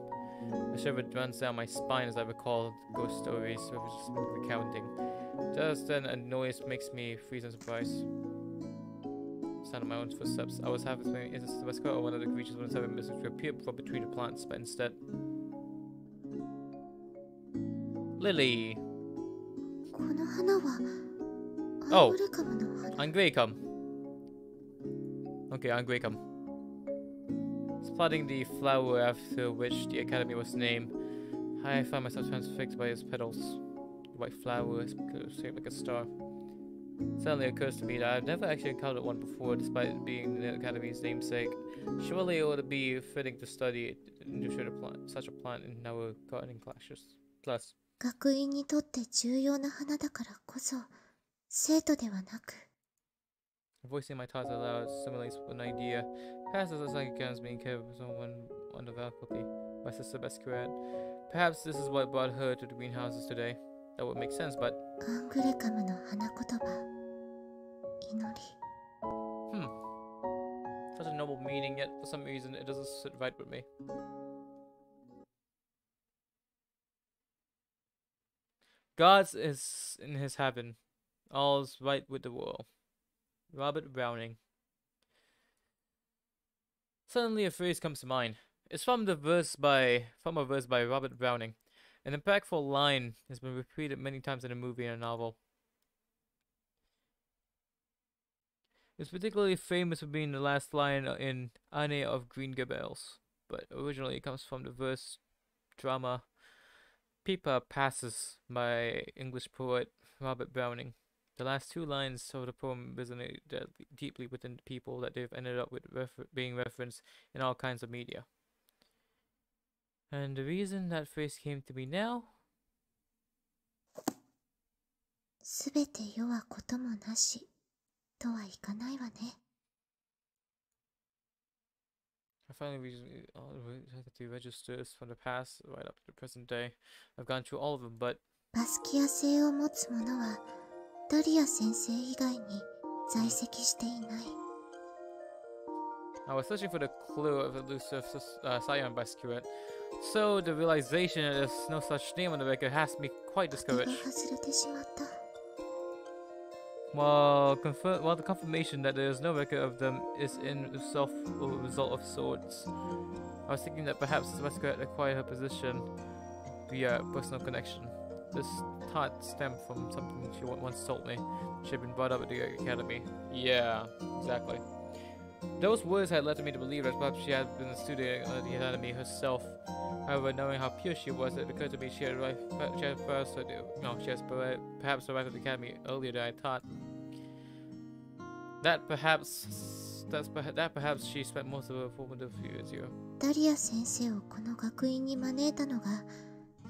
A shiver runs down my spine as I recall ghost stories I was just been recounting. Just then, a noise makes me freeze in surprise. Sound of my own footsteps. I was half expecting is this the West Coast or one of the creatures from the Seven Mysteries to appear from between the plants, but instead. Lily. Oh, Angraecum. Okay, Angraecum. Spotting the flower after which the academy was named, I found myself transfixed by its petals. The white flower shaped like a star. It suddenly occurs to me that I've never actually encountered one before, despite being the academy's namesake. Surely it would be fitting to study it, such a plant in our gardening classes. Plus. 学院にとって重要な花だからこそ生徒ではなく Voicing my thoughts aloud simulates an idea. Passes as like against being cared for someone on the faculty. My sister Basquiat. Perhaps this is what brought her to the greenhouses today. That would make sense, but アングレカムの花言葉祈り hmm. Such a noble meaning, yet for some reason it doesn't sit right with me. God's is in his heaven. All's right with the world. Robert Browning. Suddenly a phrase comes to mind. It's from the verse by from a verse by Robert Browning. An impactful line has been repeated many times in a movie and a novel. It's particularly famous for being the last line in Anne of Green Gables, but originally it comes from the verse drama Pippa Passes by English poet Robert Browning. The last two lines of the poem resonate deadly- deeply within the people that they've ended up with refer- being referenced in all kinds of media. And the reason that phrase came to me now すべて世はこともなしとはいかないわね I finally reached uh, the registers from the past right up to the present day. I've gone through all of them, but I was searching for the clue of elusive uh, Scion Basquiat, so the realization that there's no such name on the record has me quite discouraged. While, confirm- while the confirmation that there is no record of them is in itself a result of sorts, I was thinking that perhaps Basquiat acquired her position via personal connection. This thought stemmed from something she once told me. She had been brought up at the academy. Yeah, exactly. Those words had led me to believe that perhaps she had been a student at the academy herself. However, knowing how pure she was, it occurred to me she had arrived, she had perhaps, no, she has perhaps arrived at the academy earlier than I thought. That perhaps, that's perha- that perhaps she spent most of her formative years here. ダリア先生をこの学院に招いたのが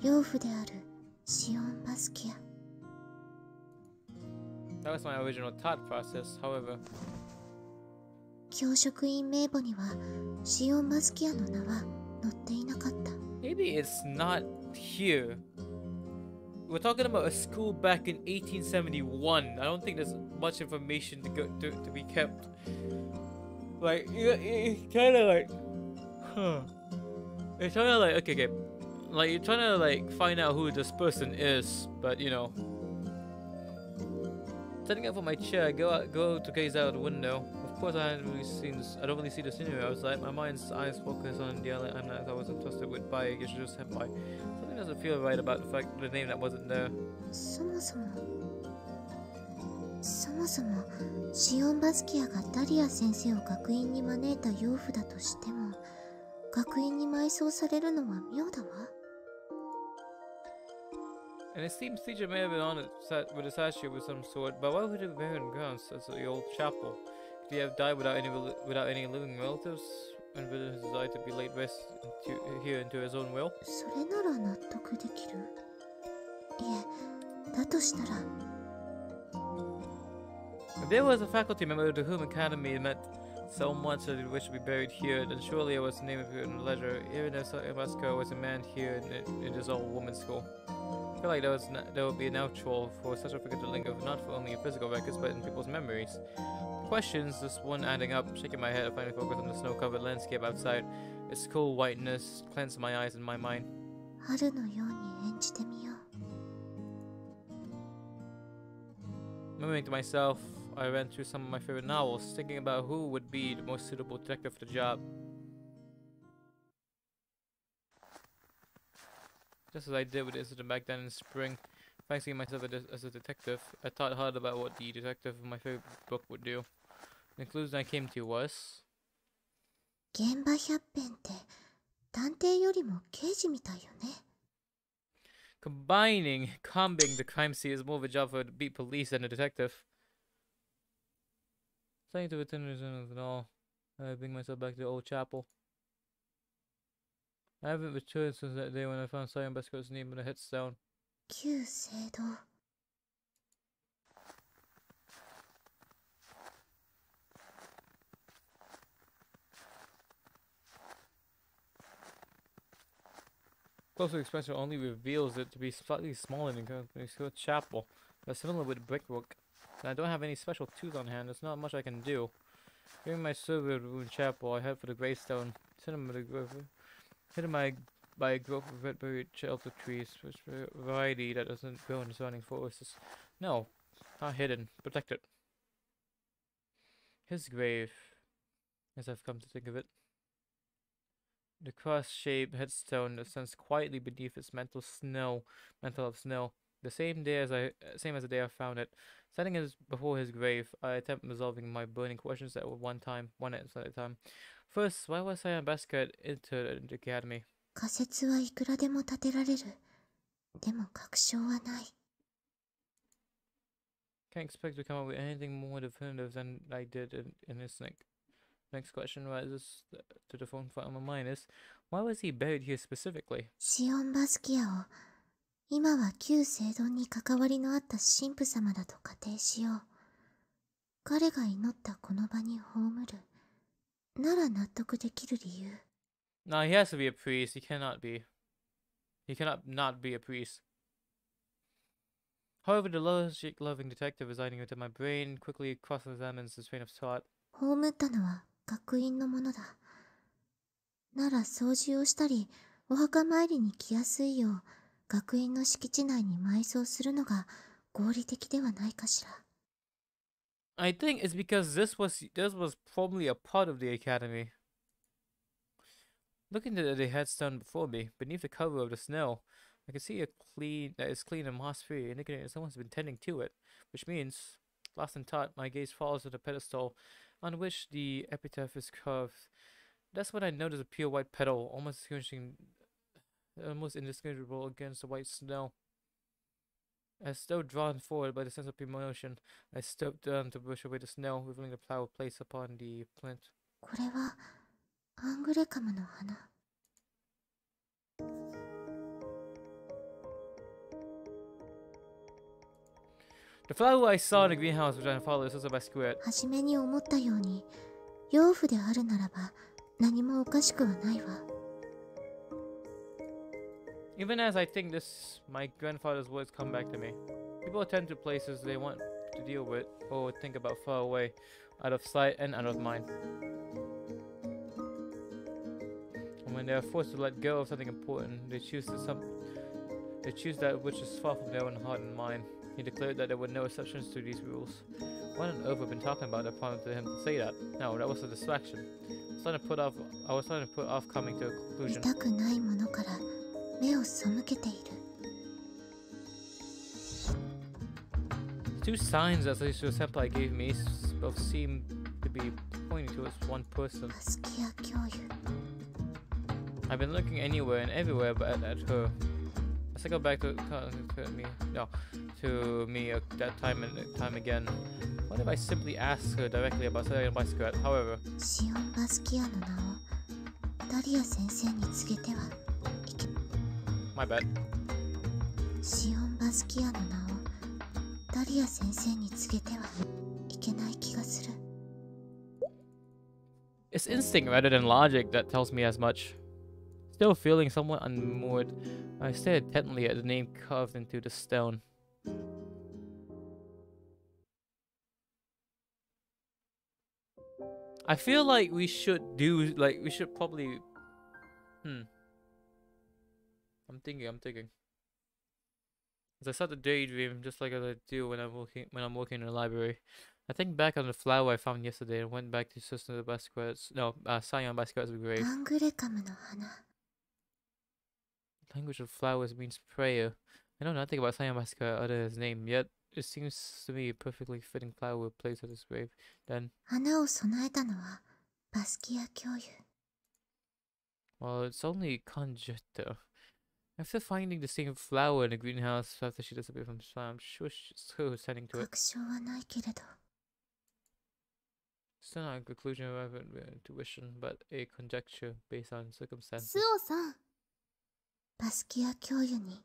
養父であるシオン・バスキア That was my original thought process. However, 教職員名簿にはシオン・バスキアの名は載っていなかった maybe it's not here. We're talking about a school back in 1871. I don't think there's much information to go to, to be kept. Like, it's kind of like, huh? It's kind of like okay, okay, like you're trying to like find out who this person is, but you know, Standing up on my chair, go out, go to gaze out the window. Of course, I hadn't really seen. This, I don't really see the scenery outside. My mind's eyes focus on the other, and as I was entrusted with by a just by. Something doesn't feel right about the fact the name that wasn't there. そもそもそもそもシオン・バスキアがダリア先生を学院に招いた養父だとしても学院に埋葬されるのは妙だわ And it seems teacher may have been on it sat with a statue of some sort, but why would it be buried in grounds as the old chapel? Could he have died without any rel- without any living relatives? And with his desire to be laid rest into, here into his own will? それなら納得できるいえだとしたら If there was a faculty member to whom Academy meant so much that it wished to be buried here, then surely it was the name of it in the ledger, even if Vasco was a man here in, in his old woman's school. I feel like there, was na- there would be a natural for such a figure to linger not for only in physical records but in people's memories. Questions, this one adding up, shaking my head, I finally focus on the snow-covered landscape outside. Its cool whiteness cleansed my eyes and my mind. 春のように演じてみよう Murmuring to myself, I ran through some of my favorite novels, thinking about who would be the most suitable detective for the job. Just as I did with the incident back then in spring, fancying myself a de- as a detective, I thought hard about what the detective of my favorite book would do. The conclusion I came to was 現場百遍って探偵よりも刑事みたいよね combining, combing the crime scene is more of a job for the beat police than a detective. Saying to attenders and all, I bring myself back to the old chapel. I haven't returned since that day when I found Scion Basquiat's name on a headstone. Closer expansion only reveals it to be slightly smaller than the chapel, but similar with brickwork. And I don't have any special tools on hand, there's not much I can do. During my survey of ruined chapel, I head for the gravestone, hidden by, grove, by, a growth of red berry shelter trees, which variety that doesn't grow in the surrounding forests. No, not hidden, protected. His grave, as I've come to think of it. The cross-shaped headstone that stands quietly beneath its mantle snow, mantle of snow. The same day as I, same as the day I found it. Standing his, before his grave, I attempt resolving my burning questions at one time, one at a time. First, why was I a basket into the academy? 仮説はいくらでも立てられるでも確証はない Can't expect to come up with anything more definitive than I did in, in this neck. Next question rises to the phone on my mind is, why was he buried here specifically? シオン・バスキアを 今は旧聖堂に関わりのあった神父様だと仮定しよう彼が祈ったこの場に葬るなら納得できる理由 No, he has to be a priest. He cannot be. He cannot not be a priest. However, the logic-loving detective residing within my brain quickly cross-examines this train of thought. 葬ったのは学院のものだなら掃除をしたりお墓参りに来やすいよう学院の敷地内に埋葬するのが合理的ではないかしら I think it's because this was this was probably a part of the academy. Looking at the headstone before me, beneath the cover of the snow, I can see a clean that is clean and moss-free, indicating that someone's been tending to it. Which means, lost in thought, my gaze falls to the pedestal on which the epitaph is carved. That's when I notice a pure white petal, almost distinguishing, almost indistinguishable against the white snow. As though drawn forward by the sense of emotion, I stooped down to brush away the snow, revealing the flower placed upon the plinth. これはアングレカムの花 The flower I saw in the greenhouse which I followed is also by Squirt. 初めに思ったように養父であるならば何もおかしくはないわ Even as I think this, my grandfather's words come back to me. People attend to places they want to deal with or think about far away, out of sight and out of mind. And when they are forced to let go of something important, they choose to some they choose that which is far from their own heart and mind. He declared that there were no exceptions to these rules. What on earth have been talking about that prompted him to say that? No, that was a distraction. I was to put off I was trying to put off coming to a conclusion. たくないものから目を背けている Two signs that Alicia Senpai gave me s- both seem to be pointing towards one person. バスキア教諭 I've been looking anywhere and everywhere but at, at her. As I go back to, to me, no, to me uh, that time and time again. What if I simply ask her directly about selling a bicycle? However, シオン・バスキアの名をダリア先生に告げてはいけ my bad. シオン・バスキアの名をダリア先生に告げてはいけない気がする It's instinct rather than logic that tells me as much. Still feeling somewhat unmoored, I stared intently at the name carved into the stone. I feel like we should do like we should probably hmm. I'm thinking, I'm thinking. As I start to daydream, just like as I do when I'm working when I'm working in a library. I think back on the flower I found yesterday and went back to Sister Basquiat's no, uh Scion Basquiat's grave. Language of flowers means prayer. I know nothing about Scion Basquiat other than his name, yet it seems to me a perfectly fitting flower would place at his grave. Then Well, it's only conjecture. After finding the same flower in the greenhouse after she disappeared from the farm, I'm sure she's her who's tending to it. 確証はないけれど Still not a conclusion of my intuition, but a conjecture based on circumstances. スオさんバスキア教諭に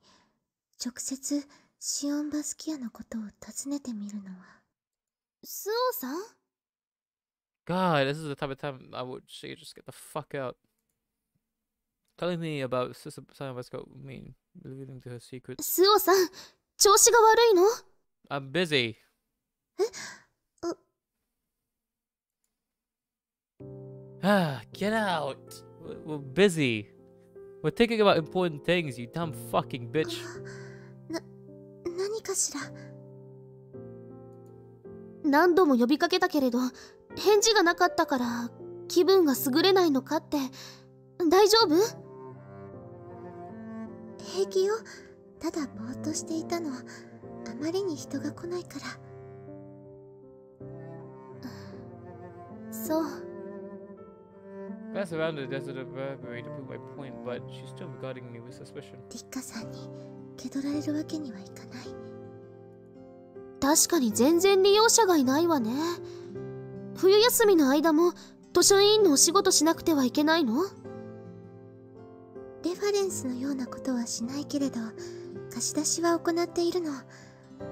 直接シオン・バスキアのことを尋ねてみるのはスオさん God, this is the type of time I would say just get the fuck out. Telling me about Sister Sion Basquiat would mean revealing to her secrets. スオさん調子が悪いの I'm busy. Uh. Ah, get out. We're, busy. We're thinking about important things, you dumb fucking bitch. 何かしら何度も呼びかけたけれど返事がなかったから気分が優れないのかって大丈夫平気よ。ただぼーっとしていたの。あまりに人が来ないから。そう。Pass around the desert of Burberry to prove my point, but she's still regarding me with suspicion. リッカさんに気取られるわけにはいかない。確かに全然利用者がいないわね。冬休みの間も図書委員のお仕事しなくてはいけないの？レファレンスのようなことはしないけれど貸し出しは行っているの。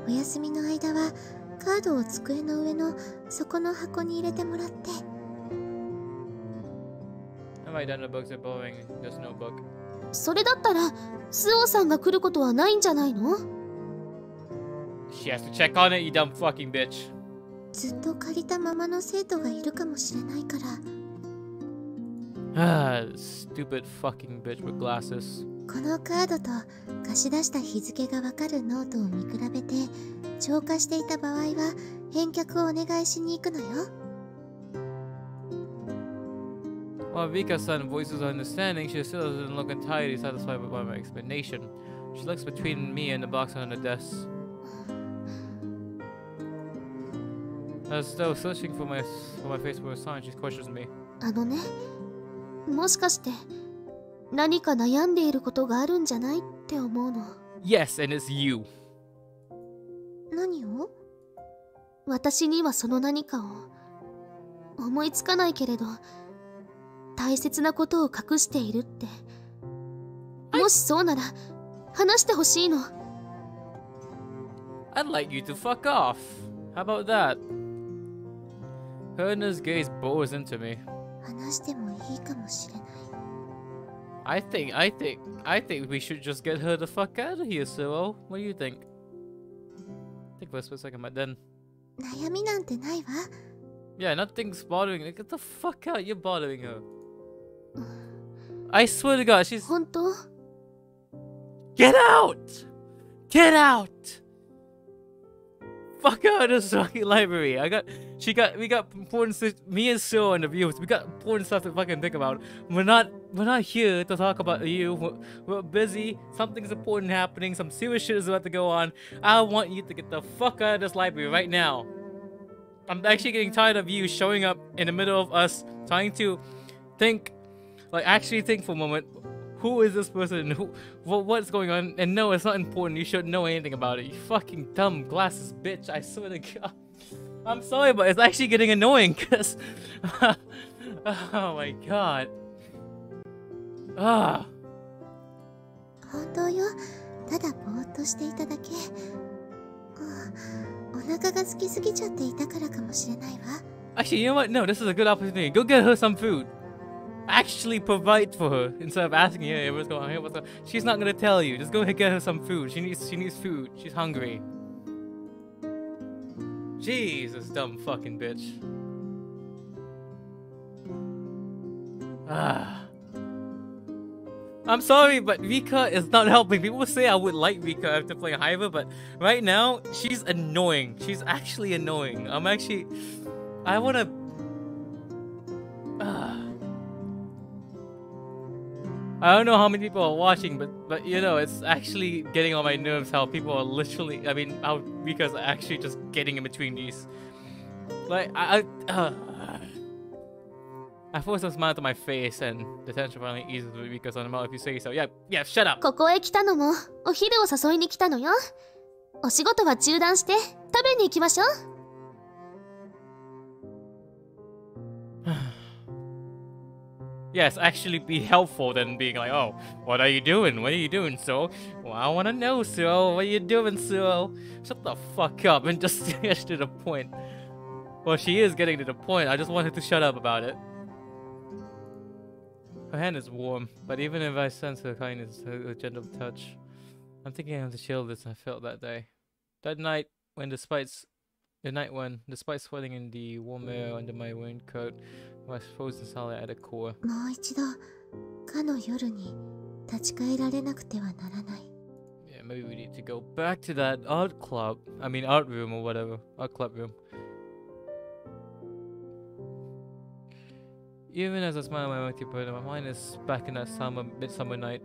お休みの間はカードを机の上の底の箱に入れてもらって。I might done the books are borrowing this notebook. それだったらスオさんが来ることはないんじゃないの？She has to check on it, you dumb fucking bitch. ずっと借りたままの生徒がいるかもしれないから Ah, stupid fucking bitch with glasses. このカードと貸し出した日付がわかるノートを見比べて超過していた場合は返却をお願いしに行くのよ。While Rikka-san voices understanding, she still doesn't look entirely satisfied by my explanation. She looks between me and the box on the desk. As though searching for my, for my face for a sign, she questions me. あのね。もしかして何か悩んでいることがあるんじゃないって思うの？Yes, and it's you. 何を？私にはその何かを思いつかないけれど大切なことを隠しているってもしそうなら話してほしいの I'd like you to fuck off. How about that? Herna's gaze bores into me. I think, I think, I think we should just get her the fuck out of here, Cyril. What do you think? I think we're supposed to talk then. Yeah, nothing's bothering her. Get the fuck out, you're bothering her. I swear to god, she's- Get out! Get out! Fuck out of this fucking library. I got, she got, we got important. sis- Me and Sue and the viewers, we got important stuff to fucking think about. We're not, we're not here to talk about you. We're, we're busy. Something's important happening. Some serious shit is about to go on. I want you to get the fuck out of this library right now. I'm actually getting tired of you showing up in the middle of us trying to think, like actually think for a moment Who is this person? Who, what, what's going on? And no, it's not important. You shouldn't know anything about it. You fucking dumb glasses bitch. I swear to God. I'm sorry, but it's actually getting annoying because. oh my god. Ah. 本当よただぼーっとしていただけうんお腹が空きすぎちゃっていたからかもしれないわ Actually, you know what? No, this is a good opportunity. Go get her some food. Actually provide for her instead of asking hey, what's going on? What's up? She's not gonna tell you. Just go ahead get her some food. She needs she needs food. She's hungry. Jesus, dumb fucking bitch. Ah. I'm sorry, but Rika is not helping. People say I would like Rika after playing Hiver, but right now she's annoying. She's actually annoying. I'm actually, I wanna. Ah. I don't know how many people are watching, but but you know it's actually getting on my nerves how people are literally. I mean, how Rika's actually just getting in between these. Like I, I uh, I force a smile to my face and the tension finally eases with Rika's on the mouth if you say so. Yeah, yeah, shut up. ここへ来たのもお昼を誘いに来たのよお仕事は中断して食べに行きましょう Yes, actually be helpful than being like, oh, what are you doing? What are you doing, so? Well, I wanna know, so. What are you doing, so? Shut the fuck up and just get to the point. Well, she is getting to the point. I just wanted to shut up about it. Her hand is warm, but even if I sense her kindness, her, her gentle touch, I'm thinking of the chilliness I felt that day. That night, when despite the night when, despite sweating in the warm air under my raincoat, I was frozen solid at the core. もう一度かの夜に立ち返られなくてはならない Yeah, maybe we need to go back to that art club. I mean, art room or whatever. Art club room. Even as I smile my empty burden, my mind is back in that summer, midsummer night.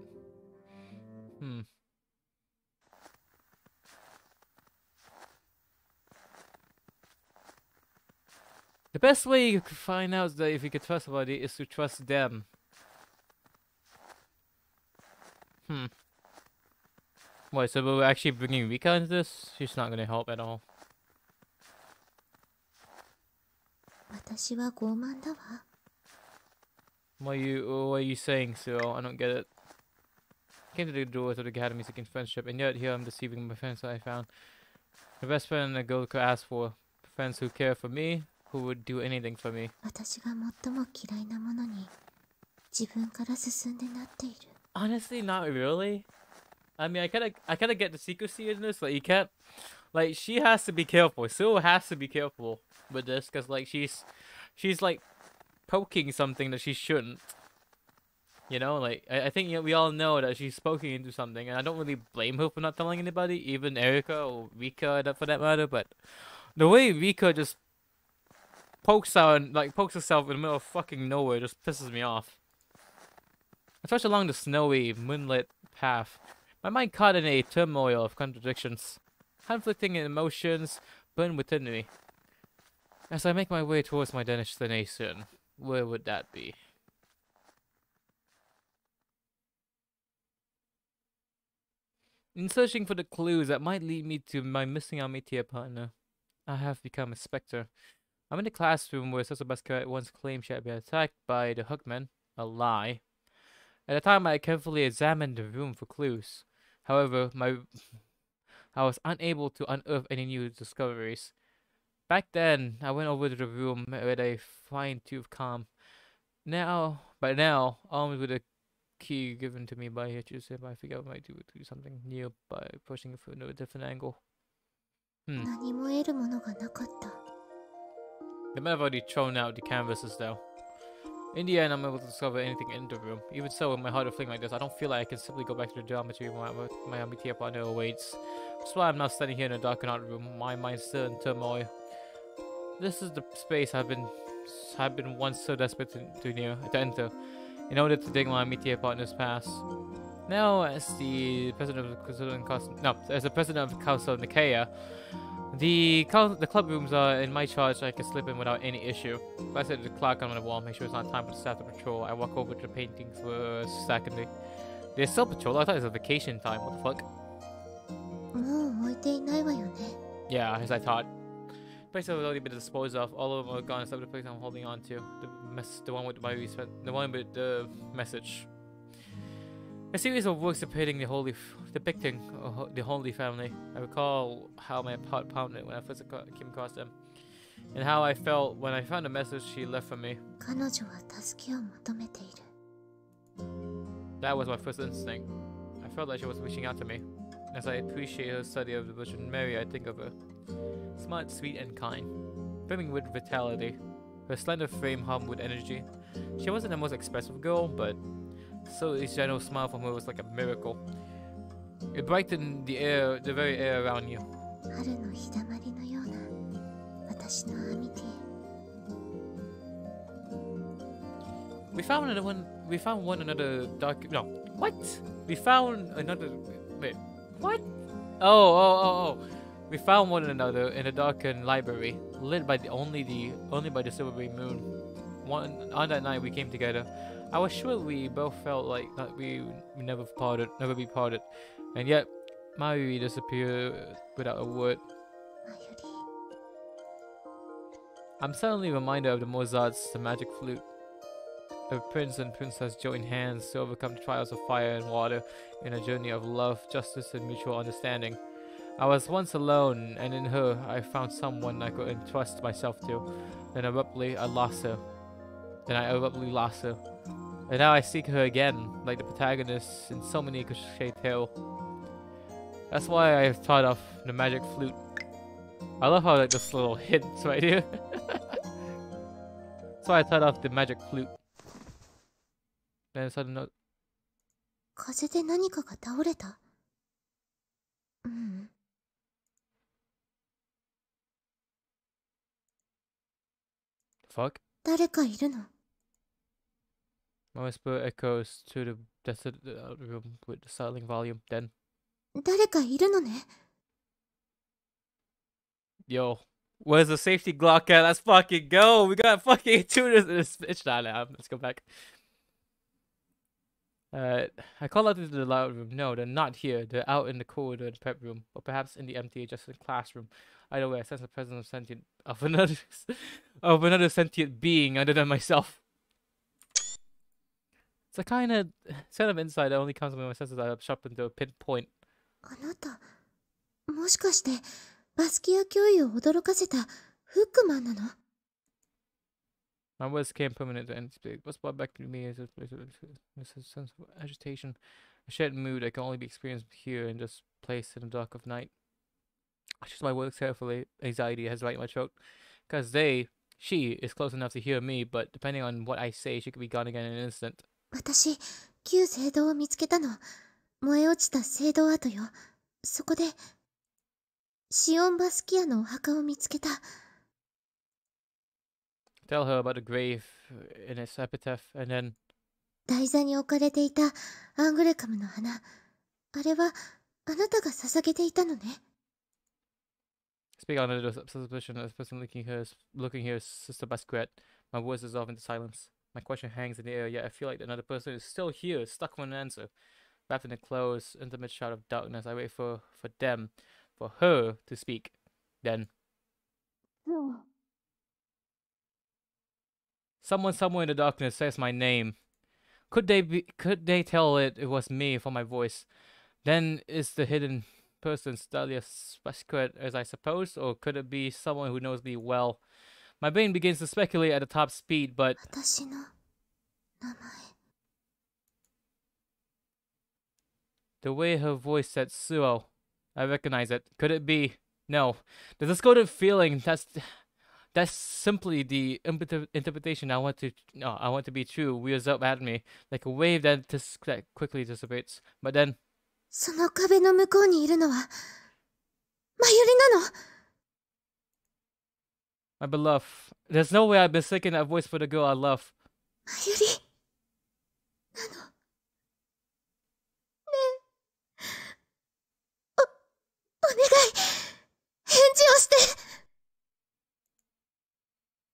Hmm. best way you could find out that if you could trust somebody is to trust them. Hmm. What, so we're actually bringing Rika into this? She's not gonna help at all. 私は傲慢だわ What are you, what are you saying, Cyril? I don't get it. Came to the doors of the academy seeking friendship, and yet here I'm deceiving my friends that I found. The best friend a girl could ask for. Friends who care for me, who would do anything for me. 私が最も嫌いなものに自分から進んでなっている。Honestly, not really. I mean, I kind of, I kind of get the secrecy in this. Like, you can't, like, she has to be careful. Sue has to be careful with this because, like, she's, she's like poking something that she shouldn't. You know, like I, I think you know, we all know that she's poking into something, and I don't really blame her for not telling anybody, even Erika or Rika for that matter. But the way Rika just pokes out, and, like pokes herself in the middle of fucking nowhere, just pisses me off. Especially along the snowy, moonlit path. My mind caught in a turmoil of contradictions. Conflicting emotions burn within me. As I make my way towards my destination, where would that be? In searching for the clues that might lead me to my missing Amitié partner, I have become a specter. I'm in the classroom where Sosobaska once claimed she had been attacked by the Hookman, a lie. At the time, I carefully examined the room for clues. However, my I was unable to unearth any new discoveries. Back then, I went over to the room with a fine tooth comb. Now, by now, armed with a key given to me by Ichigo-san, I figure I might do, do something new by pushing it from a different angle. Hmm. They might have already thrown out the canvases though. In the end, I'm able to discover anything in the room. Even so, in my heart of thing like this, I don't feel like I can simply go back to the geometry where my, my Amitié partner awaits. That's why I'm now standing here in a dark and out room, my mind still in turmoil. This is the space I've been I've been once so desperate to, to, near, to enter, in order to dig my Amitié partner's past. Now, as the president of the Council, no, as the president of the Council of Nicaea, the the club rooms are in my charge. so I can slip in without any issue. If I set the clock on the wall, make sure it's not time for the staff to patrol. I walk over to the paintings for a second. They still patrol. I thought it was a vacation time. What the fuck? Yeah, as I thought. The Place have already been disposed of. All of them are gone except the place I'm holding on to. The mess, the one with my the one with the message. A series of works depicting the holy, depicting uh, the Holy Family. I recall how my heart pounded when I first came across them, and how I felt when I found the message she left for me. That was my first instinct. I felt like she was reaching out to me. As I appreciate her study of the Virgin Mary, I think of her. Smart, sweet, and kind. Brimming with vitality. Her slender frame hummed with energy. She wasn't the most expressive girl, but so his general smile from her was like a miracle. It brightened the air, the very air around you. We found another one. We found one another dark. No, what? We found another. Wait, what? Oh, oh, oh, oh. We found one another in a darkened library, lit by the only the only by the silvery moon. One on that night we came together. I was sure we both felt like that we, we never parted, never be parted, and yet Mayuri disappeared without a word. I'm suddenly reminded of the Mozart's The Magic Flute. A prince and princess join hands to overcome the trials of fire and water in a journey of love, justice, and mutual understanding. I was once alone, and in her I found someone I could entrust myself to. Then abruptly I lost her. Then I abruptly lost her. And now I seek her again, like the protagonist in so many cliche tale. That's why I thought of the magic flute. I love how like this little hints right here. That's why I thought of the magic flute. Then sudden note. 風で何かが倒れたうん。Fuck? 誰かいるの My whisper echoes to the desolate uh, room with the settling volume. Then. 誰かいるのね Yo, where's the safety Glock at? Let's fucking go. We got fucking tuners in this bitch. Nah, nah, let's go back. Uh, I call out to the loud room. No, they're not here. They're out in the corridor in the prep room, or perhaps in the empty adjacent classroom. Either way, I sense the presence of sentient of another of another sentient being other than myself. It's a kind of set of insight that only comes when my senses are sharpened to a pinpoint. あなた、もしかして、バスキア教諭を驚かせたフックマンなの My words came permanent and what's brought back to me is a, is a sense of agitation, a shared mood that can only be experienced here in this place in the dark of night. I choose my words carefully. Anxiety has right in my throat. Because they, she, is close enough to hear me, but depending on what I say, she could be gone again in an instant. 私、旧聖堂を見つけたの。燃え落ちた聖堂跡よ。そこで、シオン・バスキアのお墓を見つけた。Tell her about the grave in its epitaph, and then... 台座に置かれていたアングレカムの花。あれは、あなたが捧げていたのね。Speak on the suspicion the person looking here, looking here is Sister Basquiat. My voice dissolve into silence. My question hangs in the air, yet I feel like another person is still here, stuck for an answer. Wrapped in a close, intimate shroud of darkness, I wait for, for them, for her to speak. Then. Someone somewhere in the darkness says my name. Could they be could they tell it it was me for my voice? Then is the hidden person Stelios secret as I suppose, or could it be someone who knows me well? My brain begins to speculate at a top speed, but... The way her voice said Suo, I recognize it. Could it be? No. There's a discordant feeling that's That's simply the impet- interpretation I want to no, I want to be true wheels up at me like a wave that, dis- that quickly dissipates. But then その壁の向こうにいるのは、まゆりなの my beloved. There's no way I've been seeking that voice for the girl I love. Mayuri.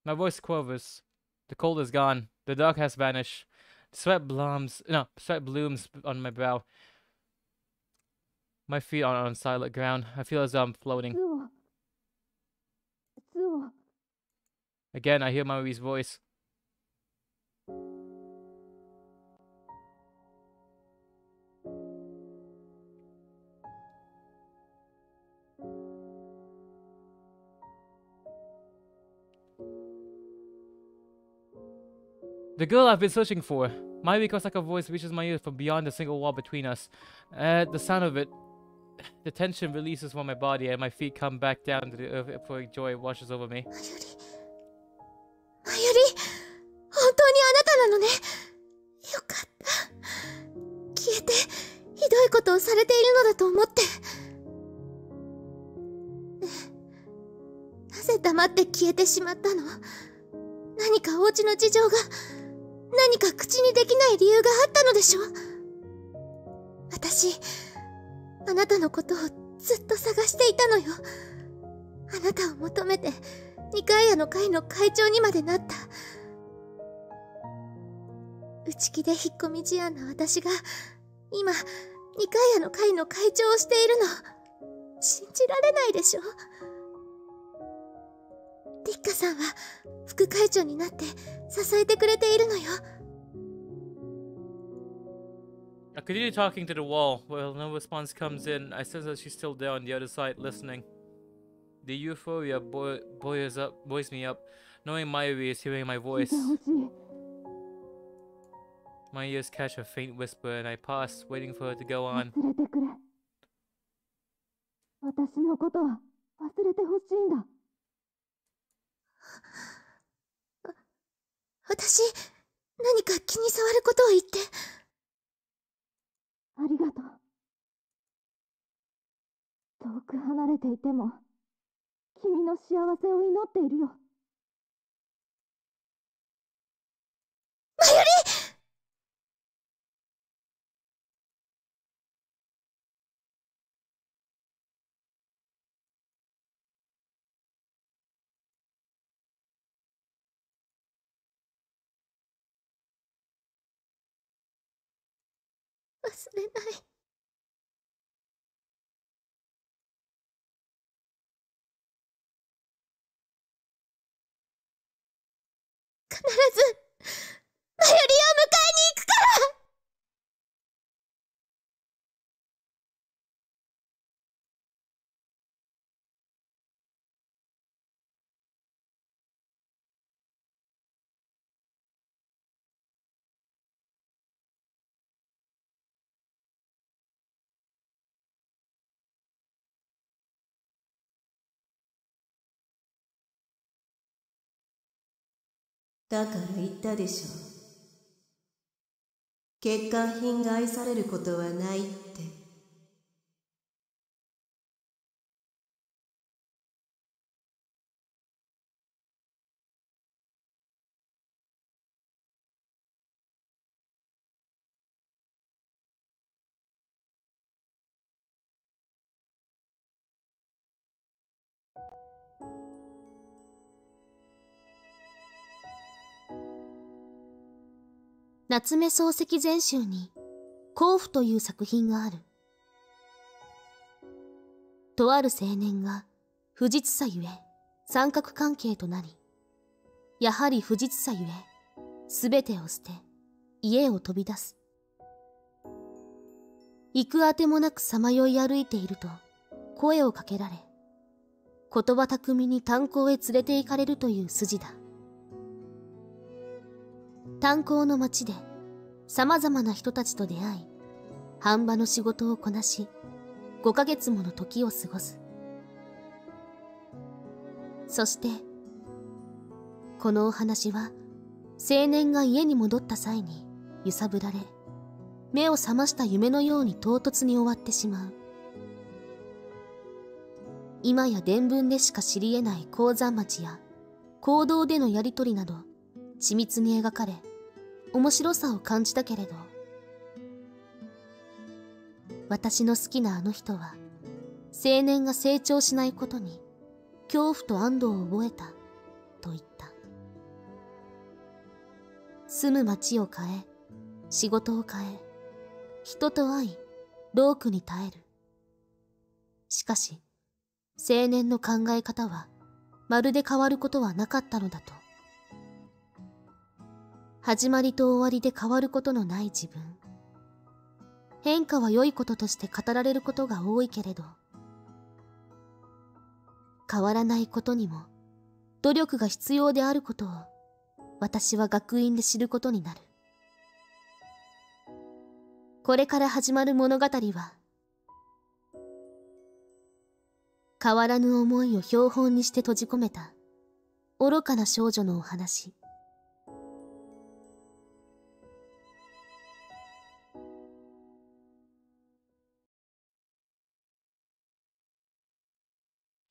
My voice quavers. The cold is gone. The dark has vanished. Sweat blooms. No, sweat blooms on my brow. My feet are on silent ground. I feel as though I'm floating. Again, I hear Mayuri's voice. The girl I've been searching for. My Kosaka voice reaches my ears from beyond the single wall between us. At the sound of it, the tension releases from my body and my feet come back down to the earth Before joy washes over me. Oh, されているのだと思って。なぜ黙って消えてしまったの？何かお家の事情が、何か口にできない理由があったのでしょ私、あなたのことをずっと探していたのよ。あなたを求めて、二階屋の会の会長にまでなった。内気で引っ込み思案な私が、今、二階屋の会の会長をしているの。信じられないでしょリッカさんは、副会長になって支えてくれているのよ。I continue talking to the wall. While no response comes in, I sense that she's still there on the other side, listening. The euphoria boy- buoys up, buoys me up, knowing Mayuri is hearing my voice. My ears catch a faint whisper, and I pause, waiting for her to go on. 私のことは忘れてほしいんだ私、何か気に障ることを言って。ありがとう遠く離れていても君の幸せを祈っているよれない。必ず、マユリアムだから言ったでしょ。う欠陥品が愛されることはないって。夏目漱石全集に「甲府」という作品がある。とある青年が不実さゆえ三角関係となりやはり不実さゆえ全てを捨て家を飛び出す。行くあてもなくさまよい歩いていると声をかけられ言葉巧みに炭鉱へ連れて行かれるという筋だ。炭鉱の町で様々な人たちと出会い販売の仕事をこなし5ヶ月もの時を過ごす。そしてこのお話は青年が家に戻った際に揺さぶられ目を覚ました夢のように唐突に終わってしまう。今や伝聞でしか知り得ない鉱山町や行動でのやりとりなど緻密に描かれ面白さを感じたけれど。私の好きなあの人は青年が成長しないことに恐怖と安堵を覚えたと言った。住む町を変え仕事を変え人と会い労苦に耐える。しかし青年の考え方はまるで変わることはなかったのだと。始まりと終わりで変わることのない自分。変化は良いこととして語られることが多いけれど変わらないことにも努力が必要であることを私は学院で知ることになる。これから始まる物語は変わらぬ思いを標本にして閉じ込めた愚かな少女のお話。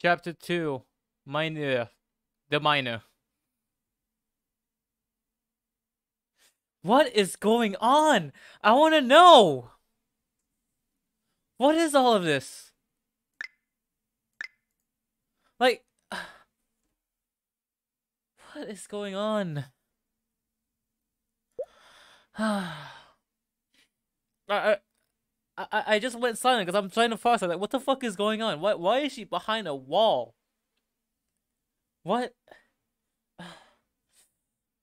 Chapter 2 Miner. The Miner. What is going on? I want to know! What is all of this? Like. What is going on? I, I, I, I just went silent because I'm trying to process like what the fuck is going on? Why why is she behind a wall? What?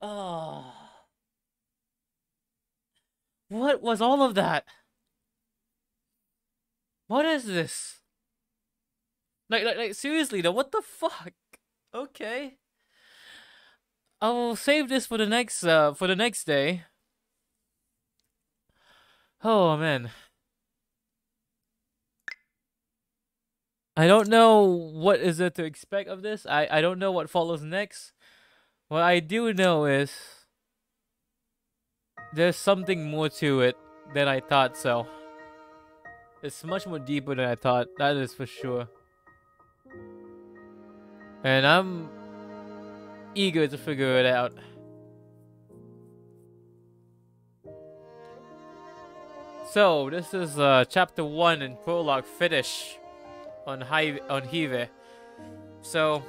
Oh. What was all of that? What is this? Like like like seriously though, what the fuck? Okay. I will save this for the next uh for the next day. Oh man. I don't know what is there to expect of this. I, I don't know what follows next. What I do know is there's something more to it than I thought so. It's much more deeper than I thought, that is for sure. And I'm eager to figure it out. So, this is uh, chapter 1 and prologue finish on Hive on Hive. So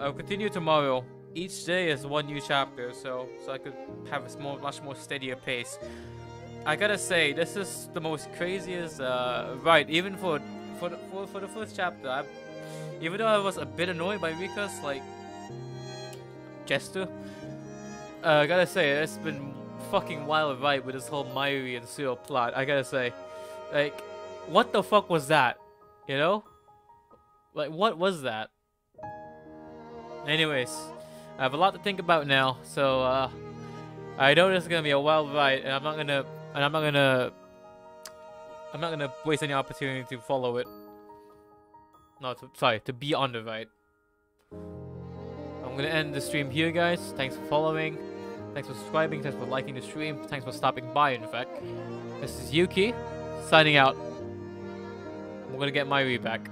I'll continue tomorrow. Each day is one new chapter, so so I could have a more, much more steadier pace. I gotta say, this is the most craziest uh, ride, even for for the, for, for the first chapter. I, even though I was a bit annoyed by Rika's like gesture, uh, I gotta say it's been fucking wild ride with this whole Mayuri and Suo plot. I gotta say, like, what the fuck was that? You know? Like, what was that? Anyways, I have a lot to think about now, so, uh, I know this is gonna be a wild ride, and I'm not gonna, and I'm not gonna, I'm not gonna waste any opportunity to follow it. No, to, sorry, to be on the ride. I'm gonna end the stream here, guys. Thanks for following. Thanks for subscribing. Thanks for liking the stream. Thanks for stopping by, in fact. This is Yuki, signing out. We're gonna get Mayuri back.